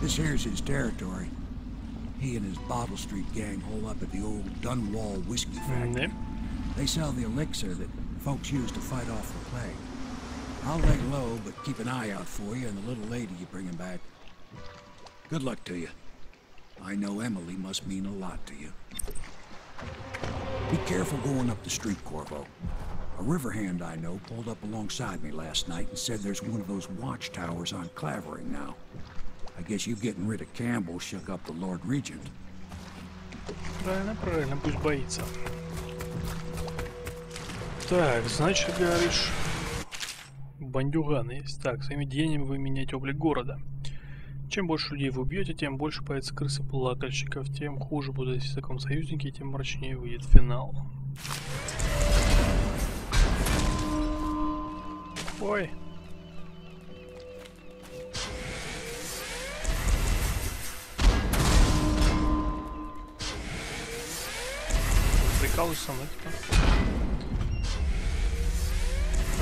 This here's his territory. He and his Bottle Street gang hole up at the old Dunwall Whiskey mm, Factory. They sell the elixir that folks use to fight off the plague. I'll lay low, but keep an eye out for you and the little lady you bring him back. Good luck to you. I know Emily must mean a lot to you. Be careful going up the street, Corvo. A river hand I know pulled up alongside me last night and said there's one of those watchtowers on Clavering now. I guess you getting rid of Campbell shook up the Lord Regent. Правильно, правильно, пусть боится. Так, значит, говоришь, бандюганы есть. Так, своими деяниями вы меняете облик города. Чем больше людей вы убьете, тем больше появится крысы плакальщиков, тем хуже будут в таком союзники, тем мрачнее выйдет финал. Ой. Прикалываешься со мной, типа.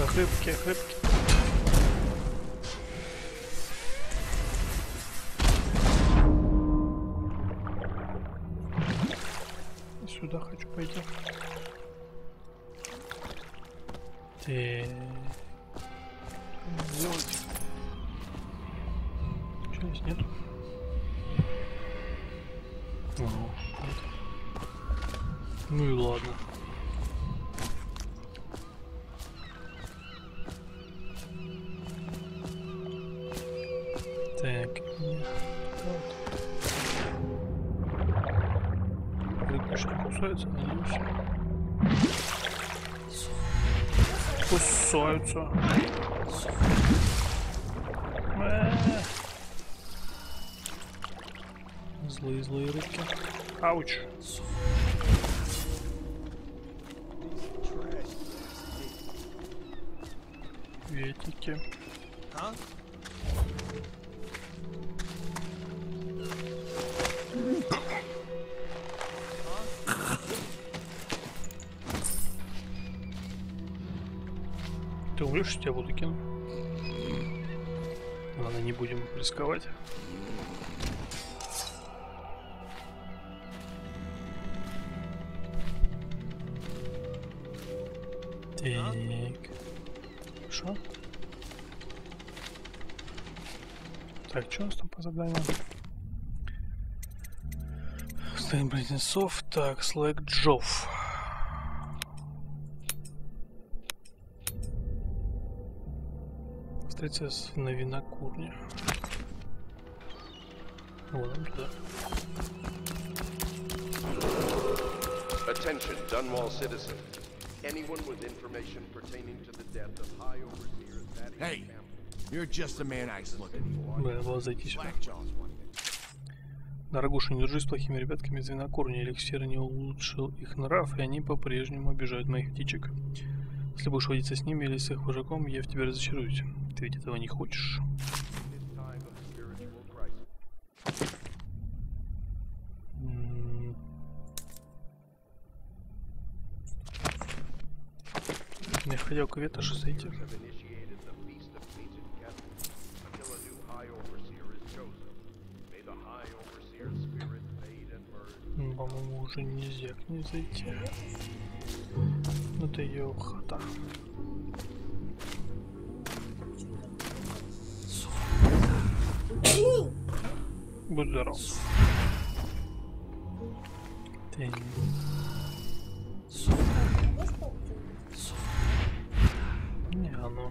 Хлебки, хлебки. Сюда хочу пойти. Ты... Вот. Чего здесь нету? О. Ну и ладно. Так. Не кусается, надеюсь. Кусаются. Э. Злые, злые рыбки. Ауч. Ветики. Huh? Ты умрешь, тебя буду кину? Ладно, не будем рисковать. Так. Хорошо. Так, что у нас там по заданию? Стоим близнецов. Так, Слэк Джофф. С на винокурне. Вот он туда. Attention, Dunwall citizen. Anyone with information pertaining to the death of High Overseer Thaddeus Hey, Campbell. you're just the man I was looking for. Зайти сюда. Дорогуша, не дружи с плохими ребятками из винокурни. Эликсир не улучшил их нрав, и они по-прежнему обижают моих птичек. Если будешь водиться с ними или с их вожаком, я в тебя разочаруюсь. Ты ведь этого не хочешь. Я хотел к ветоши зайти. По-моему, уже нельзя к ней зайти. Это ее хата. Будь здоров. Ты... Не, оно...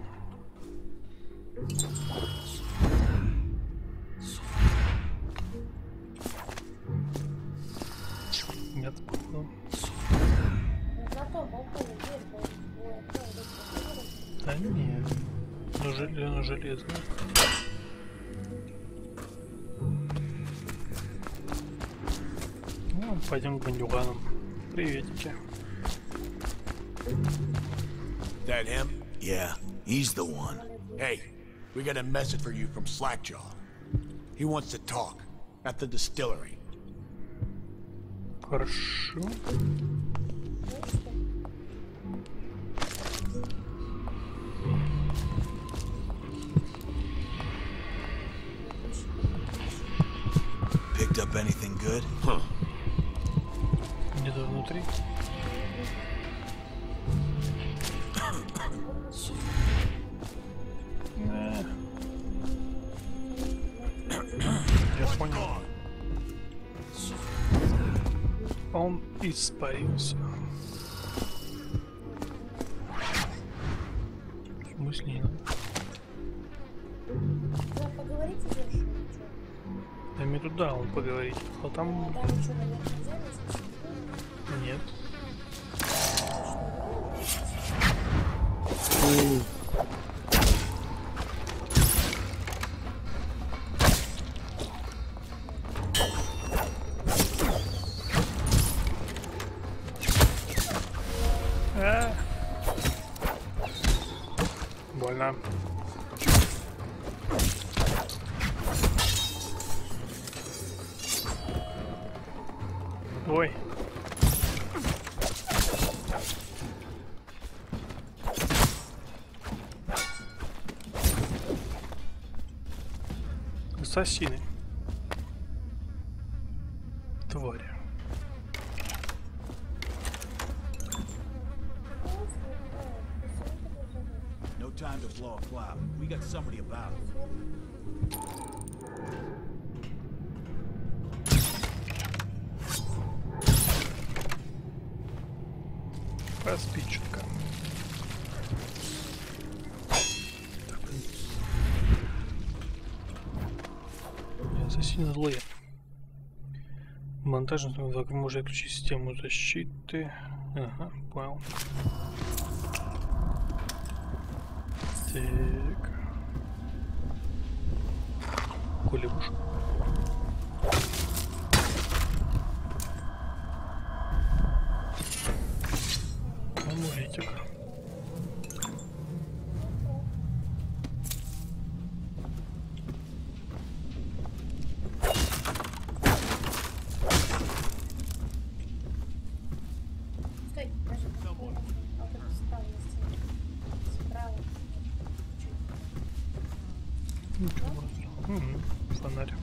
Ну, жел- оно железное. Ну, пойдем к бандюганам. Приветики. That him? Yeah, he's the one. Hey, we got a message for you from Slackjaw. He wants to talk at the distillery. Хорошо. Picked up anything good? Где-то внутри. Э. Я понял. Он испарился. В смысле не надо? Ну, поговорить идешь? Я имею в виду, да, он поговорить. А там нет. А. Ассасины. Твари. No time to blow a cloud. We got somebody about. Распичка. Ассасины злые. Монтажный так можно отключить систему защиты. Ага, понял. Так. Кулебуш. Амулетик. Стой, подожди. А вот это справа есть. Справа. Ничего просто. Мгм, Фонарь.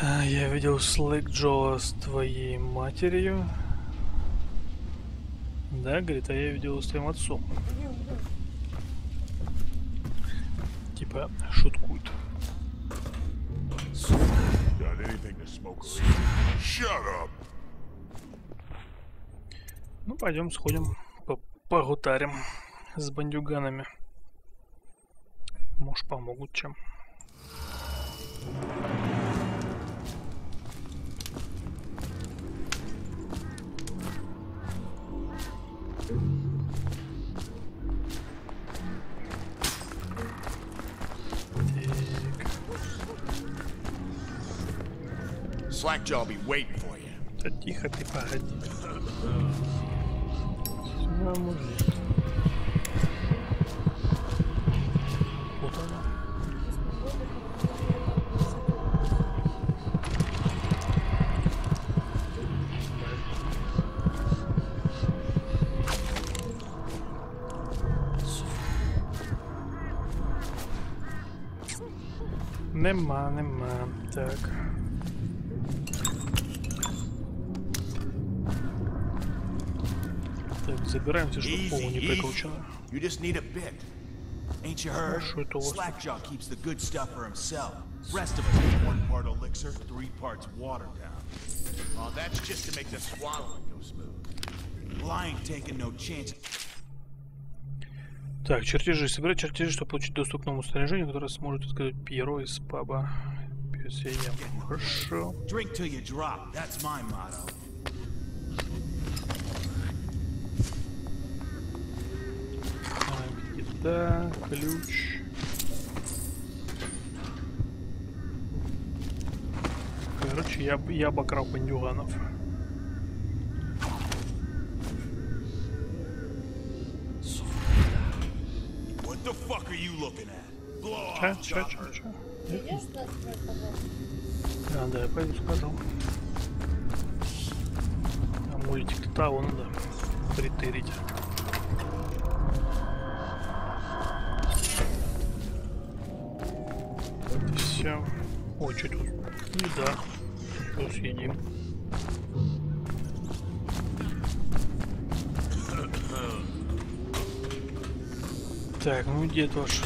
А, Я видел Слэк Джо с твоей матерью. Да, говорит, а я видел с твоим отцом. Типа up! Ну, пойдем сходим, по погутарим с бандюганами. Может, помогут чем. Slackjaw be waiting for you. Да тихо ты, погоди. Всё, мужик. Вот она. Нема, нема. Так. Все, чтобы полу не прикручено. Ain't you heard? Slackjaw keeps the good stuff for himself. Rest of us one part elixir, three parts watered down. Oh, that's just to make the swallowing go smooth. Ain't taking no chances. Так, чертежи. Собирать чертежи, чтобы получить доступ к новому снаряжению, которое сможет открыть Пьеро из паба. PSAM. Хорошо. Drink till you drop. That's my motto. Еда, ключ. Короче, я, я обокрал бандюганов. Идешь на свой пожалуйста? А, да, я пойду сказал. А мультик того надо притырить. Все. Ой, что тут? Еда. Что съедим? Так, ну где это ваш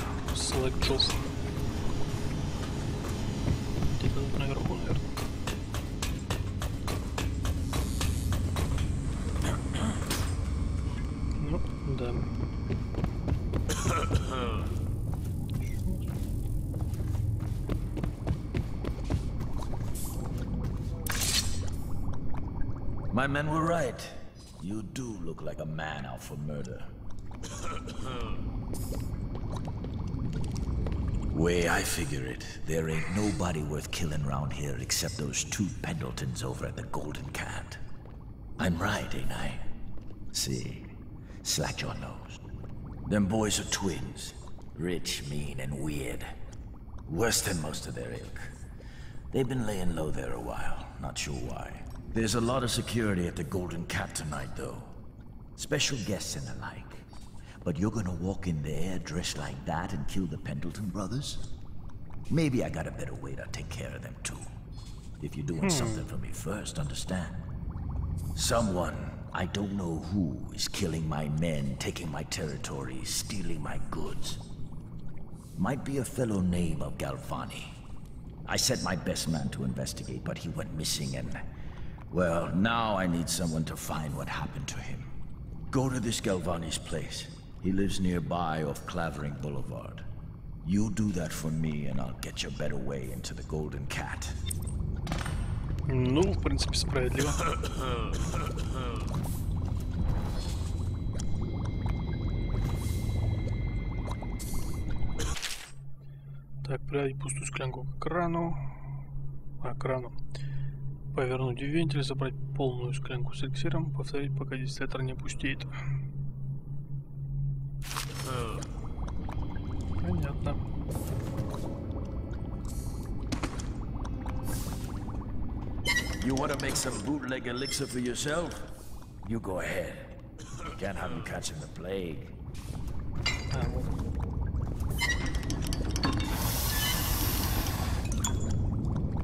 men were right. You do look like a man out for murder. Way I figure it, there ain't nobody worth killing round here except those two Pendletons over at the Golden Cat. I'm right, ain't I? See, slack your nose. Them boys are twins. Rich, mean, and weird. Worse than most of their ilk. They've been laying low there a while, not sure why. There's a lot of security at the Golden Cat tonight, though. Special guests and the like. But you're gonna walk in there dressed like that and kill the Pendleton brothers? Maybe I got a better way to take care of them, too. If you're doing Hmm. something for me first, understand? Someone, I don't know who, is killing my men, taking my territory, stealing my goods. Might be a fellow named of Galvani. I sent my best man to investigate, but he went missing and... Well, now I need someone to find what happened to him. Go to this Galvani's place. He lives nearby off Clavering Boulevard. You do that for me and I'll get your better way into the Golden Cat. Ну, в принципе, справедливо. Так, придать пустую склянку к крану. А, к крану. Повернуть вентиль, забрать полную склянку с эликсиром, повторить, пока дистиллятор не пустеет. Понятно. You want to make some bootleg elixir for yourself? You go ahead. Can't have you catching the plague.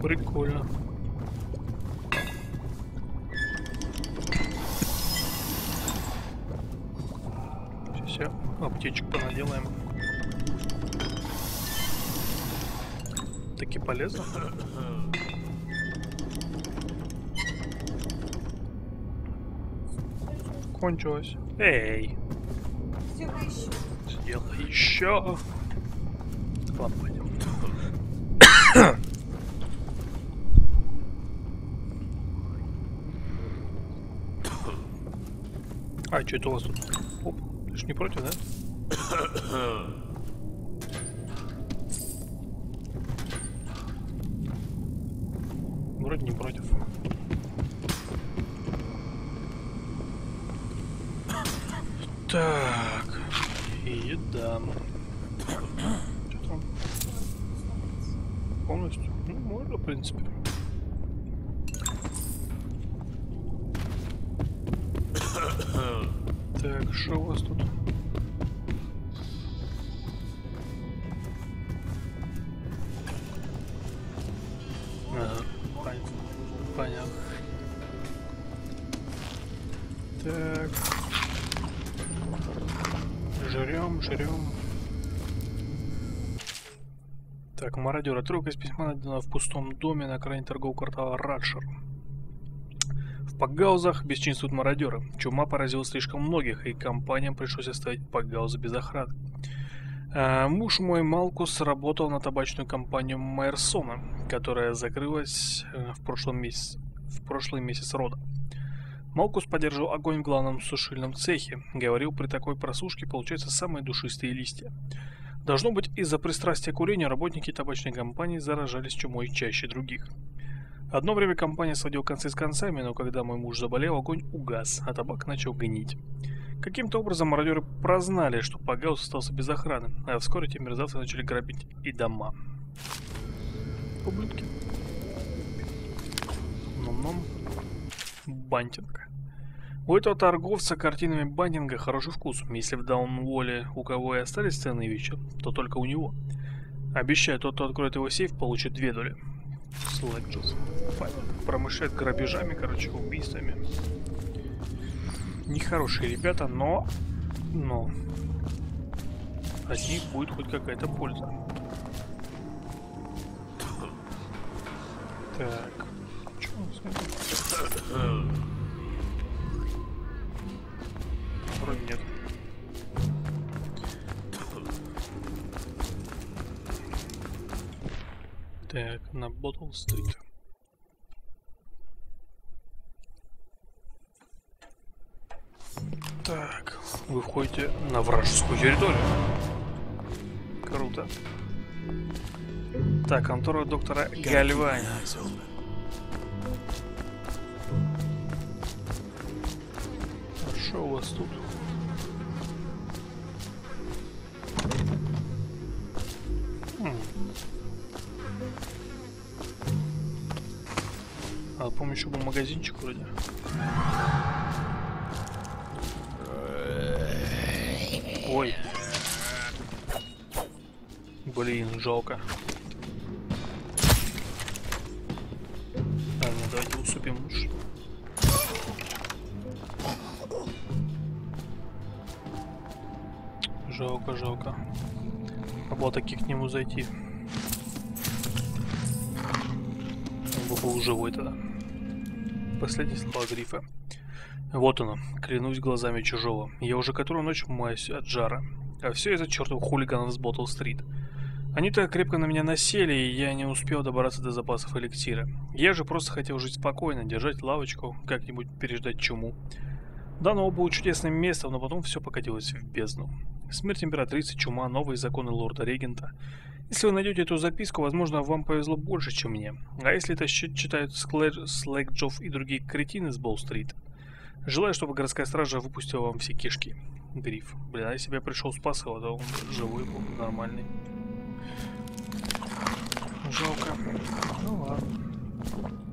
Прикольно. Сейчас аптечек понаделаем. Таки полезно. Кончилось. Эй, Сделай еще. сделай еще. Ладно, пойдем. <coughs> А, что это у вас тут? Ты ж не против, да? Вроде не против. Так, еда. Что там? Полностью? Ну, можно, в принципе. Так, что у вас тут? Ага, понятно. Так. Жрем, жрем. Так, мародер. Отрывок из письма найдена в пустом доме на окраине торгового квартала Радшер. Пакгаузах бесчинствуют мародеры. Чума поразила слишком многих, и компаниям пришлось оставить Пакгауза без охраны. А, муж мой Малкус работал на табачную компанию Майерсона, которая закрылась э, в прошлом месяце, в прошлый месяц рода. Малкус поддерживал огонь в главном сушильном цехе. Говорил, при такой просушке получаются самые душистые листья. Должно быть, из-за пристрастия к курению работники табачной компании заражались чумой чаще других. Одно время компания сводила концы с концами, но когда мой муж заболел, огонь угас, а табак начал гнить. Каким-то образом мародеры прознали, что Пагаус остался без охраны, а вскоре эти мерзавцы начали грабить и дома. Ублюдки. Ном-ном. Бантинг. У этого торговца картинами Бантинга хороший вкус. Если в Дануолле у кого и остались ценные вещи, то только у него. Обещаю, тот, кто откроет его сейф, получит две доли. Слэкджоу. Промышляет грабежами, короче, убийствами. Нехорошие ребята, но... Но... От них будет хоть какая-то польза. Так. Что у нас? Вроде нет. Так, на Ботл Стрит. Так, вы входите на вражескую территорию. Круто. Так, контора доктора Гальвани. А что у вас тут? Хм. А помню, еще был магазинчик вроде. Ой. Блин, жалко. Ладно, давайте уступим лучше. Жалко, жалко. Было таки к нему зайти. Был живой тогда. Последние слова Грифа. Вот оно, клянусь глазами чужого. Я уже которую ночь маюсь от жара. А все из-за чертовых хулиганов с Боттл-стрит. Они так крепко на меня насели, и я не успел добраться до запасов эликсира. Я же просто хотел жить спокойно, держать лавочку, как-нибудь переждать чуму. Данного было чудесным местом, но потом все покатилось в бездну. Смерть императрицы, чума, новые законы лорда-регента. Если вы найдете эту записку, возможно, вам повезло больше, чем мне. А если это читают Слэк Джофф и другие кретины с Болл-стрит? Желаю, чтобы городская стража выпустила вам все кишки. Гриф. А если бы я пришел спас его, то он живой был, нормальный. Жалко. Ну ладно.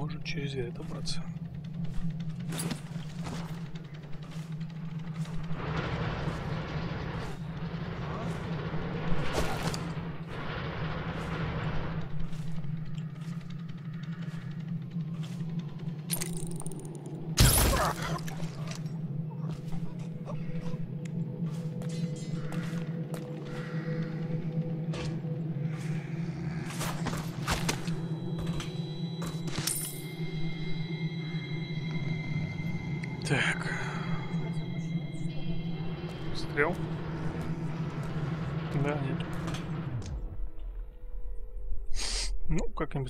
Может через дверь добраться.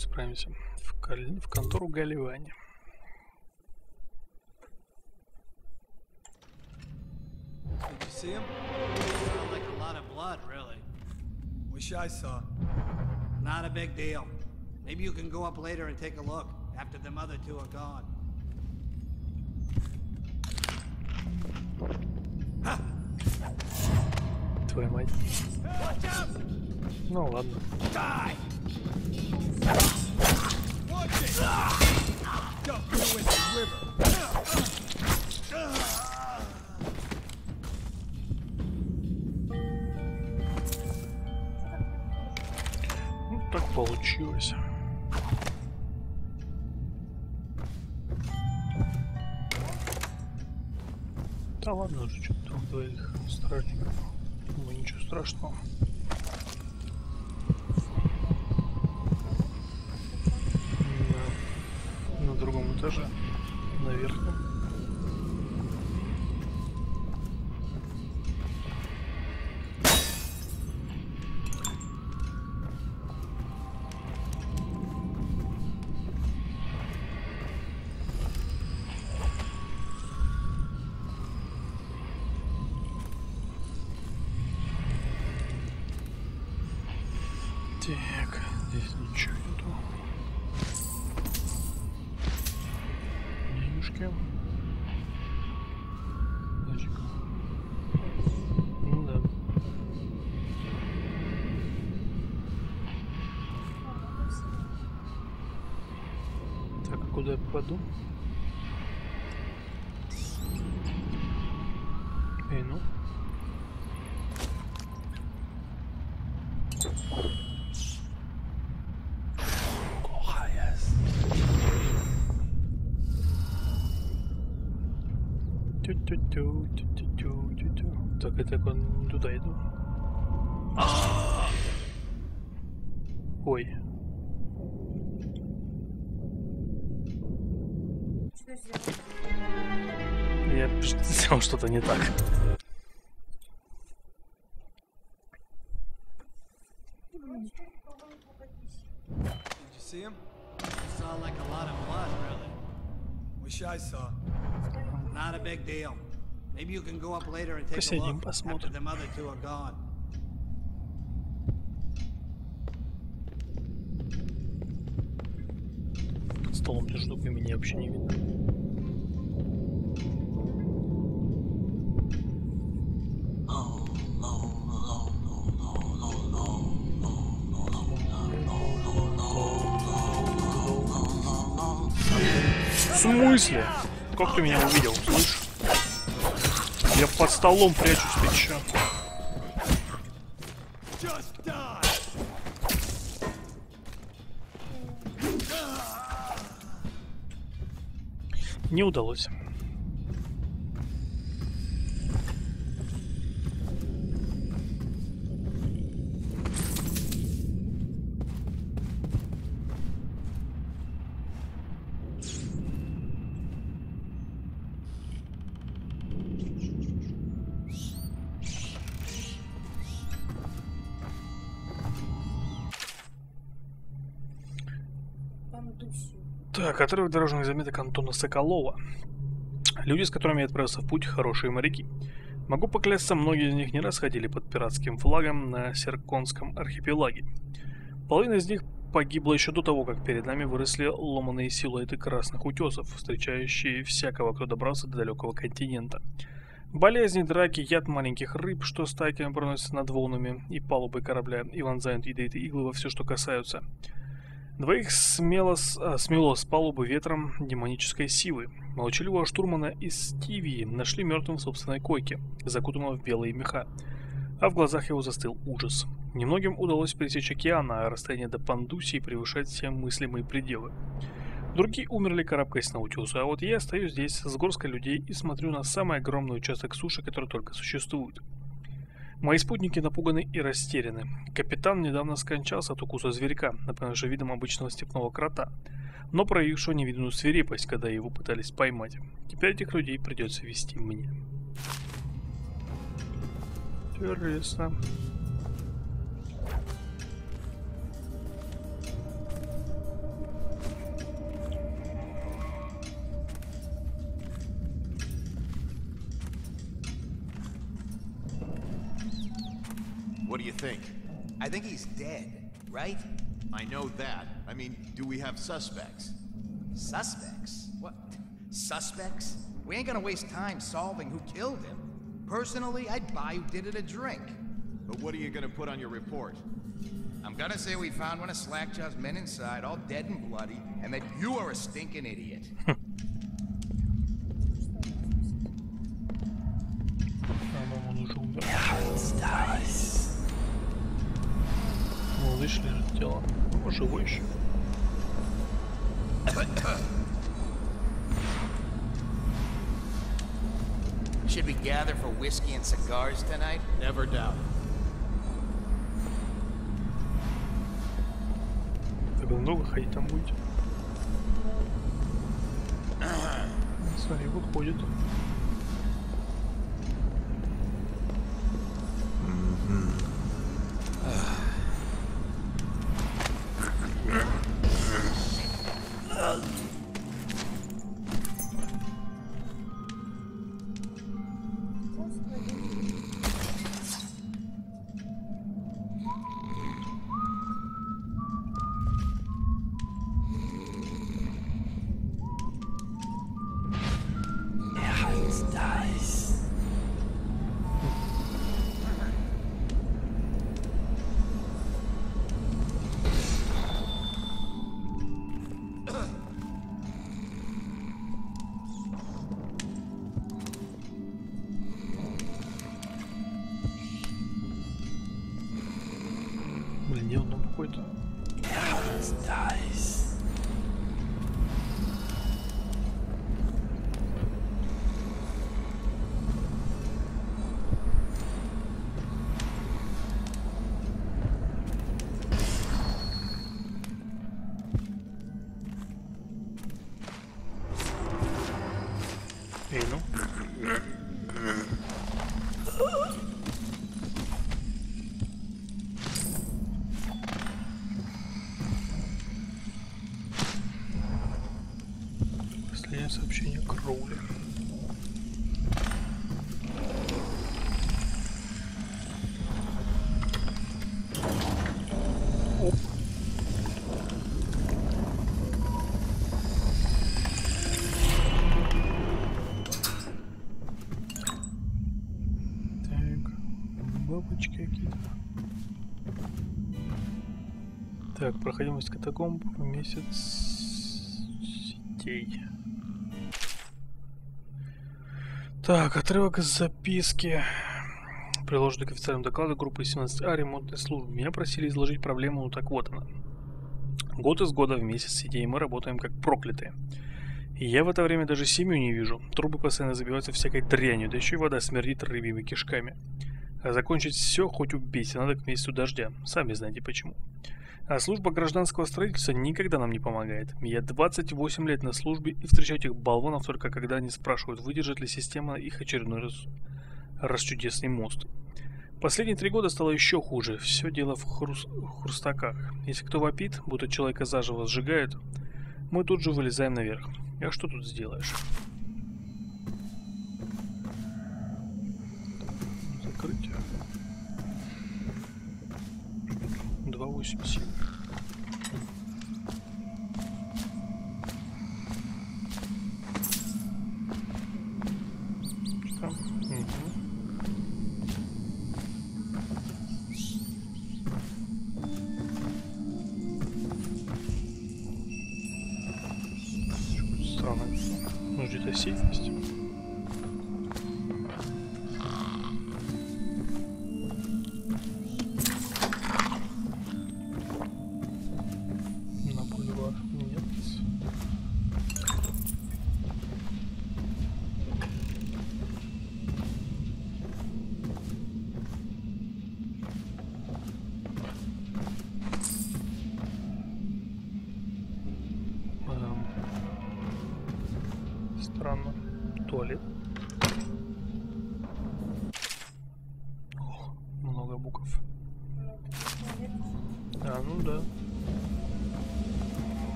Как-нибудь справимся. В, каль... в контору Галивани. Did you see him? Sounded like a lot of blood, really. Wish I saw. Not a big deal. Maybe you can go up later and take a look, after them other two are gone. Твою мать. Ну ладно. Die! Ну, так получилось. Да ладно уже, что двух двоих стражников. Думаю, ничего страшного. На, на другом Тю-тю-тю, тю-тю-тю, тю-тю. Так, я так он туда иду. Ой. Я <laughs> сделал что-то не так. Посидим, посмотрим. Под столом между меня вообще не видно. В смысле? Как ты меня увидел, слышь? Я под столом прячусь, ты чё? Не удалось. Отрывок дорожных заметок Антона Соколова. Люди, с которыми я отправился в путь, хорошие моряки. Могу поклясться, многие из них не раз ходили под пиратским флагом на Серконском архипелаге. Половина из них погибла еще до того, как перед нами выросли ломаные силуэты красных утесов, встречающие всякого, кто добрался до далекого континента. Болезни, драки, яд маленьких рыб, что стайками проносятся над волнами и палубой корабля и вонзают ядовитые иглы во все, что касаются. Двоих смело, с- а, смело с палубы ветром демонической силы. Молчаливого штурмана из Стивии нашли мертвым в собственной койке, закутанного в белые меха, а в глазах его застыл ужас. Немногим удалось пересечь океан, а расстояние до Пандусии превышает все мыслимые пределы. Другие умерли, карабкаясь на утесу, а вот я стою здесь с горской людей и смотрю на самый огромный участок суши, который только существует. Мои спутники напуганы и растеряны. Капитан недавно скончался от укуса зверька, напоминавшего видом обычного степного крота, но проявившего невиданную свирепость, когда его пытались поймать. Теперь этих людей придется вести мне. Интересно. What do you think? I think he's dead, right? I know that. I mean, do we have suspects? Suspects? What? Suspects? We ain't gonna waste time solving who killed him. Personally, I'd buy who did it a drink. But what are you gonna put on your report? I'm gonna say we found one of Slackjaw's men inside, all dead and bloody, and that you are a stinking idiot. <laughs> Stars. Малыш лежит тело. О, живой еще. Should we gather for whiskey and cigars tonight? Never doubt. Так много ходить там будете? Смотри, выходит. Блин, проходимость катакомб месяц сетей. Так, отрывок из записки. Приложенный к официальному докладу группы 17А ремонтной службы. Меня просили изложить проблему, ну так вот она. Год из года вместе с идеей мы работаем как проклятые. И я в это время даже семью не вижу. Трубы постоянно забиваются всякой дрянью, да еще и вода смердит рыбьими кишками. А закончить все хоть убейте, надо к месяцу дождя. Сами знаете почему. А служба гражданского строительства никогда нам не помогает. Я 28 лет на службе и встречаю этих болванов только когда они спрашивают, выдержит ли система их очередной раз, расчудесный мост. Последние три года стало еще хуже. Все дело в хрус- хрустаках. Если кто вопит, будто человека заживо сжигают, мы тут же вылезаем наверх. А что тут сделаешь? Закрыть. 287.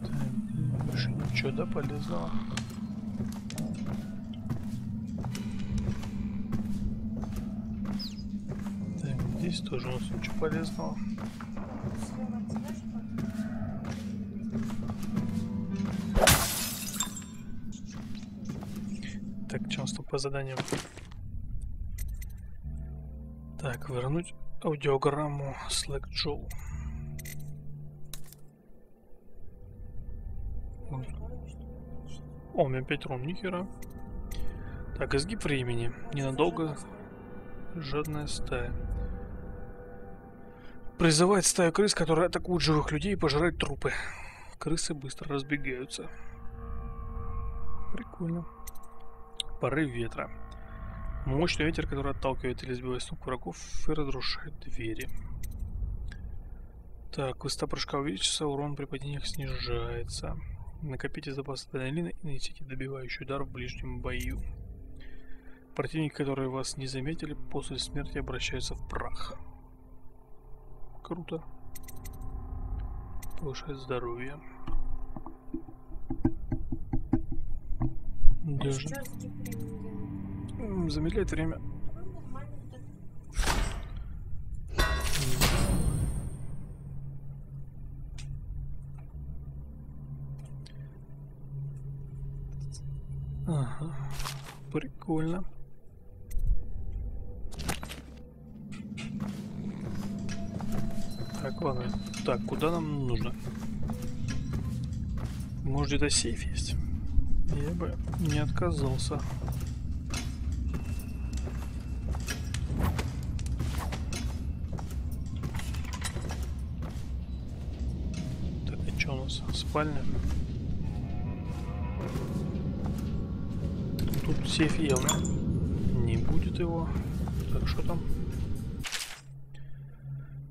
Так, больше ничего, да, полезного? Здесь тоже у нас ничего полезного. Так, что у нас тут по заданиям? Так, вернуть аудиограмму Slack Joe. О, у меня 5 рун, нихера. Так, изгиб времени. Ненадолго. Жадная стая. Призывает стаю крыс, которые атакуют живых людей и пожирают трупы. Крысы быстро разбегаются. Прикольно. Порыв ветра. Мощный ветер, который отталкивает или сбивает с ног врагов и разрушает двери. Так, высота прыжка увеличится, урон при падениях снижается. Накопите запас адреналина и нанесите добивающий удар в ближнем бою. Противники, которые вас не заметили, после смерти обращаются в прах. Круто. Повышает здоровье. Даже. Замедляет время. Ага. Прикольно. Так, ладно. Так, куда нам нужно? Может где-то сейф есть? Я бы не отказался. Так, и что у нас? Спальня? Тут сейф явно не будет его. Так, что там?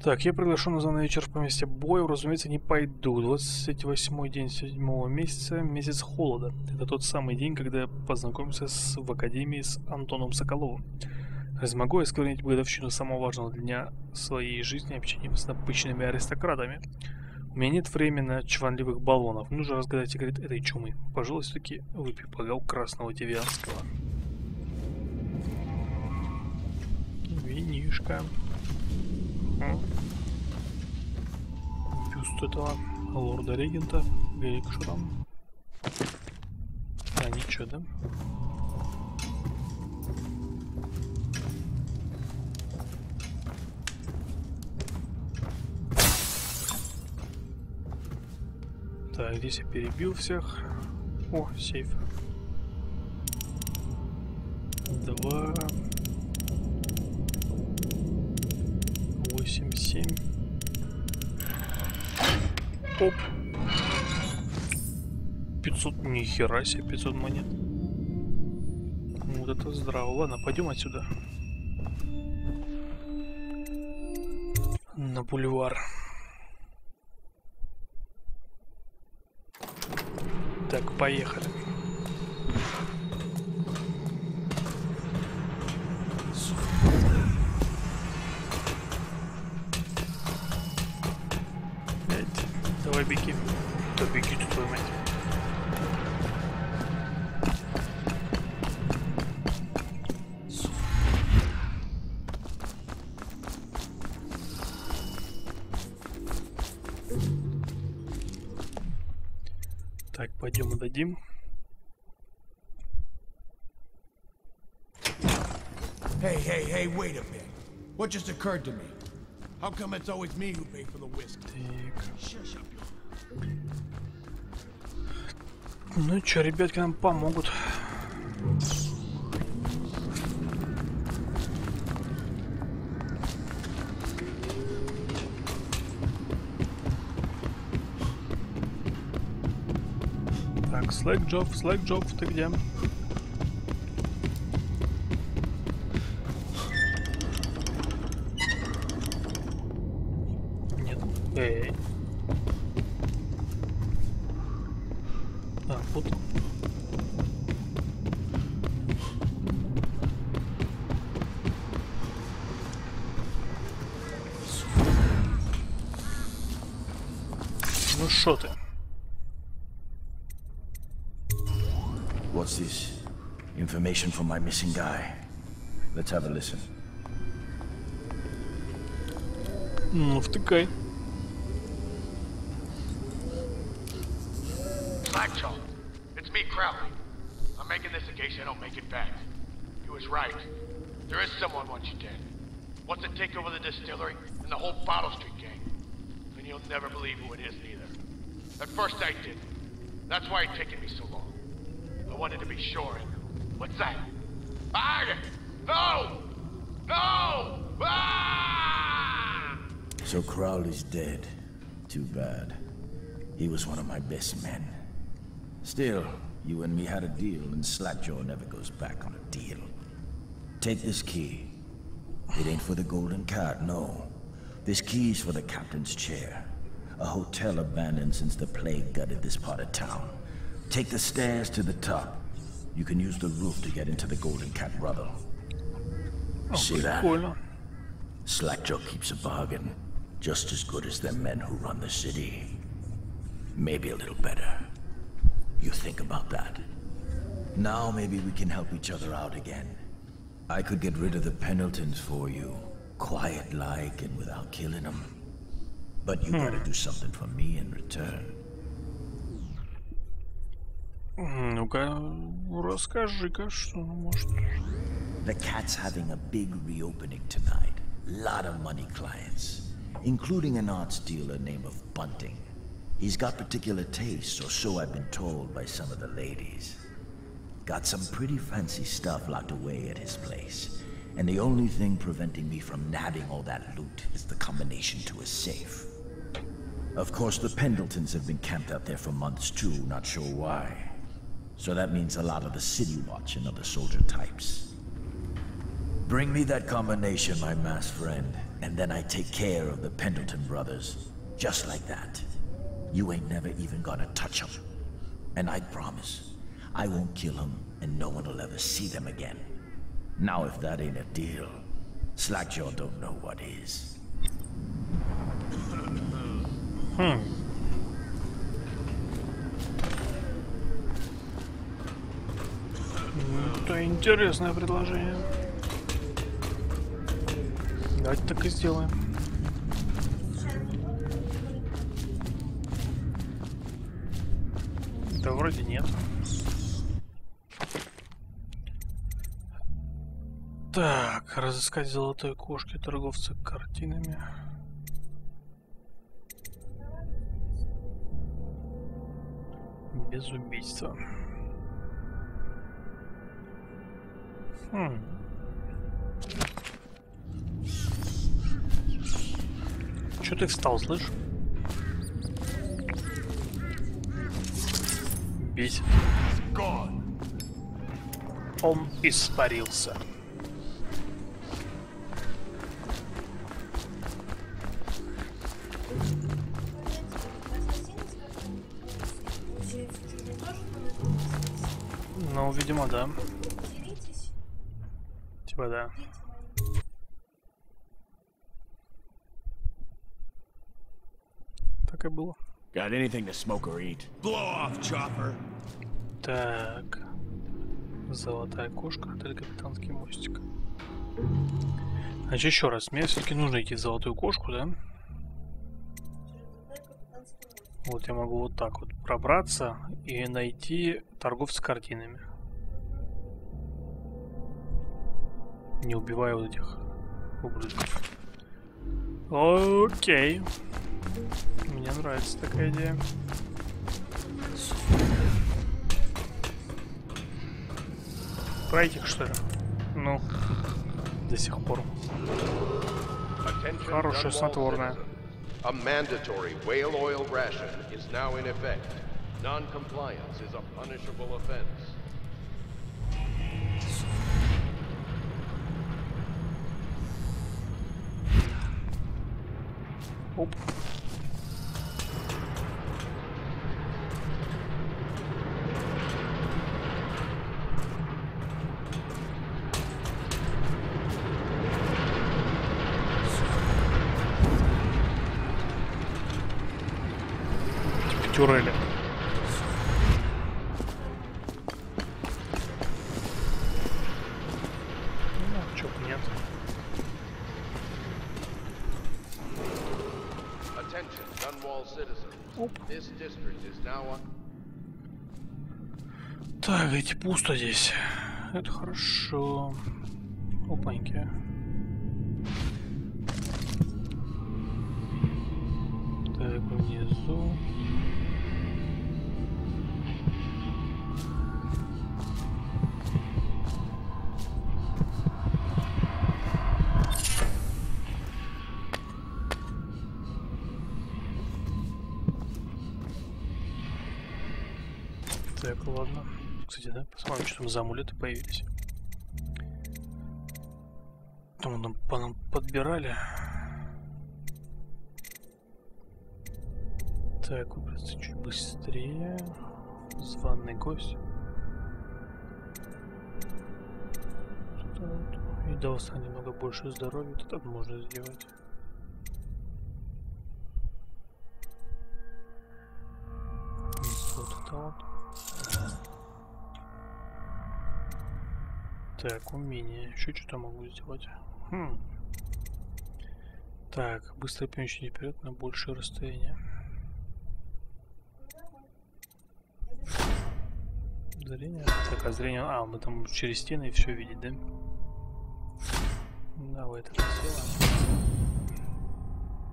Так, я приглашен на званый вечер в поместье боя, разумеется, не пойду. 28 день седьмого месяца, месяц холода. Это тот самый день, когда я познакомился с, в академии с Антоном Соколовым. Разве могу я сквернить годовщину самого важного дня своей жизни общением с напыщенными аристократами? У меня нет времени на чванливых баллонов. Нужно разгадать секрет этой чумы. Пожалуй, все-таки выпью богал красного тевианского. Винишка. Бюст этого лорда-регента. Что там? А, ничего, да? Так, здесь я перебил всех. О, сейф. Два. Восемь, семь. Оп. 500, нихера себе, 500 монет. Вот это здраво. Ладно, пойдем отсюда. На бульвар. Так, поехали. пойдем и дадим. Hey, hey, hey, wait a minute. What just occurred to me? How come it's always me who pay for the whiskey? Shush up. Ну чё, ребятки нам помогут. Slack Job, ты где? Information from my missing guy. Let's have a listen. Ну, втыкай. Blackjaw, it's me, Crowley. I'm making this in case I don't make it back. He was right. There is someone wants you dead. Wants to take over the distillery and the whole Bottle Street gang. And you'll never believe who it is either. At first I didn't. dead. Too bad. He was one of my best men. Still, you and me had a deal, and Slackjaw never goes back on a deal. Take this key. It ain't for the golden cat, no. This key's for the captain's chair. A hotel abandoned since the plague gutted this part of town. Take the stairs to the top. You can use the roof to get into the golden cat brother. Oh, See that? Cool. Slackjaw keeps a bargain. Just as good as the men who run the city. Maybe a little better. You think about that. Now maybe we can help each other out again. I could get rid of the Pendletons for you. Quiet-like and without killing them. But you gotta do something for me in return. М, Ну-ка, расскажи-ка, что может. The cat's having a big reopening tonight. Lot of money clients, including an arts dealer named of Bunting. He's got particular tastes, or so I've been told by some of the ladies. Got some pretty fancy stuff locked away at his place. And the only thing preventing me from nabbing all that loot is the combination to a safe. Of course, the Pendletons have been camped out there for months too, not sure why. So that means a lot of the City Watch and other soldier types. Bring me that combination, my masked friend, and then I take care of the Pendleton brothers. Just like that. You ain't never even gonna touch them. And I promise, I won't kill them, and no one will ever see them again. Now if that ain't a deal, Slackjaw don't know what is. Хм. М, Это интересное предложение. Давайте так и сделаем. Да вроде нет. Так, разыскать золотой кошки торговца картинами. Без убийства. Хм. Че ты встал, слышь? Бесит. Он испарился. Ну, видимо, да. Типа да. Так и было. Got anything to smoke or eat? Blow off, chopper. Так. Золотая кошка, отель капитанский мостик. Значит, еще раз, мне все-таки нужно идти в золотую кошку, да? Вот я могу вот так вот пробраться и найти торговца картинами. Не убивая вот этих ублюдков. Окей. Мне нравится такая идея. Про этих, что ли? Ну, до сих пор. Хорошая снотворная. A mandatory whale oil ration is now in effect. Non-compliance is a punishable offense. Оп. Турели. Ну, чё б нет. Attention, Dunwall citizens. This district is now on... Так, эти пусто здесь. Это хорошо. Опаньки. Кстати, да, посмотрим, что там за амулеты появились. Там нам, по нам подбирали. Так, выбраться чуть быстрее. Званый гость. И дался немного больше здоровья, это так можно сделать. Вот это вот. Так, умение. Еще что-то могу сделать. Хм. Так, быстрое перемещение вперед на большее расстояние. Зрение. Так, а зрение. А, мы там через стены и все видеть, да? Давай это сделаем.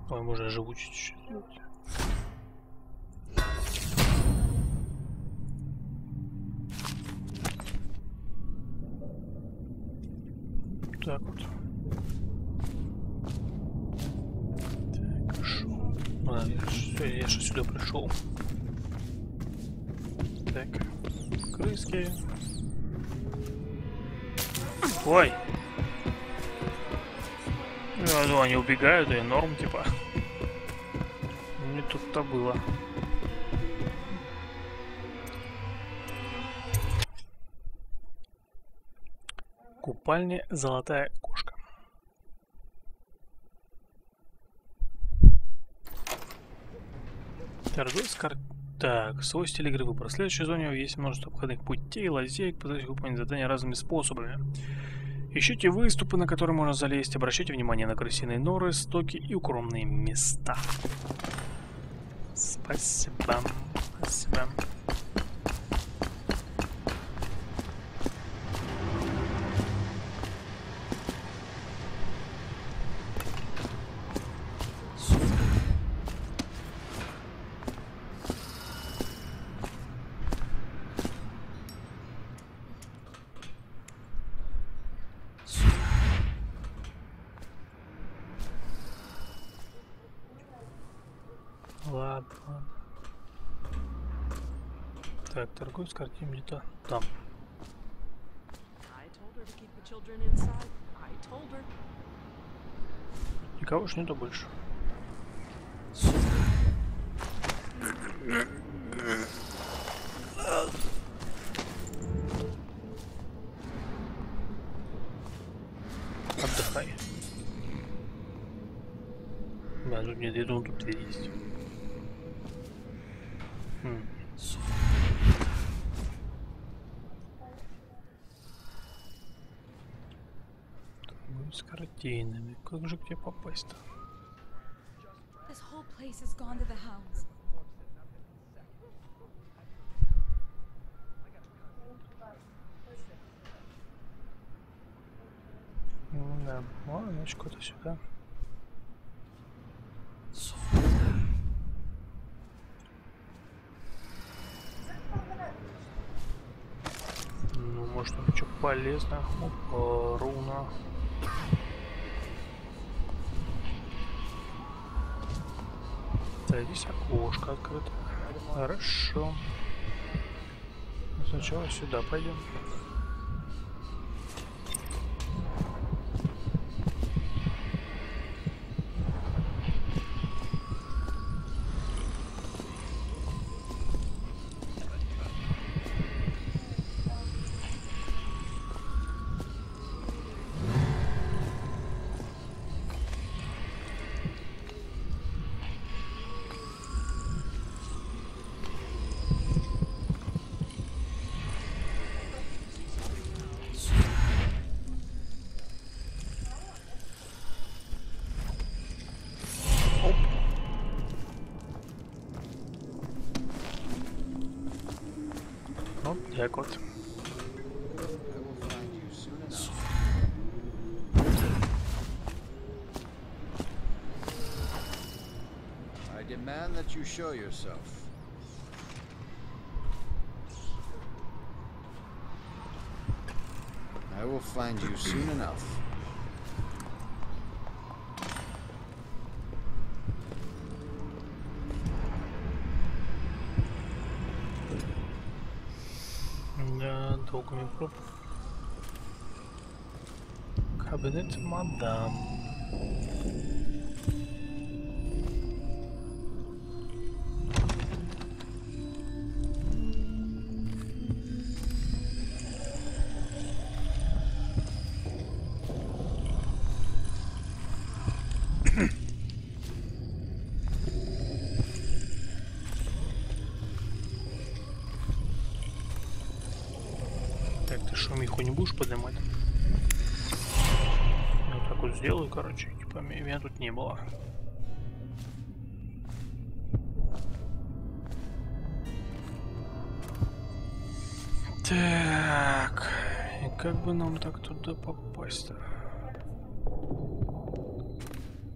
Ой, можно живучесть чуть-чуть сделать. Так вот. Так, хорошо. А, я, я же сюда пришел. Так, крыски. Ой! Думаю, они убегают, и норм, типа. Не тут-то было. Купальня «Золотая кошка». Торговец кар... Так, свой стиль игры выбор. В следующей зоне есть множество обходных путей, лазеек, позволяющих выполнить задания разными способами. Ищите выступы, на которые можно залезть, обращайте внимание на крысиные норы, стоки и укромные места. Спасибо. Спасибо. Ладно. ладно. Так, торговец картин где-то там. Никого ж нету больше. Отдыхай. Да, тут нет, я думал, тут дверь есть. Картинами. Как же к тебе попасть-то? This whole place has gone to the hounds. Ну да, ладно, значит куда-то сюда. Ну, может, там что полезно. Опа, руна. Да, здесь окошко открыто. Хорошо. Сначала сюда пойдем. show yourself. I will find you soon enough. Да, долго мне проб. Кабинет мадам. Шумиху не будешь поднимать? Я вот так вот сделаю, короче, типа ме- меня тут не было. Так, и как бы нам так туда попасть-то?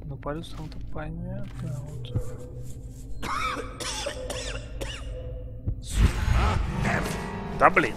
Ну, полюс там-то понятно, вот. <coughs> Да блин.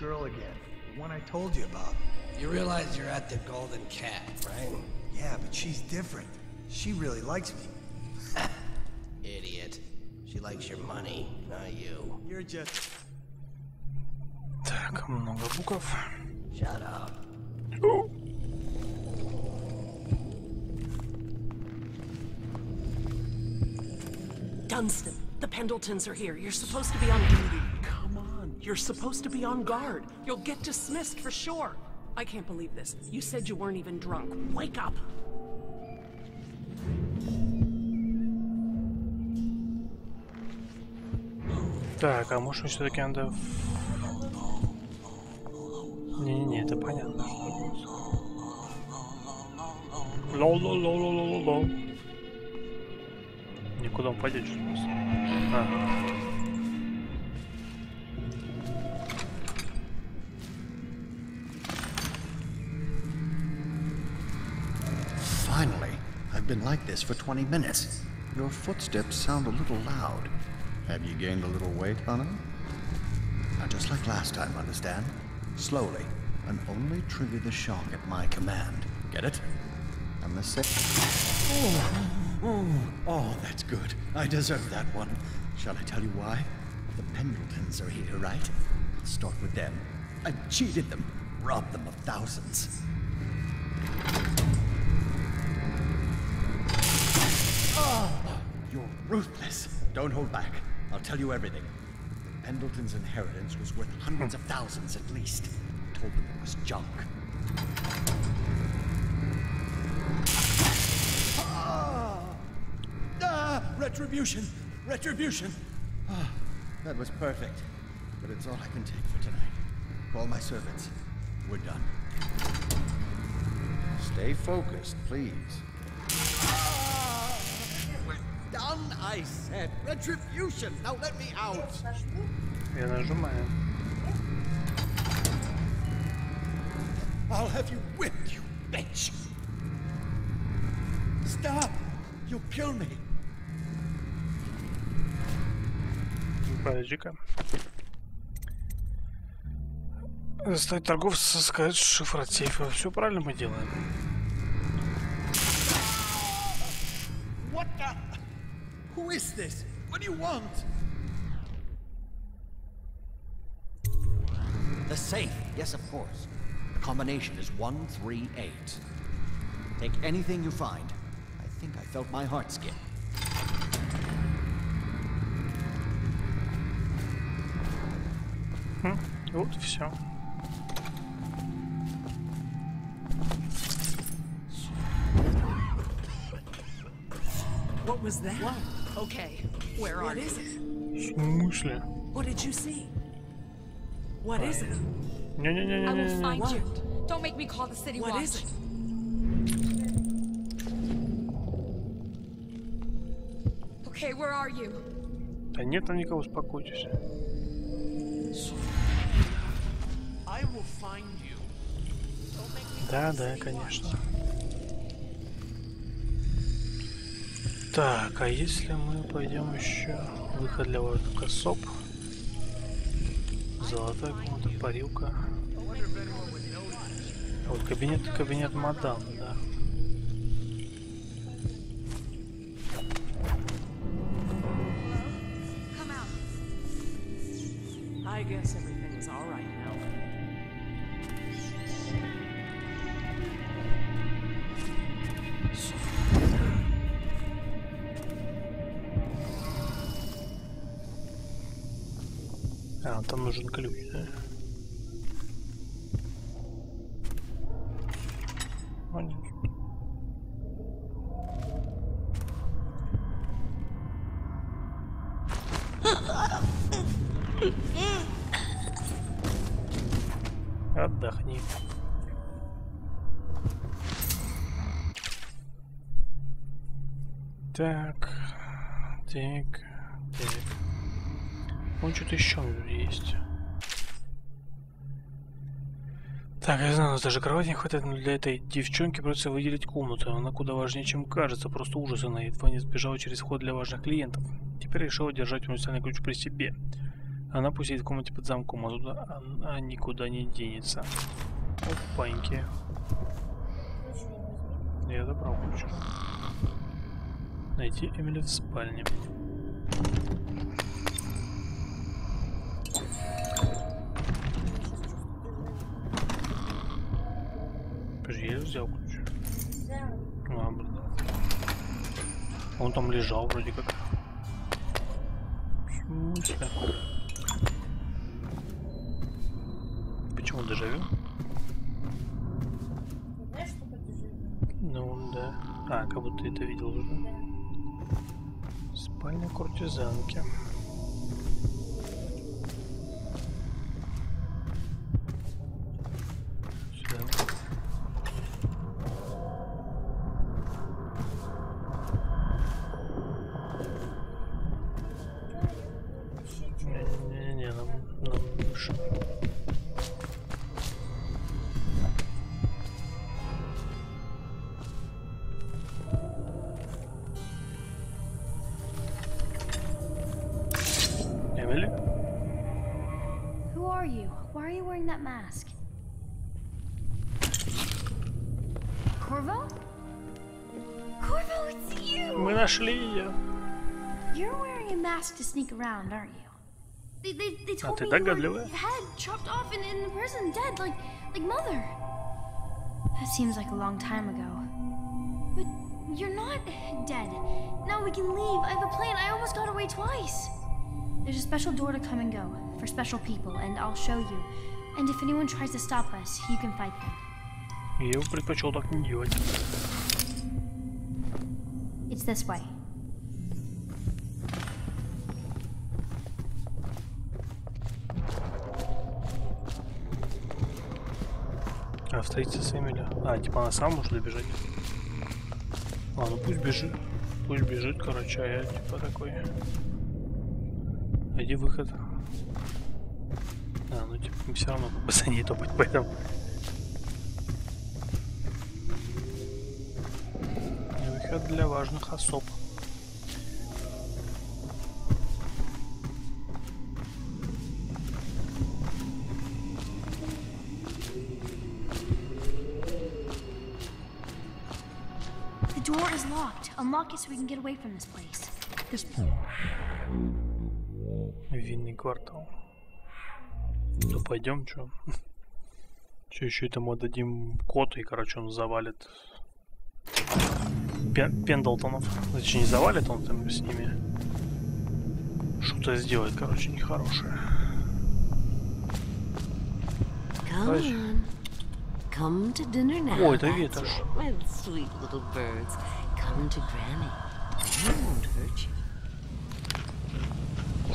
girl again. The one I told you about. You realize you're at the Golden Cat, right? Yeah, but she's different. She really likes me. Idiot. <laughs> She likes your money, not you. You're just... Так, много букв. Shut up. Dunstan, the Pendletons are here. You're supposed to be on duty. Come on. You're supposed to be on guard. You'll get dismissed for sure. I can't believe this. You said you weren't even drunk. Wake up. Так, а может все-таки надо... в- Не-не-не, это понятно. Лол-лол-лол-лол-лол. Никуда он пойдет, что ли? А. this for 20 minutes. Your footsteps sound a little loud. Have you gained a little weight, Hunter? Now, just like last time, understand? Slowly, and only trigger the shock at my command. Get it? And the sec- Oh, oh, oh, that's good. I deserve that one. Shall I tell you why? The Pendletons are here, right? I'll start with them. I've cheated them, robbed them of thousands. Ruthless. Don't hold back. I'll tell you everything. Pendleton's inheritance was worth hundreds of thousands at least. I told them it was junk. Ah! Ah! Retribution! Retribution! Ah, that was perfect. But it's all I can take for tonight. Call my servants. We're done. Stay focused, please. I said. Retribution! Now let me out! Я нажимаю. I'll have you whipped, you bitch! Stop! You'll kill me! Подожди-ка. Заставить торговца сказать шифр от сейфа. Все правильно мы делаем. Who is this? What do you want? The safe, yes, of course. The combination is 138. Take anything you find. I think I felt my heart skip. Хм, Вот все. What was that? Okay, where What are is you? В смысле? What did you see? What is it? I will Не-не-не-не-не. find you. Don't make me call the city What watch. is it? Okay, where are you? Да нет там никого, успокойтесь. I will find you. Да, да, конечно. Так, а если мы пойдем еще выход для воздуха СОП? Золотая комната, парилка. А вот кабинет, кабинет мадам, да. I guess everything is all right нужен ключ, да? Отдохни. Так, так. Вон что-то еще есть. Так, я знаю, у нас даже кровати не хватает, но для этой девчонки придется выделить комнату. Она куда важнее, чем кажется. Просто ужас она едва не сбежала через вход для важных клиентов. Теперь решила держать универсальный ключ при себе. Она пусть сидит в комнате под замком, а туда она никуда не денется. Опаньки. Я забрал ключ. Найти Эмили в спальне. Подожди, я взял ключ. А, блин. Он там лежал вроде как. В смысле? Почему дежавю? Знаешь, что же? Ну да. А, как будто это видел уже. Спальня куртизанки. told ты me you were догадливая. head chopped off and in the prison, dead, like, like mother. That seems like a long time ago. But you're not dead. Now we can leave. I have a plan. I almost got away twice. There's a special door to come and go for special people, and I'll show you. And if anyone tries to stop us, you can fight them. Я бы предпочел так не делать. It's this way. А встретиться с Эмили? А, типа она сама может добежать? А, ну пусть бежит. Пусть бежит, короче, а я типа такой. Где выход? А, ну типа все равно как бы за ней топать, поэтому. Выход для важных особ. So we can get away from this place. This Винный квартал. Ну пойдем, чё? <laughs> Че еще этому отдадим код и, короче, он завалит Пен- Пендлтонов. Точнее, не завалит он там с ними. Что-то сделает, короче, нехорошее. Come Ой. on. Come to dinner now. Ой, это ветошь.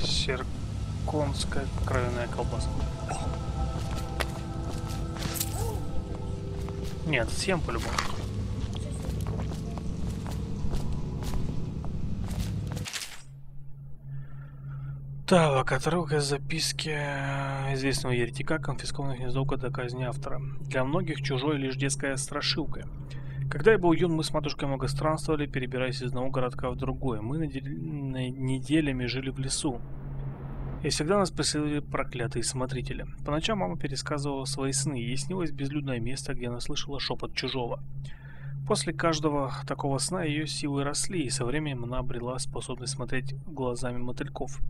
Серконская кровяная колбаса. Нет, всем по-любому. Так, отрывок из записки известного еретика, конфискованных гнездовка до казни автора. Для многих чужой лишь детская страшилка. Когда я был юн, мы с матушкой много странствовали, перебираясь из одного городка в другой. Мы неделями жили в лесу. И всегда нас преследовали проклятые смотрители. По ночам мама пересказывала свои сны, ей снилось безлюдное место, где она слышала шепот чужого. После каждого такого сна ее силы росли, и со временем она обрела способность смотреть глазами мотыльков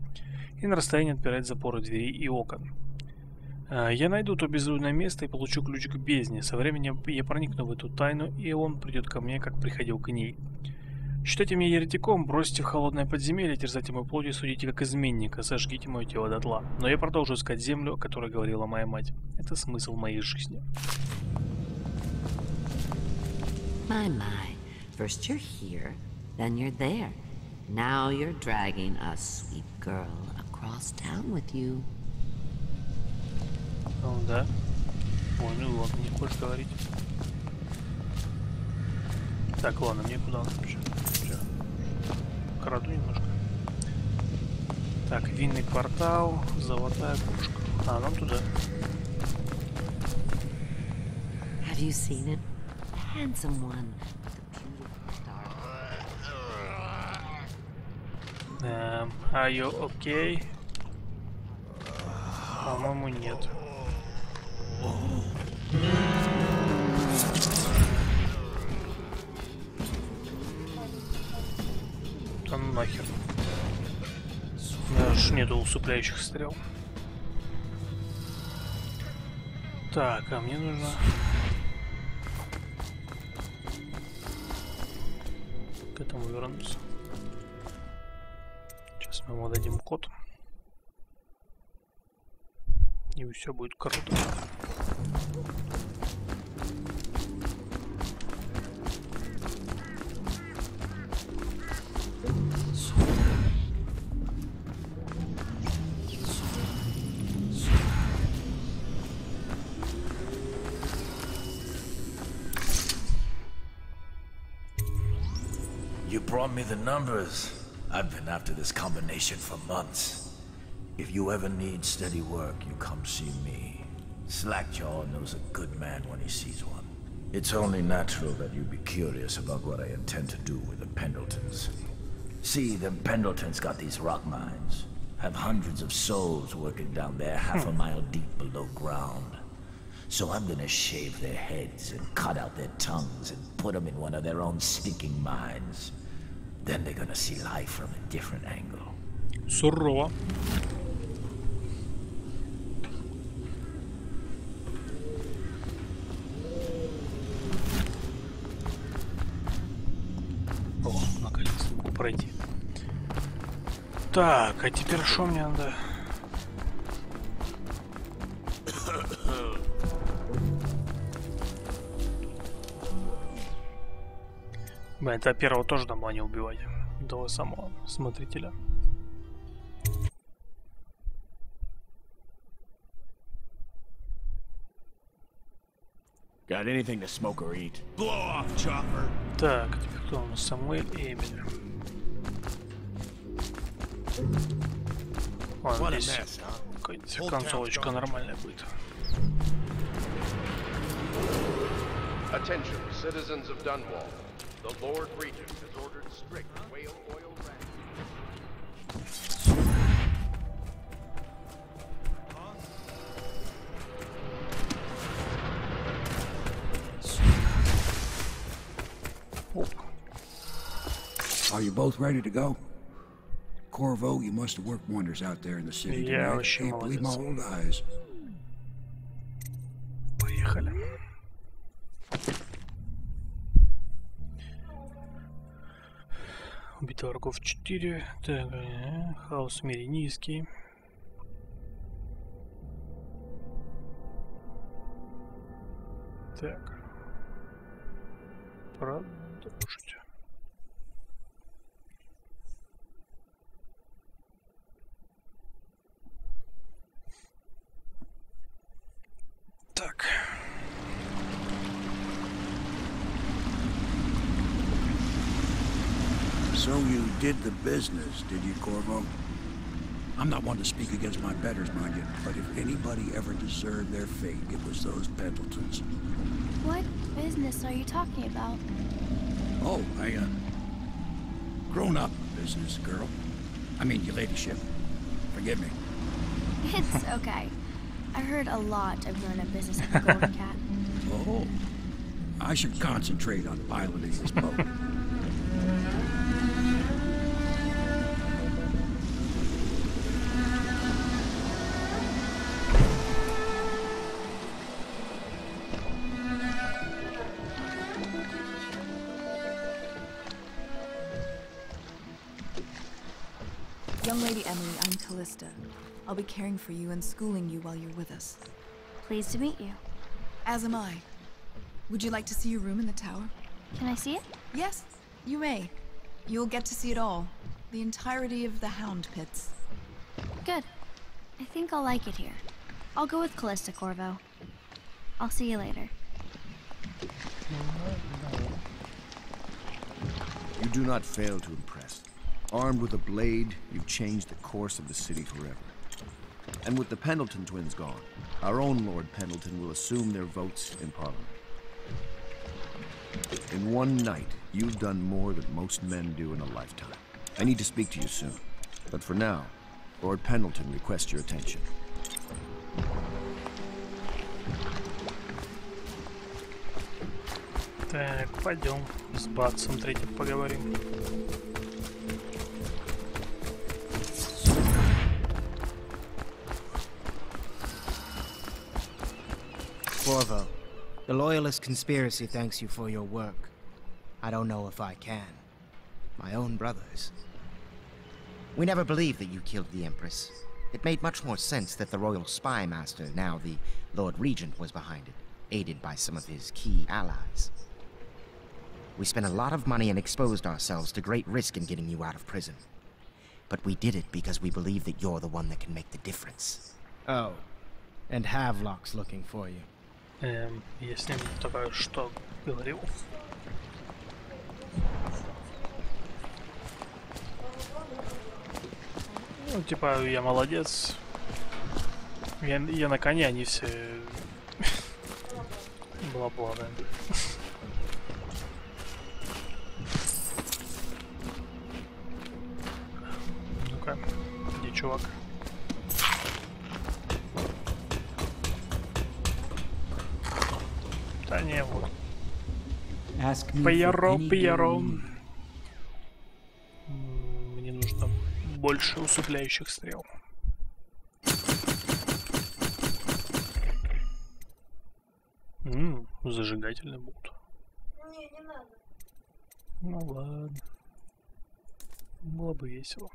и на расстоянии отпирать запоры дверей и окон. А, Я найду то безлюдное место и получу ключ к бездне. Со временем я проникну в эту тайну, и он придет ко мне, как приходил к ней. Считайте меня еретиком, бросьте в холодное подземелье, терзайте мою плоть и судите как изменника, сожгите мое тело дотла. Но я продолжу искать землю, о которой говорила моя мать. Это смысл моей жизни. My, my. First you're here, then you're there. Now you're dragging a sweet girl across town with you. Ну да. Ой, ну ладно, не хочешь говорить. Так, ладно, мне куда надо вообще? Краду немножко. Так, винный квартал, золотая пушка. А, нам туда. Have you seen? The handsome one Эм, are you okay? По-моему, нет. Да ну нахер. У меня аж нету усыпляющих стрел. Так, а мне нужно... К этому вернуться. Сейчас мы ему дадим код. И все будет круто. You brought me the numbers. I've been after this combination for months. If you ever need steady work, you come see me. Slackjaw knows a good man when he sees one. It's only natural that you be curious about what I intend to do with the Pendletons. See, the Pendletons got these rock mines. Have hundreds of souls working down there half a hmm. mile deep below ground. So I'm gonna shave their heads and cut out their tongues and put them in one of their own stinking mines. Then they're gonna see life from a different angle. Surroa. Наконец-то могу пройти. Так, а теперь что мне надо? Блин, это первого тоже надо было не убивать. Того самого смотрителя. Got anything to smoke or eat? Blow off, chopper. Так, теперь кто у нас? Самуэль и Эмили. Ладно, What a здесь mess, huh? какая-нибудь Whole концовочка town's gone. нормальная будет. Attention, citizens of Dunwall. The Lord Regent has ordered strict whale oil Are you both ready to go? Corvo, you must have worked wonders out there in the city Yeah, tonight. вообще Can't believe my молодец. old eyes. Поехали. Убито врагов 4. Так, э, хаос в мире низкий. Так. Tak. So you did the business, did you, Corvo? I'm not one to speak against my betters, mind you, but if anybody ever deserved their fate, it was those Pendletons. What business are you talking about? Oh, I, uh... Grown-up business, girl. I mean, your ladyship. Forgive me. It's <laughs> okay. I heard a lot of grown-up business at the Golden Cat. <laughs> Oh. I should concentrate on piloting this boat. Be caring for you and schooling you while you're with us. Pleased to meet you. As am I. Would you like to see your room in the tower? Can I see it? Yes, you may. You'll get to see it all. The entirety of the Hound Pits. Good. I think I'll like it here. I'll go with Callista Corvo. I'll see you later. You do not fail to impress. Armed with a blade, you've changed the course of the city forever. And with the Pendleton twins gone, our own Lord Pendleton will assume their votes in Parliament. In one night, you've done more than most men do in a lifetime. I need to speak to you soon. But for now, Lord Pendleton requests your attention. Так, пойдем с Батсом третьим поговорим. Corvo, the Loyalist conspiracy thanks you for your work. I don't know if I can. My own brothers. We never believed that you killed the Empress. It made much more sense that the Royal Spy Master, now the Lord Regent, was behind it, aided by some of his key allies. We spent a lot of money and exposed ourselves to great risk in getting you out of prison. But we did it because we believe that you're the one that can make the difference. Oh, and Havelock's looking for you. Эм, я с ним только что говорил. Ну, типа, я молодец. Я, я на коне, они все... <laughs> Бла-бла, да. <laughs> Ну-ка, где чувак. Да не, вот. Пьеро, Пьеро. Мне нужно больше усыпляющих стрел. М, зажигательный болт. Не, не надо. Ну ладно. Было бы весело.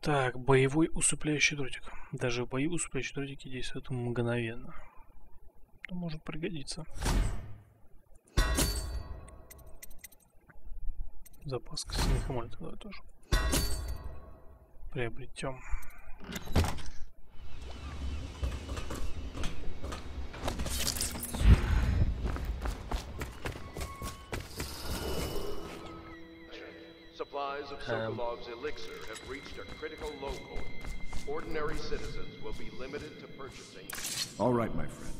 Так, боевой усыпляющий дротик. Даже в бою усыпляющие дротики действуют мгновенно. Это может пригодиться. Запас костяных амулетов давай тоже. Приобретем. Supplies of Um. Sokolov's elixir have reached a critical low point. Ordinary citizens will be limited to purchasing. All right, my friend.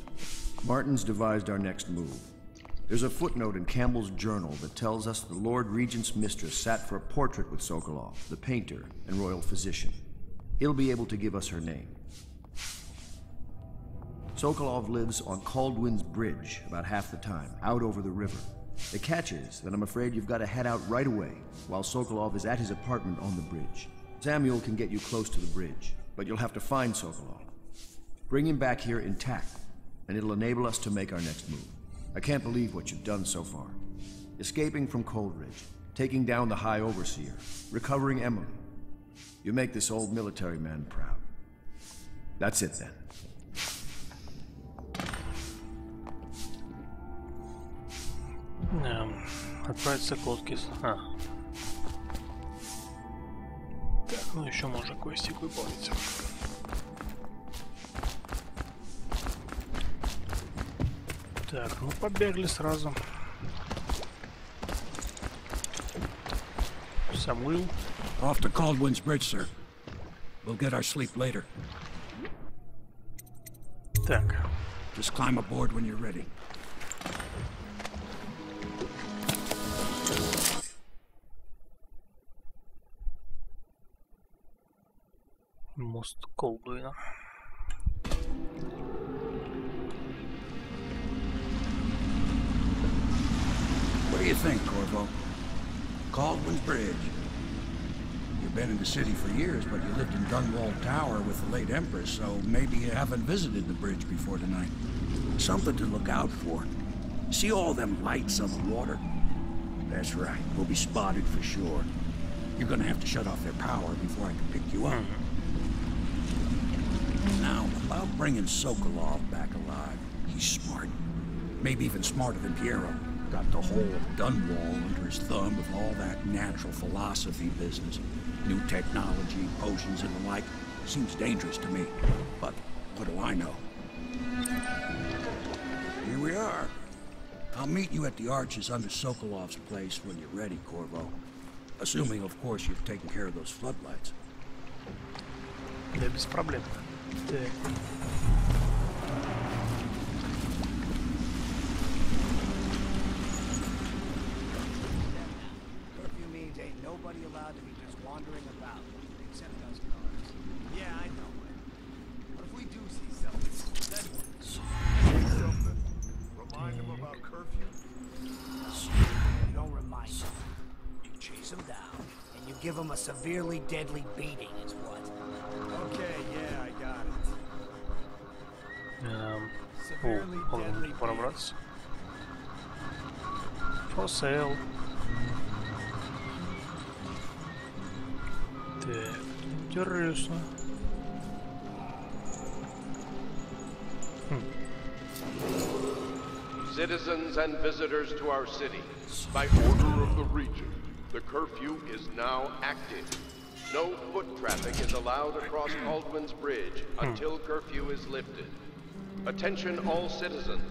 Martin's devised our next move. There's a footnote in Campbell's journal that tells us the Lord Regent's mistress sat for a portrait with Sokolov, the painter and royal physician. He'll be able to give us her name. Sokolov lives on Caldwin's Bridge about half the time, out over the river. The catch is that I'm afraid you've got to head out right away while Sokolov is at his apartment on the bridge. Samuel can get you close to the bridge, but you'll have to find Sokolov. Bring him back here intact, and it'll enable us to make our next move. I can't believe what you've done so far. Escaping from Coldridge, taking down the High Overseer, recovering Emily. You make this old military man proud. That's it then. Эм, отправиться к лодке. с- А. Так, ну еще можно квестик выполнить. Так, ну побегли сразу. Самуил. Off to Caldwin's Bridge, sir. We'll get our sleep later. Так. Just climb aboard when you're ready. Мост Колдуина. Do you think, Corvo? Caldwin's Bridge. You've been in the city for years, but you lived in Dunwall Tower with the late Empress, so maybe you haven't visited the bridge before tonight. Something to look out for. See all them lights on the water? That's right. We'll be spotted for sure. You're gonna have to shut off their power before I can pick you up. Now, about bringing Sokolov back alive, he's smart. Maybe even smarter than Piero Got the whole of Dunwall under his thumb with all that natural philosophy business. New technology, potions and the like. Seems dangerous to me. But what do I know? Here we are. I'll meet you at the arches under Sokolov's place when you're ready, Corvo. Assuming, of course, you've taken care of those floodlights. Да без проблем. Так. severely deadly beating, is what. Okay, yeah, I got it. Эм, о, можно пробраться. For sale. Так, интересно. Citizens and visitors to our city, by order of the Regent, the curfew is now active. No foot traffic is allowed across Caldwin's Bridge hmm. until curfew is lifted. Attention all citizens.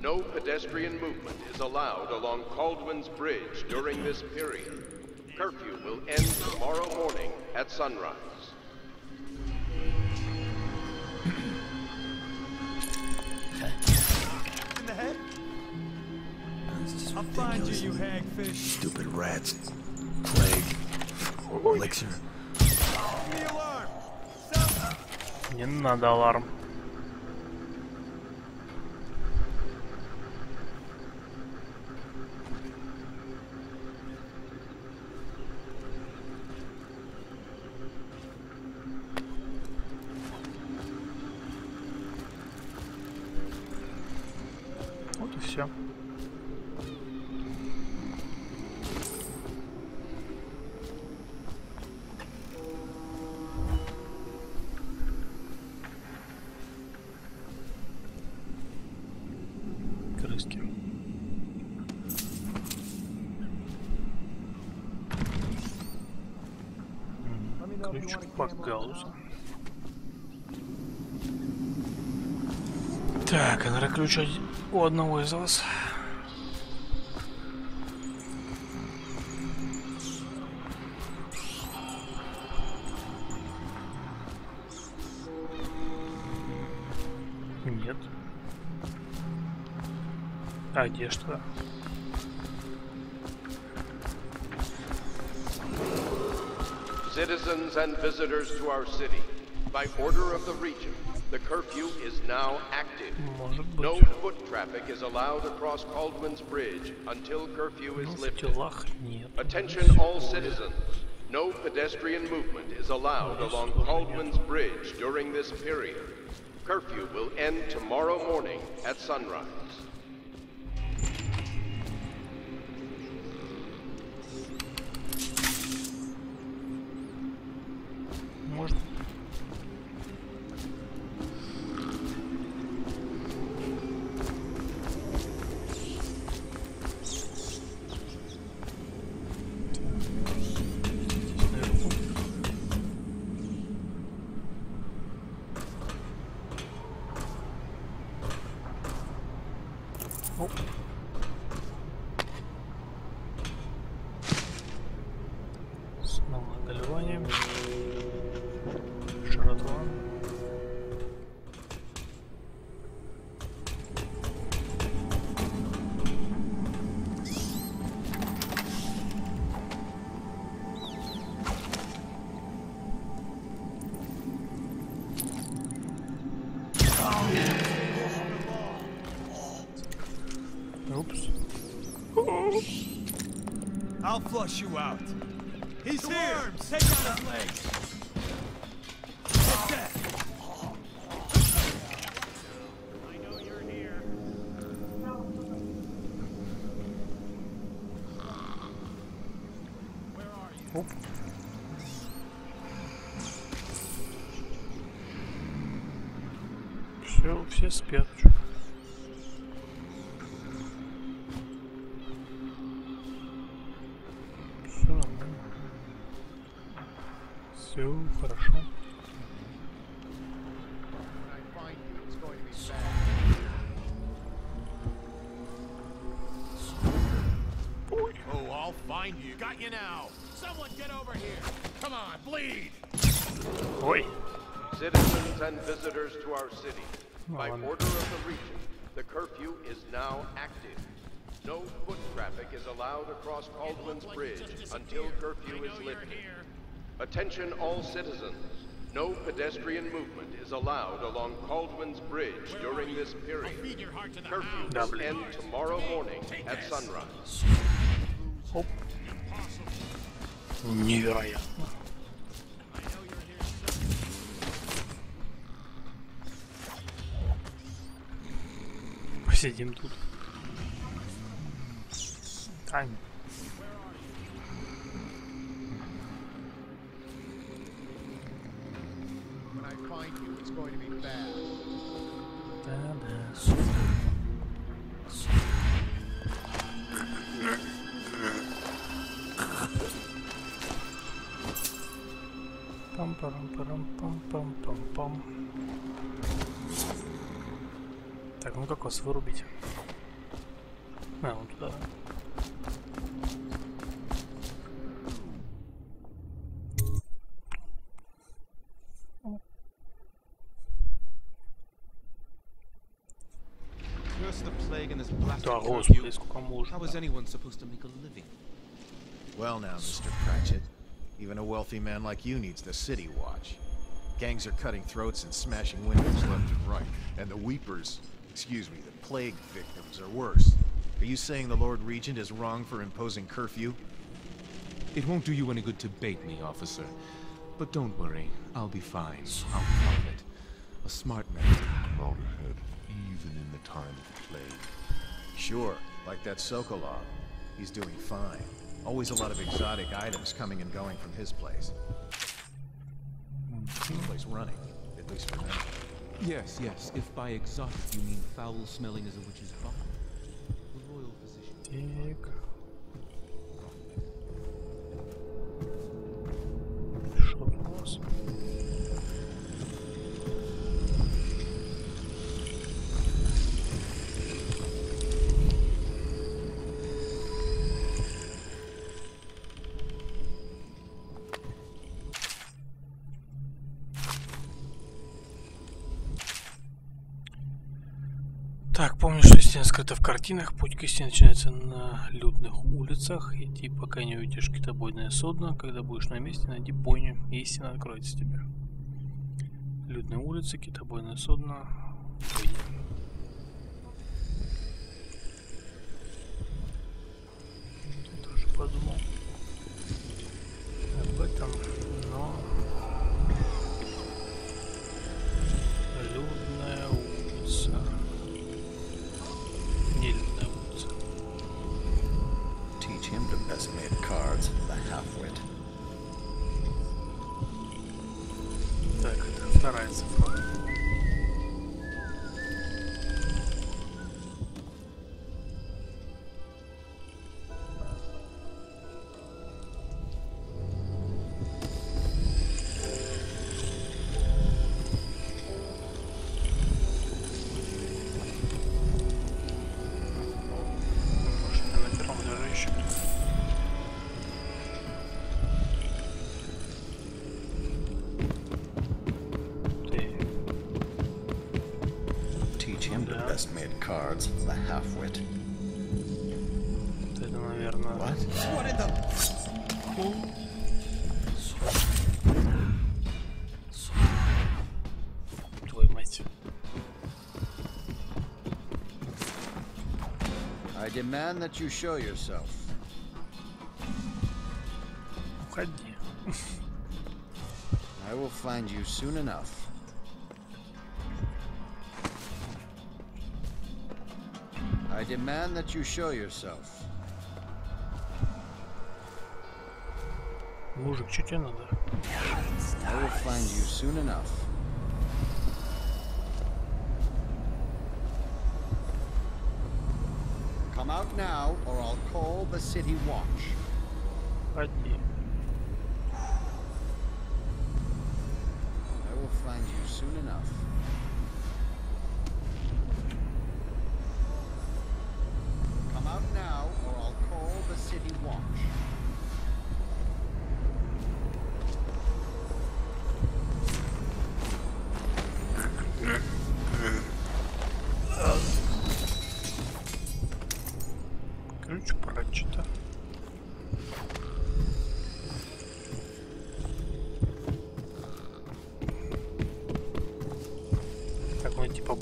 No pedestrian movement is allowed along Caldwin's Bridge during this period. Curfew will end tomorrow morning at sunrise. In the head? I'll find you, you hagfish. Stupid rats. Plague. Elixir. Не надо аларм. Вот и все. Крыски. М, Под гаузом. Так, ключ у одного из вас. Нет. А где что? send visitors to our city. By order of the region, the curfew is now active. No foot traffic is allowed across Caldwell's Bridge until curfew is lifted. Attention all citizens. No pedestrian movement is allowed along Caldwell's Bridge during this period. Curfew will end tomorrow morning at sunrise. Все, все спят. чё. Все нормально. Все хорошо. Oh, I'll find you. Got you now. Someone get over here. Come on, bleed. Ой. Citizens and visitors to our city, By order of the region, the curfew is now active. No foot traffic is allowed across Caldwell's like Bridge until curfew is lifted. Attention all citizens. No pedestrian movement is allowed along Caldwell's Bridge Where during this period. Curfew will end tomorrow morning Take at sunrise. Hop. Ni. Посидим тут. Тайм. When I find you, it's going to be bad. Да-да. Пам-парам-парам-пам-пам-пам-пам. Так, ну как вас вырубить? А, вон туда. Curse the plague and this blasted Да, curfew. господи, сколько можно. How is anyone supposed to make a living? Well now, Mr. Cratchit, even a wealthy man like you needs the city watch. Gangs are cutting throats and smashing windows left and right. And the Weepers, excuse me, the Plague victims are worse. Are you saying the Lord Regent is wrong for imposing curfew? It won't do you any good to bait me, officer. But don't worry, I'll be fine. I'll find it. A smart man. Proud ahead, even in the time of plague. Sure, like that Sokolov. He's doing fine. Always a lot of exotic items coming and going from his place. Keep the place running, at least for now. Yes, yes. If by exotic you mean foul smelling as a witch's bomb, the royal physician. Here you go. Awesome. Что истина скрыта в картинах. Путь к истине начинается на людных улицах. Иди, пока не увидишь китобойное судно. Когда будешь на месте, найди бойню, и истина откроется тебе. Людные улицы, китобойное судно, бойня. Тоже подумал об этом, made cards, the half-wit. Это, наверное... What? What in the... Твою мать. I demand that you show yourself. Уходи. <laughs> I will find you soon enough. demand that you show yourself. Мужик, что тебе надо? I will find you soon enough. Come out now, or I'll call the city watch. Уходи. I will find you soon enough.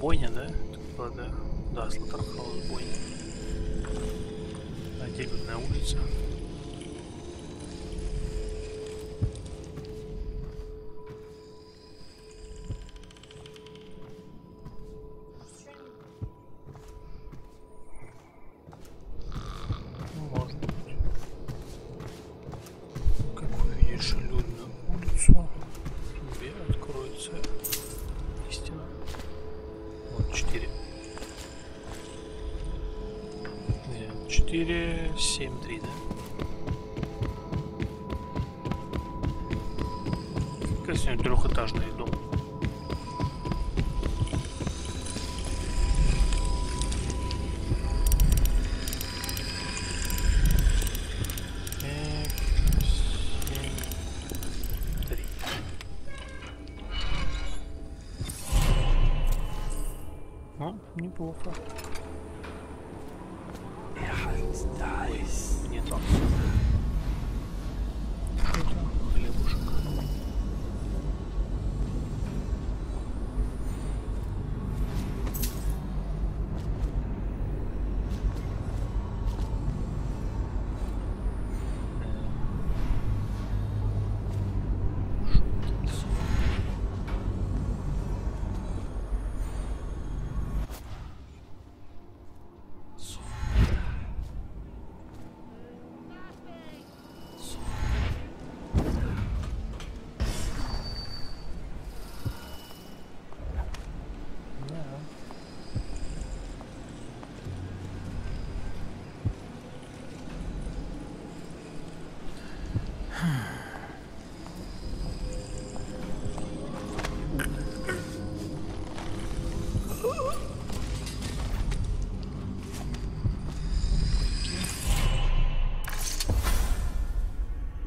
Бойня, да? Тут была, да? Да, Слотерхаус бойня. Где людная улица? 4, 7, 3, да? Какая сегодня трехэтажная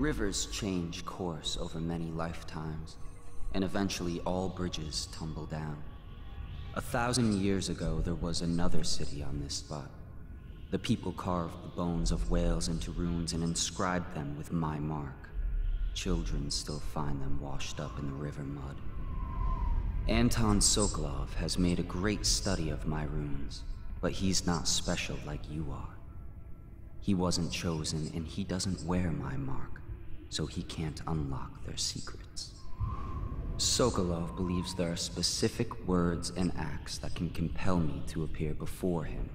Rivers change course over many lifetimes, and eventually all bridges tumble down. A thousand years ago, there was another city on this spot. The people carved the bones of whales into runes and inscribed them with my mark. Children still find them washed up in the river mud. Anton Sokolov has made a great study of my runes, but he's not special like you are. He wasn't chosen, and he doesn't wear my mark, so he can't unlock their secrets. Sokolov believes there are specific words and acts that can compel me to appear before him.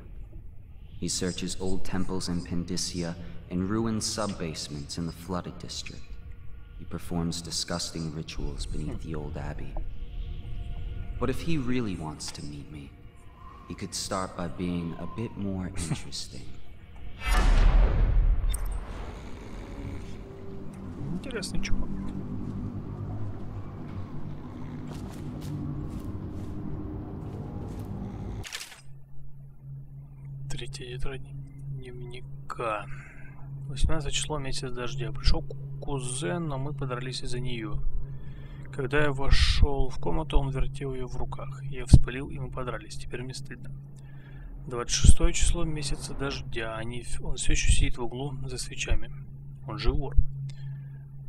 He searches old temples in Pendicia and ruined sub-basements in the flooded district. He performs disgusting rituals beneath the old abbey. But if he really wants to meet me, he could start by being a bit more <laughs> interesting. Интересный чувак. Третья тетрадь дневника. 18 число месяц дождя. Пришел кузен, но мы подрались из-за нее. Когда я вошел в комнату, он вертел ее в руках. Я вспылил, и мы подрались. Теперь мне стыдно. 26 число месяца дождя. Они, он все еще сидит в углу за свечами. Он же вор.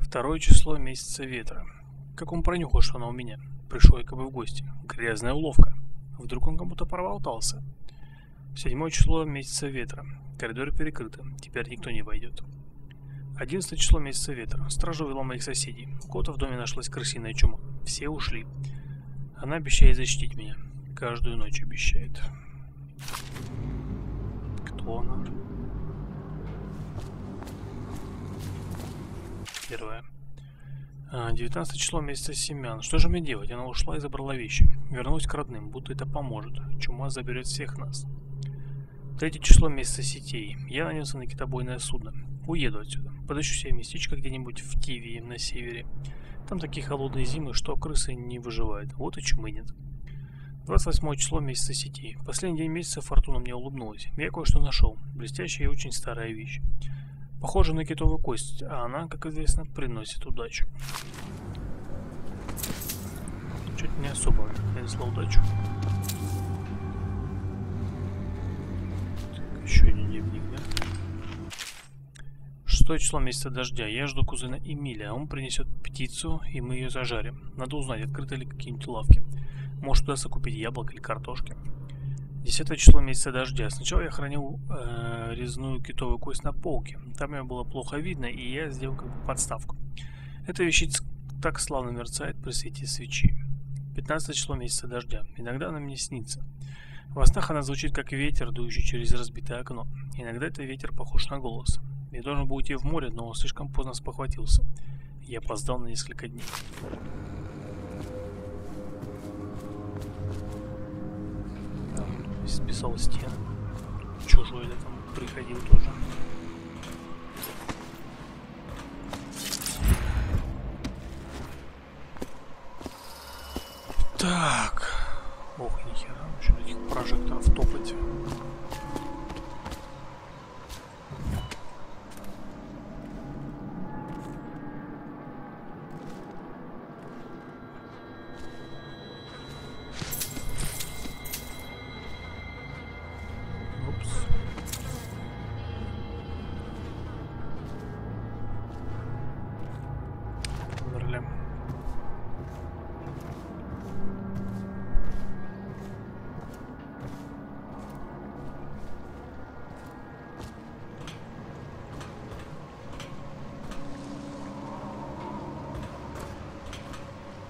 Второе число месяца ветра. Как он пронюхал, что она у меня? Пришел якобы в гости. Грязная уловка. Вдруг он кому-то проболтался. Седьмое число месяца ветра. Коридоры перекрыты. Теперь никто не войдет. Одиннадцатое число месяца ветра. Стража увела моих соседей. У кого-то в доме нашлась крысиная чума. Все ушли. Она обещает защитить меня. Каждую ночь обещает. Кто она? Первое. 19 число месяца семян. Что же мне делать? Она ушла и забрала вещи. Вернусь к родным, будто это поможет. Чума заберет всех нас. Третье число месяца сетей. Я нанесся на китобойное судно. Уеду отсюда. Подыщу себе местечко где-нибудь в Тивии на севере. Там такие холодные зимы, что крысы не выживают. Вот и чумы нет. 28 число месяца сетей. Последний день месяца фортуна мне улыбнулась. Я кое-что нашел. Блестящая и очень старая вещь. Похожа на китовую кость, а она, как известно, приносит удачу. Чуть не особо принесла удачу. Еще один дневник, да? Шестое число месяца дождя. Я жду кузена Эмиля. Он принесет птицу, и мы ее зажарим. Надо узнать, открыты ли какие-нибудь лавки. Может, удастся купить яблок или картошки. Десятое число месяца дождя. Сначала я хранил э, резную китовую кость на полке. Там ее было плохо видно, и я сделал как бы подставку. Эта вещица так славно мерцает при свете свечи. 15 число месяца дождя. Иногда она мне снится. Во снах она звучит как ветер, дующий через разбитое окно. Иногда это ветер похож на голос. Я должен был идти в море, но слишком поздно спохватился. Я опоздал на несколько дней. Списал стены. Чужой да, там приходил тоже. Так. Ох, нихера, еще этих прожекторов топать.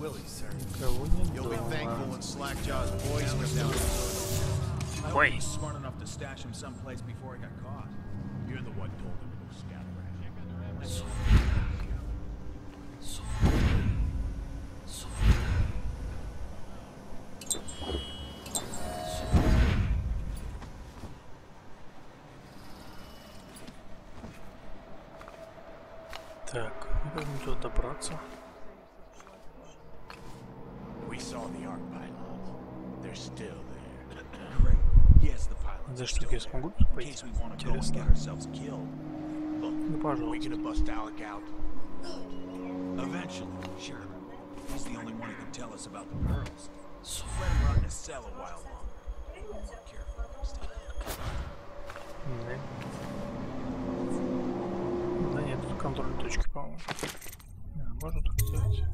Willie, sir. You'll be thankful when Slackjaw's boys come down. I Wait. was smart enough to stash him someplace before he got caught. You're the one told him to go scatter. So, so, Так, куда добраться? Штуки я смогу In пойти? case we want to go and Интересно. get ourselves killed. Look, Ну, пожалуйста. we gonna bust Alec out? Eventually, sure. He's the only one who can tell us about the pearls. So let him rot in his cell a while longer. Be more careful next time. Да. Да нет, тут контрольной точки, по-моему. А, можно так сделать?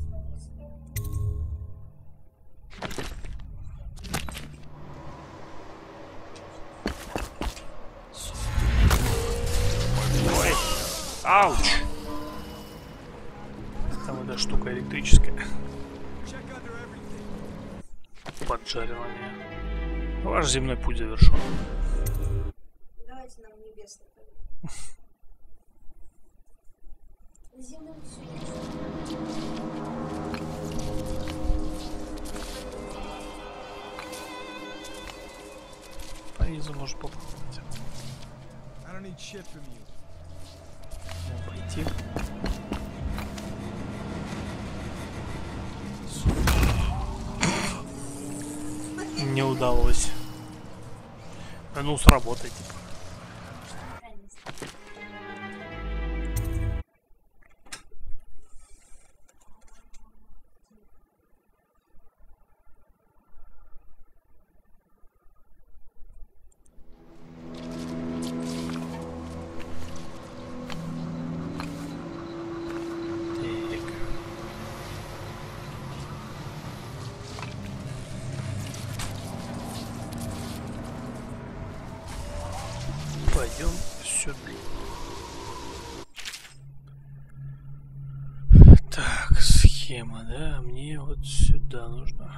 Ауч! Там эта штука электрическая. Поджарила меня. Ваш земной путь завершен. Давайте нам небесный Земным все По низу может попробовать. Пойти. Не удалось. А Ну, сработай, типа. Да? Мне вот сюда нужно.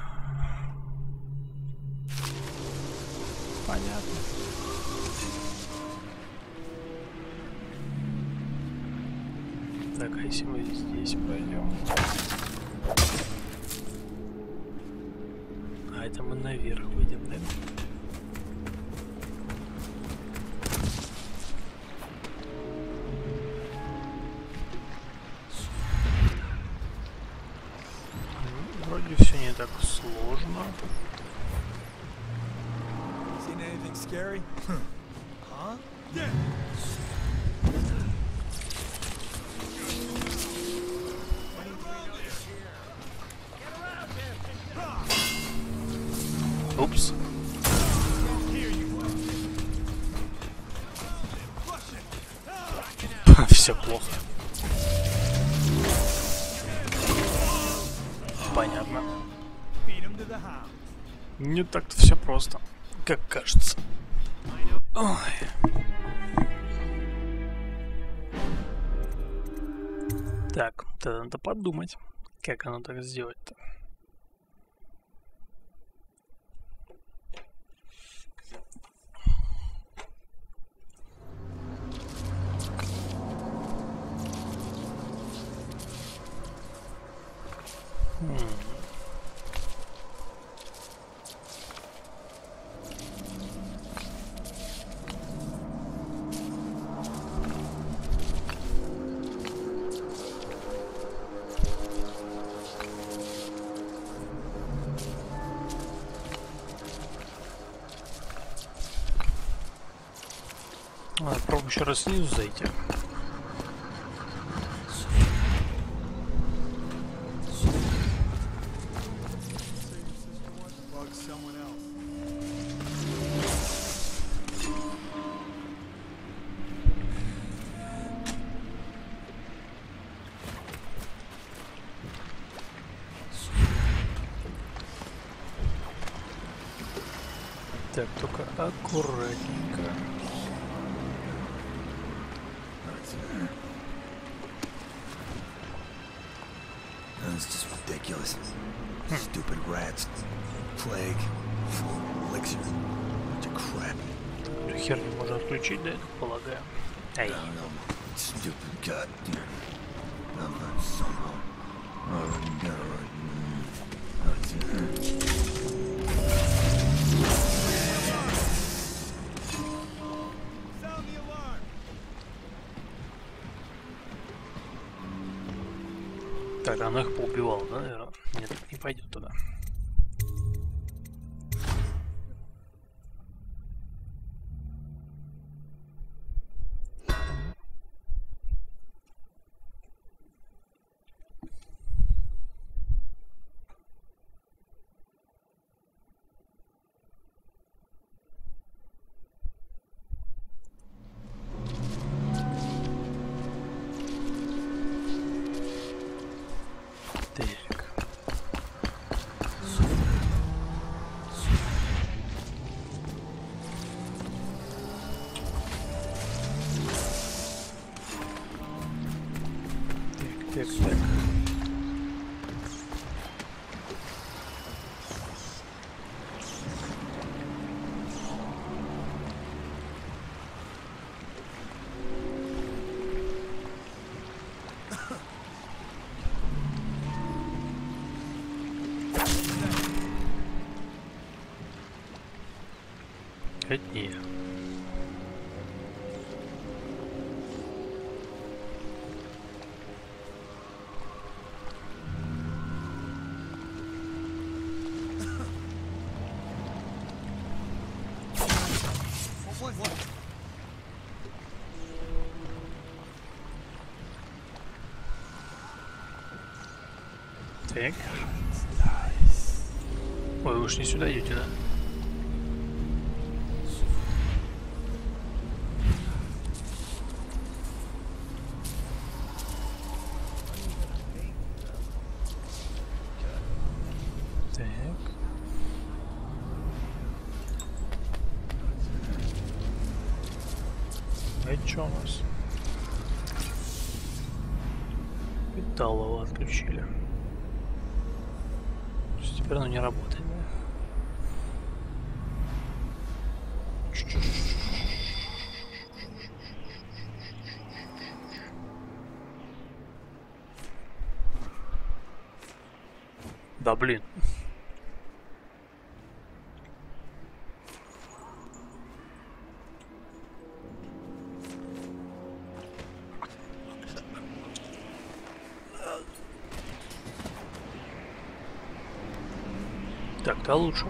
Понятно. Так, а если мы здесь пойдем? А это мы наверх выйдем, да? Scary? huh? Yeah. Упс. Все плохо. Понятно. Не так-то все надо подумать, как оно так сделать-то. Хм. Снизу зайти. Одни. Так. Ой, вы уж не сюда идете, да? Так. А что у нас? Питалово отключили. Теперь оно не работает? Да блин. Лучше.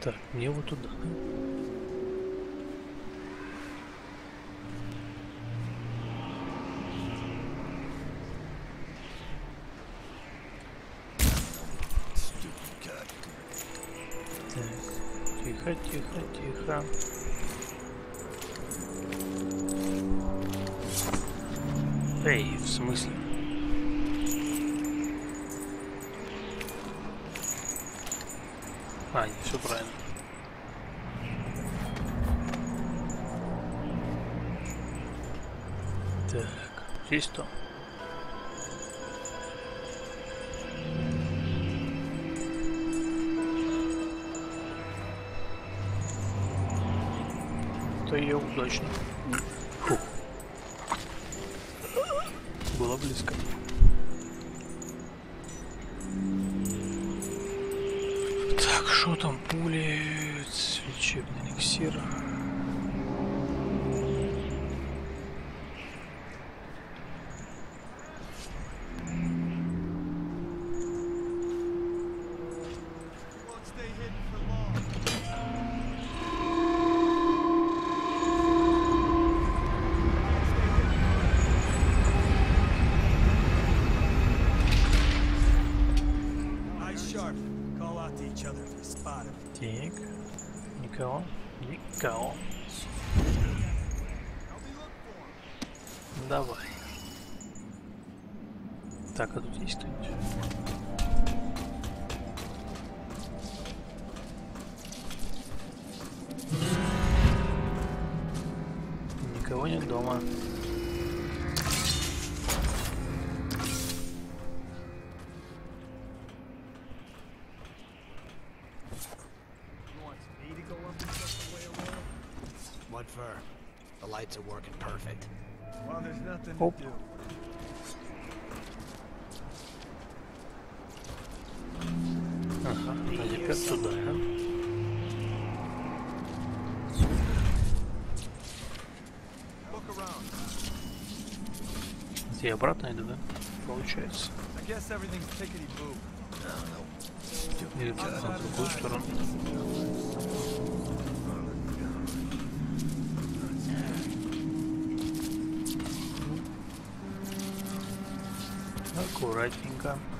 Так, мне вот туда. Так, тихо, тихо, тихо. А, не все правильно. Так, здесь то. То я удачно. lights are working perfect. Well, there's nothing Hope. to do. Ага, а сюда. Я обратно иду, да? Получается. Или в другую сторону. Быстренько.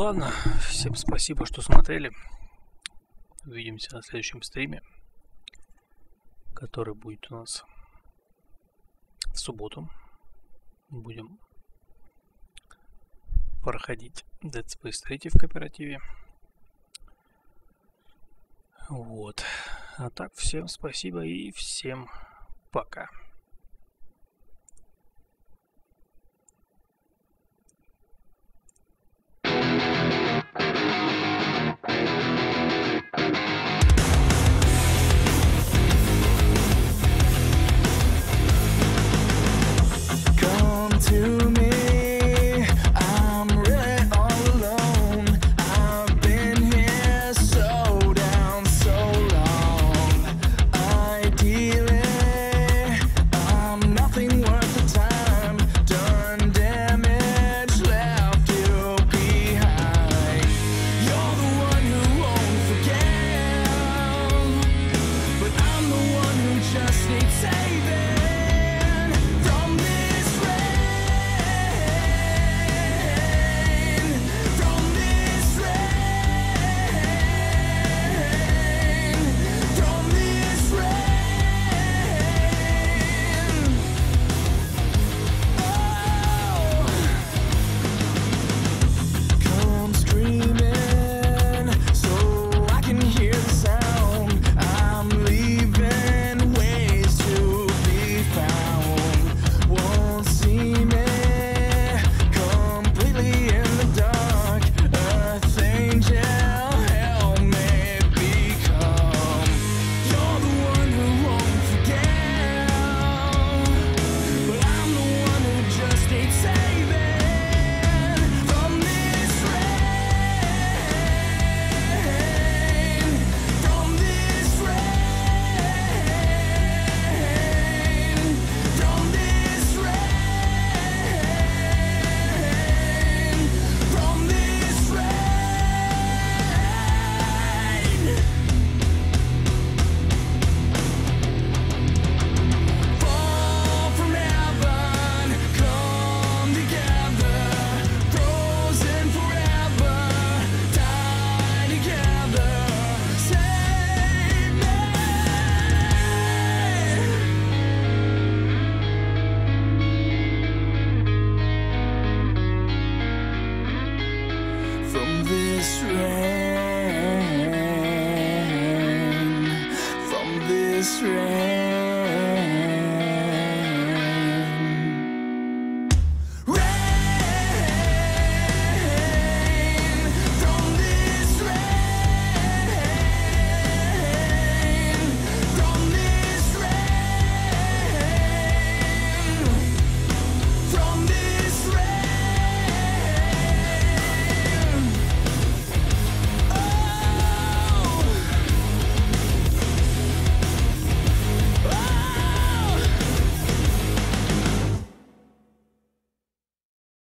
ладно, всем спасибо, что смотрели. Увидимся на следующем стриме, который будет у нас в субботу. Будем проходить Dead Space 3 в кооперативе. Вот. А так, всем спасибо и всем пока.